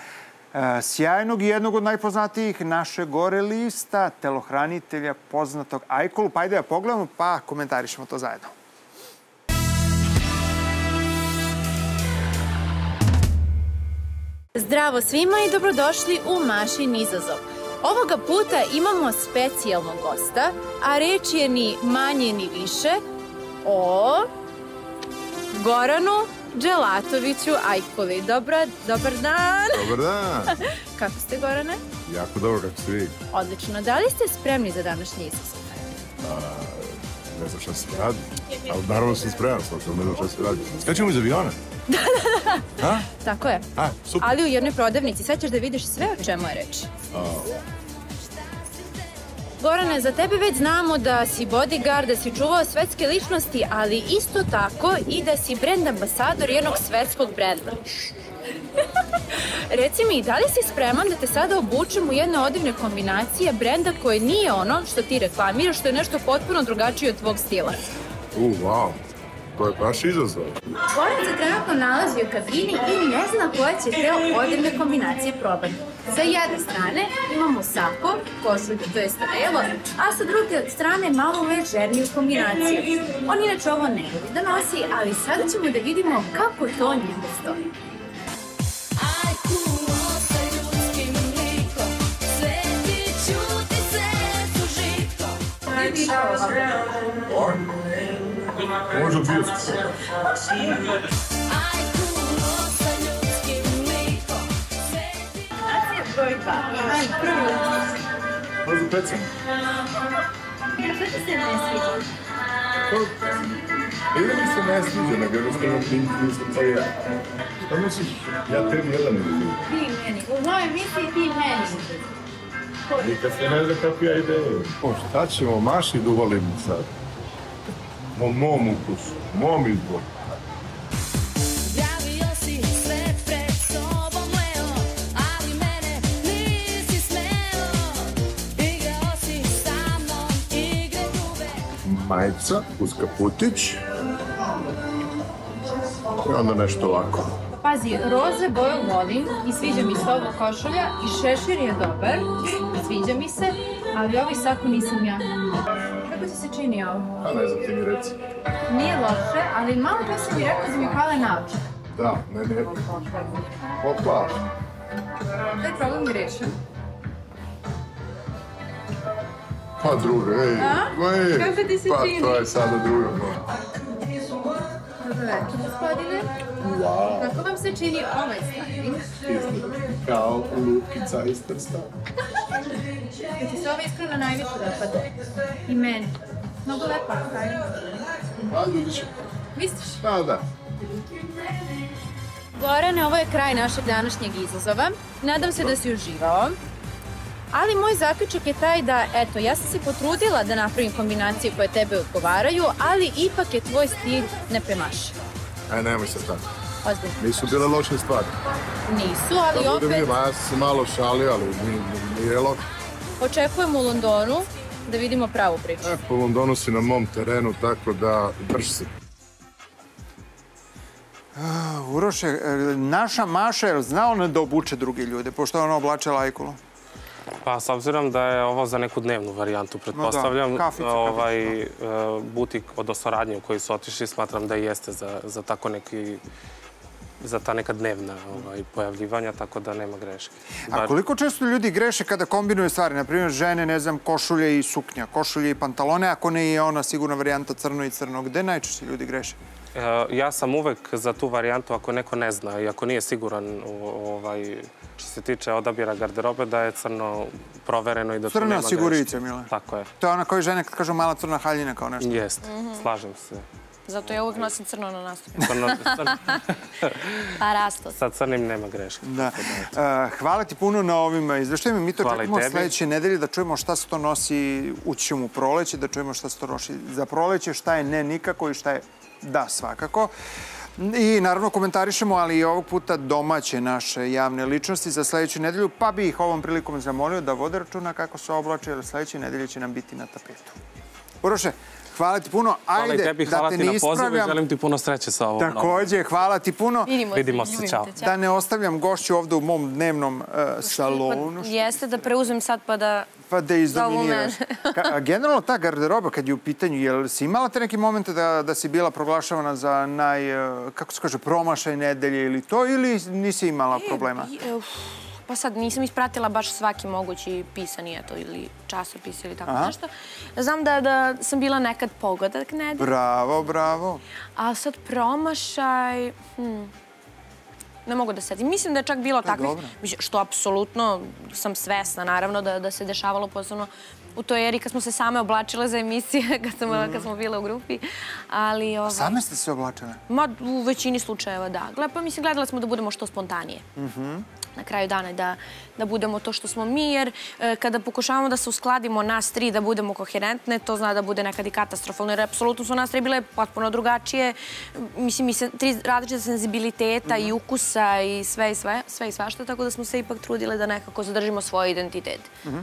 sjajnog i jednog od najpoznatijih naše gore lista, telohranitelja poznatog Ajkolu. Pa ajde da pogledamo pa komentarišemo to zajedno. Zdravo svima i dobrodošli u Mašin izazov. Ovoga puta imamo specijalnog gosta, a reč je ni manje ni više o Goranu Dželatoviću Ajkuli. Dobra, dobar dan! Dobar dan. Kako ste, Gorane? Jako dobro kako ste vi. Odlično. Da li ste spremni za današnji izazov? A, ne znam šta se radi, ali naravno sam spreman, s obzirom ne znam šta se radi. Skačemo iz aviona? A? Tako je. A, super. Ali u jednoj prodavnici sad ćeš da vidiš sve o čemu je reč. A, Gorane, za tebe već znamo da si bodyguard, da si čuvao svetske ličnosti, ali isto tako i da si brand ambasador jednog svetskog brenda. Reci mi, da li si spreman da te sada obučem u jedne odivne kombinacije brenda koje nije ono što ti reklamiraš, što je nešto potpuno drugačije od tvog stila? u, wow. To je baš izazov. Goran se trenutno nalazi u kabini i ne zna koje će te odivne kombinacije probati. Sa jedne strane imamo sako, košulju, to je stavelo, a sa druge strane malo ležerniju kombinaciju. On inače ovo ne voli da nosi, ali sada ćemo da vidimo kako to njemu stoji. Može bioskop. Broj dva. Aj, prvi. Može pecam. Šta ti se ne sviđa? Ili mi se ne sviđa, nego jednostavno ti nisam to ja. Šta misliš? Ja tebi jedan ne vidim. Ti meni. U mojoj misli ti meni. Nikad se ne zna kako ja ideju. O, šta ćemo Maši uvalimo sad? O mom ukusu, mom izboru. Majica uz kaputić. I onda nešto ovako. Pazi, roze boju volim i sviđa mi se ovo košulja i šešir je dobar, sviđa mi se, ali ovaj sako nisam ja. Kako ti se čini ovo? A ne znam, ti mi reci. Nije loše, ali malo pre si mi rekao da mi hvale naočar. Da, meni je... Opa! Taj problem je rešen. Pa druga, ej, ej, Kako ti se pa čini? to je sada druga. Dobro večer, gospodine. Wow. Kako vam se čini ovaj styling? Izgleda kao lukica iz Trsta. Da ti se ovo iskreno najviše dopada. I meni. Mnogo lepa, hajde. A ljudi će... Misliš? Pa da. Gorane, ovo je kraj našeg današnjeg izazova. Nadam se da si uživao. Ali moj zaključak je taj da, eto, ja sam se potrudila da napravim kombinacije koje tebe odgovaraju, ali ipak je tvoj stil nepremašiv. E, nemoj se tako. Ozbiljno. Nisu bile loše stvari. Nisu, ali Da opet ima, ja sam se malo šalio, ali nije, nije loše. očekujemo u Londonu da vidimo pravu priču. E, po Londonu si na mom terenu, tako da drž se. Ah, Uroše, e, naša Maša je znao ne da obuče druge ljude, pošto ona oblače lajkulu. Pa, s obzirom da je ovo za neku dnevnu varijantu, pretpostavljam, kafice, kafice, ovaj, e, butik od osoradnje u koji su otišli, smatram da jeste za, za tako neki za ta neka dnevna ovaj, pojavljivanja, tako da nema greške. A koliko često ljudi greše kada kombinuju stvari? Naprimjer, žene, ne znam, košulje i suknja, košulje i pantalone, ako ne i ona sigurna varijanta crno i crno. Gde najčešće ljudi greše? E, ja sam uvek za tu varijantu ako neko ne zna i ako nije siguran ovaj, što se tiče odabira garderobe, da je crno provereno i da tu Crna nema sigurica, greške. Mile. Tako je. To je ona koju žene kad kažu mala crna haljina kao nešto. Jeste, slažem se. Zato ja uvijek nosim crno na nastupima. Crno, crno, Pa rasto. sa crnim nema greške. Da. Hvala ti puno na ovim izveštajima. Mi to Hvala čekamo sledeće nedelje da čujemo šta se to nosi, ćemo u proleće, da čujemo šta se to nosi za proleće, šta je ne nikako i šta je da svakako. I naravno komentarišemo, ali i ovog puta domaće naše javne ličnosti za sledeću nedelju, pa bi ih ovom prilikom zamolio da vode računa kako se oblače, jer sledeće nedelje će nam biti na tapetu. Uroše, hvala ti puno. Hvala Ajde, i tebi, da hvala te ti ne na pozivu i želim ti puno sreće sa ovom. Takođe, hvala ti puno. Vidimo se, Vidimo se, ljubim čao. te, Da ne ostavljam gošću ovde u mom dnevnom uh, salonu. Pa, jeste da preuzem sad pa da... Pa da izdominiraš. Zovu Ka- a generalno ta garderoba kad je u pitanju, jel si imala te neke momente da, da si bila proglašavana za naj, eh, kako se kaže, promašaj nedelje ili to, ili nisi imala problema? I, uf, Pa sad nisam ispratila baš svaki mogući pisani eto, ili časopis ili tako Aha. nešto. Znam da, da sam bila nekad pogodak nedelje, Bravo, bravo. a sad promašaj... Hm, ne mogu da sedim. Mislim da je čak bilo takvih, što apsolutno sam svesna, naravno, da, da se dešavalo posebno u toj eri kad smo se same oblačile za emisije, kad, sam, kad smo bile u grupi. Ali, ovaj, Same ste se oblačene? Ma, u većini slučajeva, da. Gle, pa mislim, gledala smo da budemo što spontanije Mhm. Na kraju dana da, da budemo to što smo mi, jer e, kada pokušavamo da se uskladimo nas tri, da budemo koherentne, to zna da bude nekad i katastrofalno, jer apsolutno su nas tri bile potpuno drugačije. Mislim, i se, tri različite senzibiliteta i ukusa i sve i sve, sve i svašta, tako da smo se ipak trudile da nekako zadržimo svoj identitet. Mhm.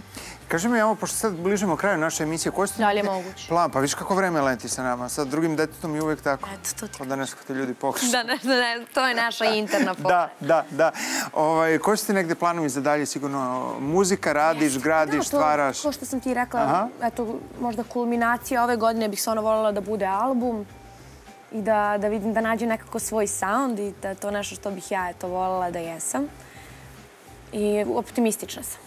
Kaži mi, evo, pošto sad bližimo kraju naše emisije, koji ste... Da li je moguće? Plan, pa viš kako vreme leti sa nama. Sa drugim detetom je uvek tako. Eto, to ti... Kod da ne shvate ljudi pogrešno. Da, ne, ne, to je naša interna Da, da, da. Ovaj, koji ste negde planovi za dalje? Sigurno muzika, radiš, gradiš, Da, to, stvaraš? Ko što sam ti rekla, Aha. eto, možda kulminacija ove godine bih stvarno voljela da bude album i da, da vidim da nađem nekako svoj sound i da to nešto što bih ja eto voljela da jesam. I optimistična sam.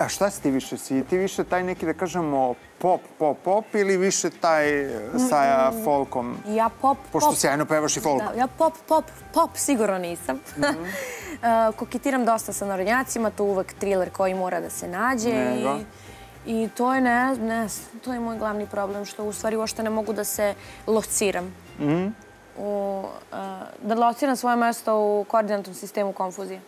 A šta si ti više? Si ti više taj neki, da kažemo, pop, pop, pop ili više taj eh, sa Mm, folkom? Ja pop, Pošto pop. sjajno pevaš i folk. Da, ja pop, pop, pop sigurno nisam. E, koketiram dosta sa narodnjacima, to uvek thriller koji mora da se nađe. Nego? I, I to je, ne, ne, to je moj glavni problem, što u stvari uopšte ne mogu da se lociram. Mhm. U, e, da lociram svoje mesto u koordinatnom sistemu konfuzije.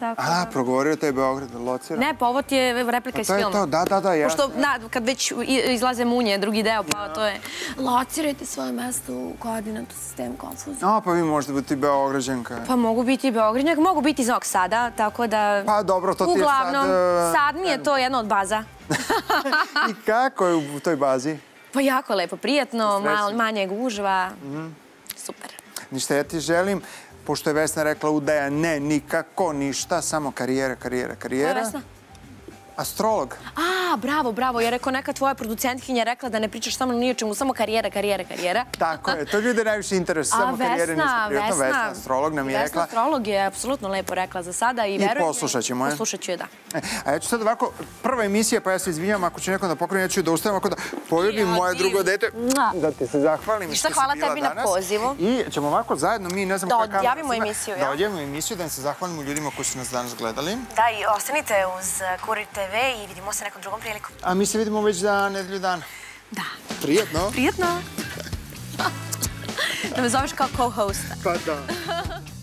Tako A, progovorio taj Beograd, locira. Ne, pa ovo ti je replika Pa iz to je filma. to, da, da, da, jasno. Pošto, kad već izlaze munje, drugi deo, pa to je locirajte svoje mesto u koordinatu sistemu konfuzije. A, pa vi možete biti Beograđanka. Pa mogu biti i Beogradnjak, mogu biti iz Novog Sada, tako da... Pa dobro, to ti je sad, Uglavnom, e, sad mi je to jedna od baza. I kako je u toj bazi? Pa jako lepo, prijatno, mal, manje gužva. Mhm. Super. Ništa, ja ti želim, pošto je Vesna rekla udaja, ne, nikako, ništa, samo karijera, karijera, karijera. Vesna? Astrolog. A, bravo, bravo. Ja rekao, neka tvoja producentkinja rekla da ne pričaš samo ni o čemu, samo karijera, karijera, karijera. Tako je, to ljude najviše interesuje, samo karijere ništa Vesna, prijatno. Vesna, Vesna, astrolog nam je Vesna rekla. astrolog je apsolutno lepo rekla za sada i I verujem... poslušat ćemo je. Poslušat ću je, da. E, a ja ću sad ovako, prva emisija, pa ja se izvinjam ako ću nekom da pokrenem, ja ću da ustavim ovako da poljubim moje drugo dete, da ti se zahvalim. Što si hvala bila tebi na danas. pozivu. I ćemo ovako zajedno, mi ne znam Da kamera odjavimo emisiju, Da ja? odjavimo emisiju, da se zahvalimo ljudima koji su nas danas gledali. Da, i ostanite uz Kurir TV i vidimo se nekom drugom prilikom. A mi se vidimo već za nedelju dana. Da. Prijetno. Prijetno. Da me zoveš kao co-hosta. Pa da.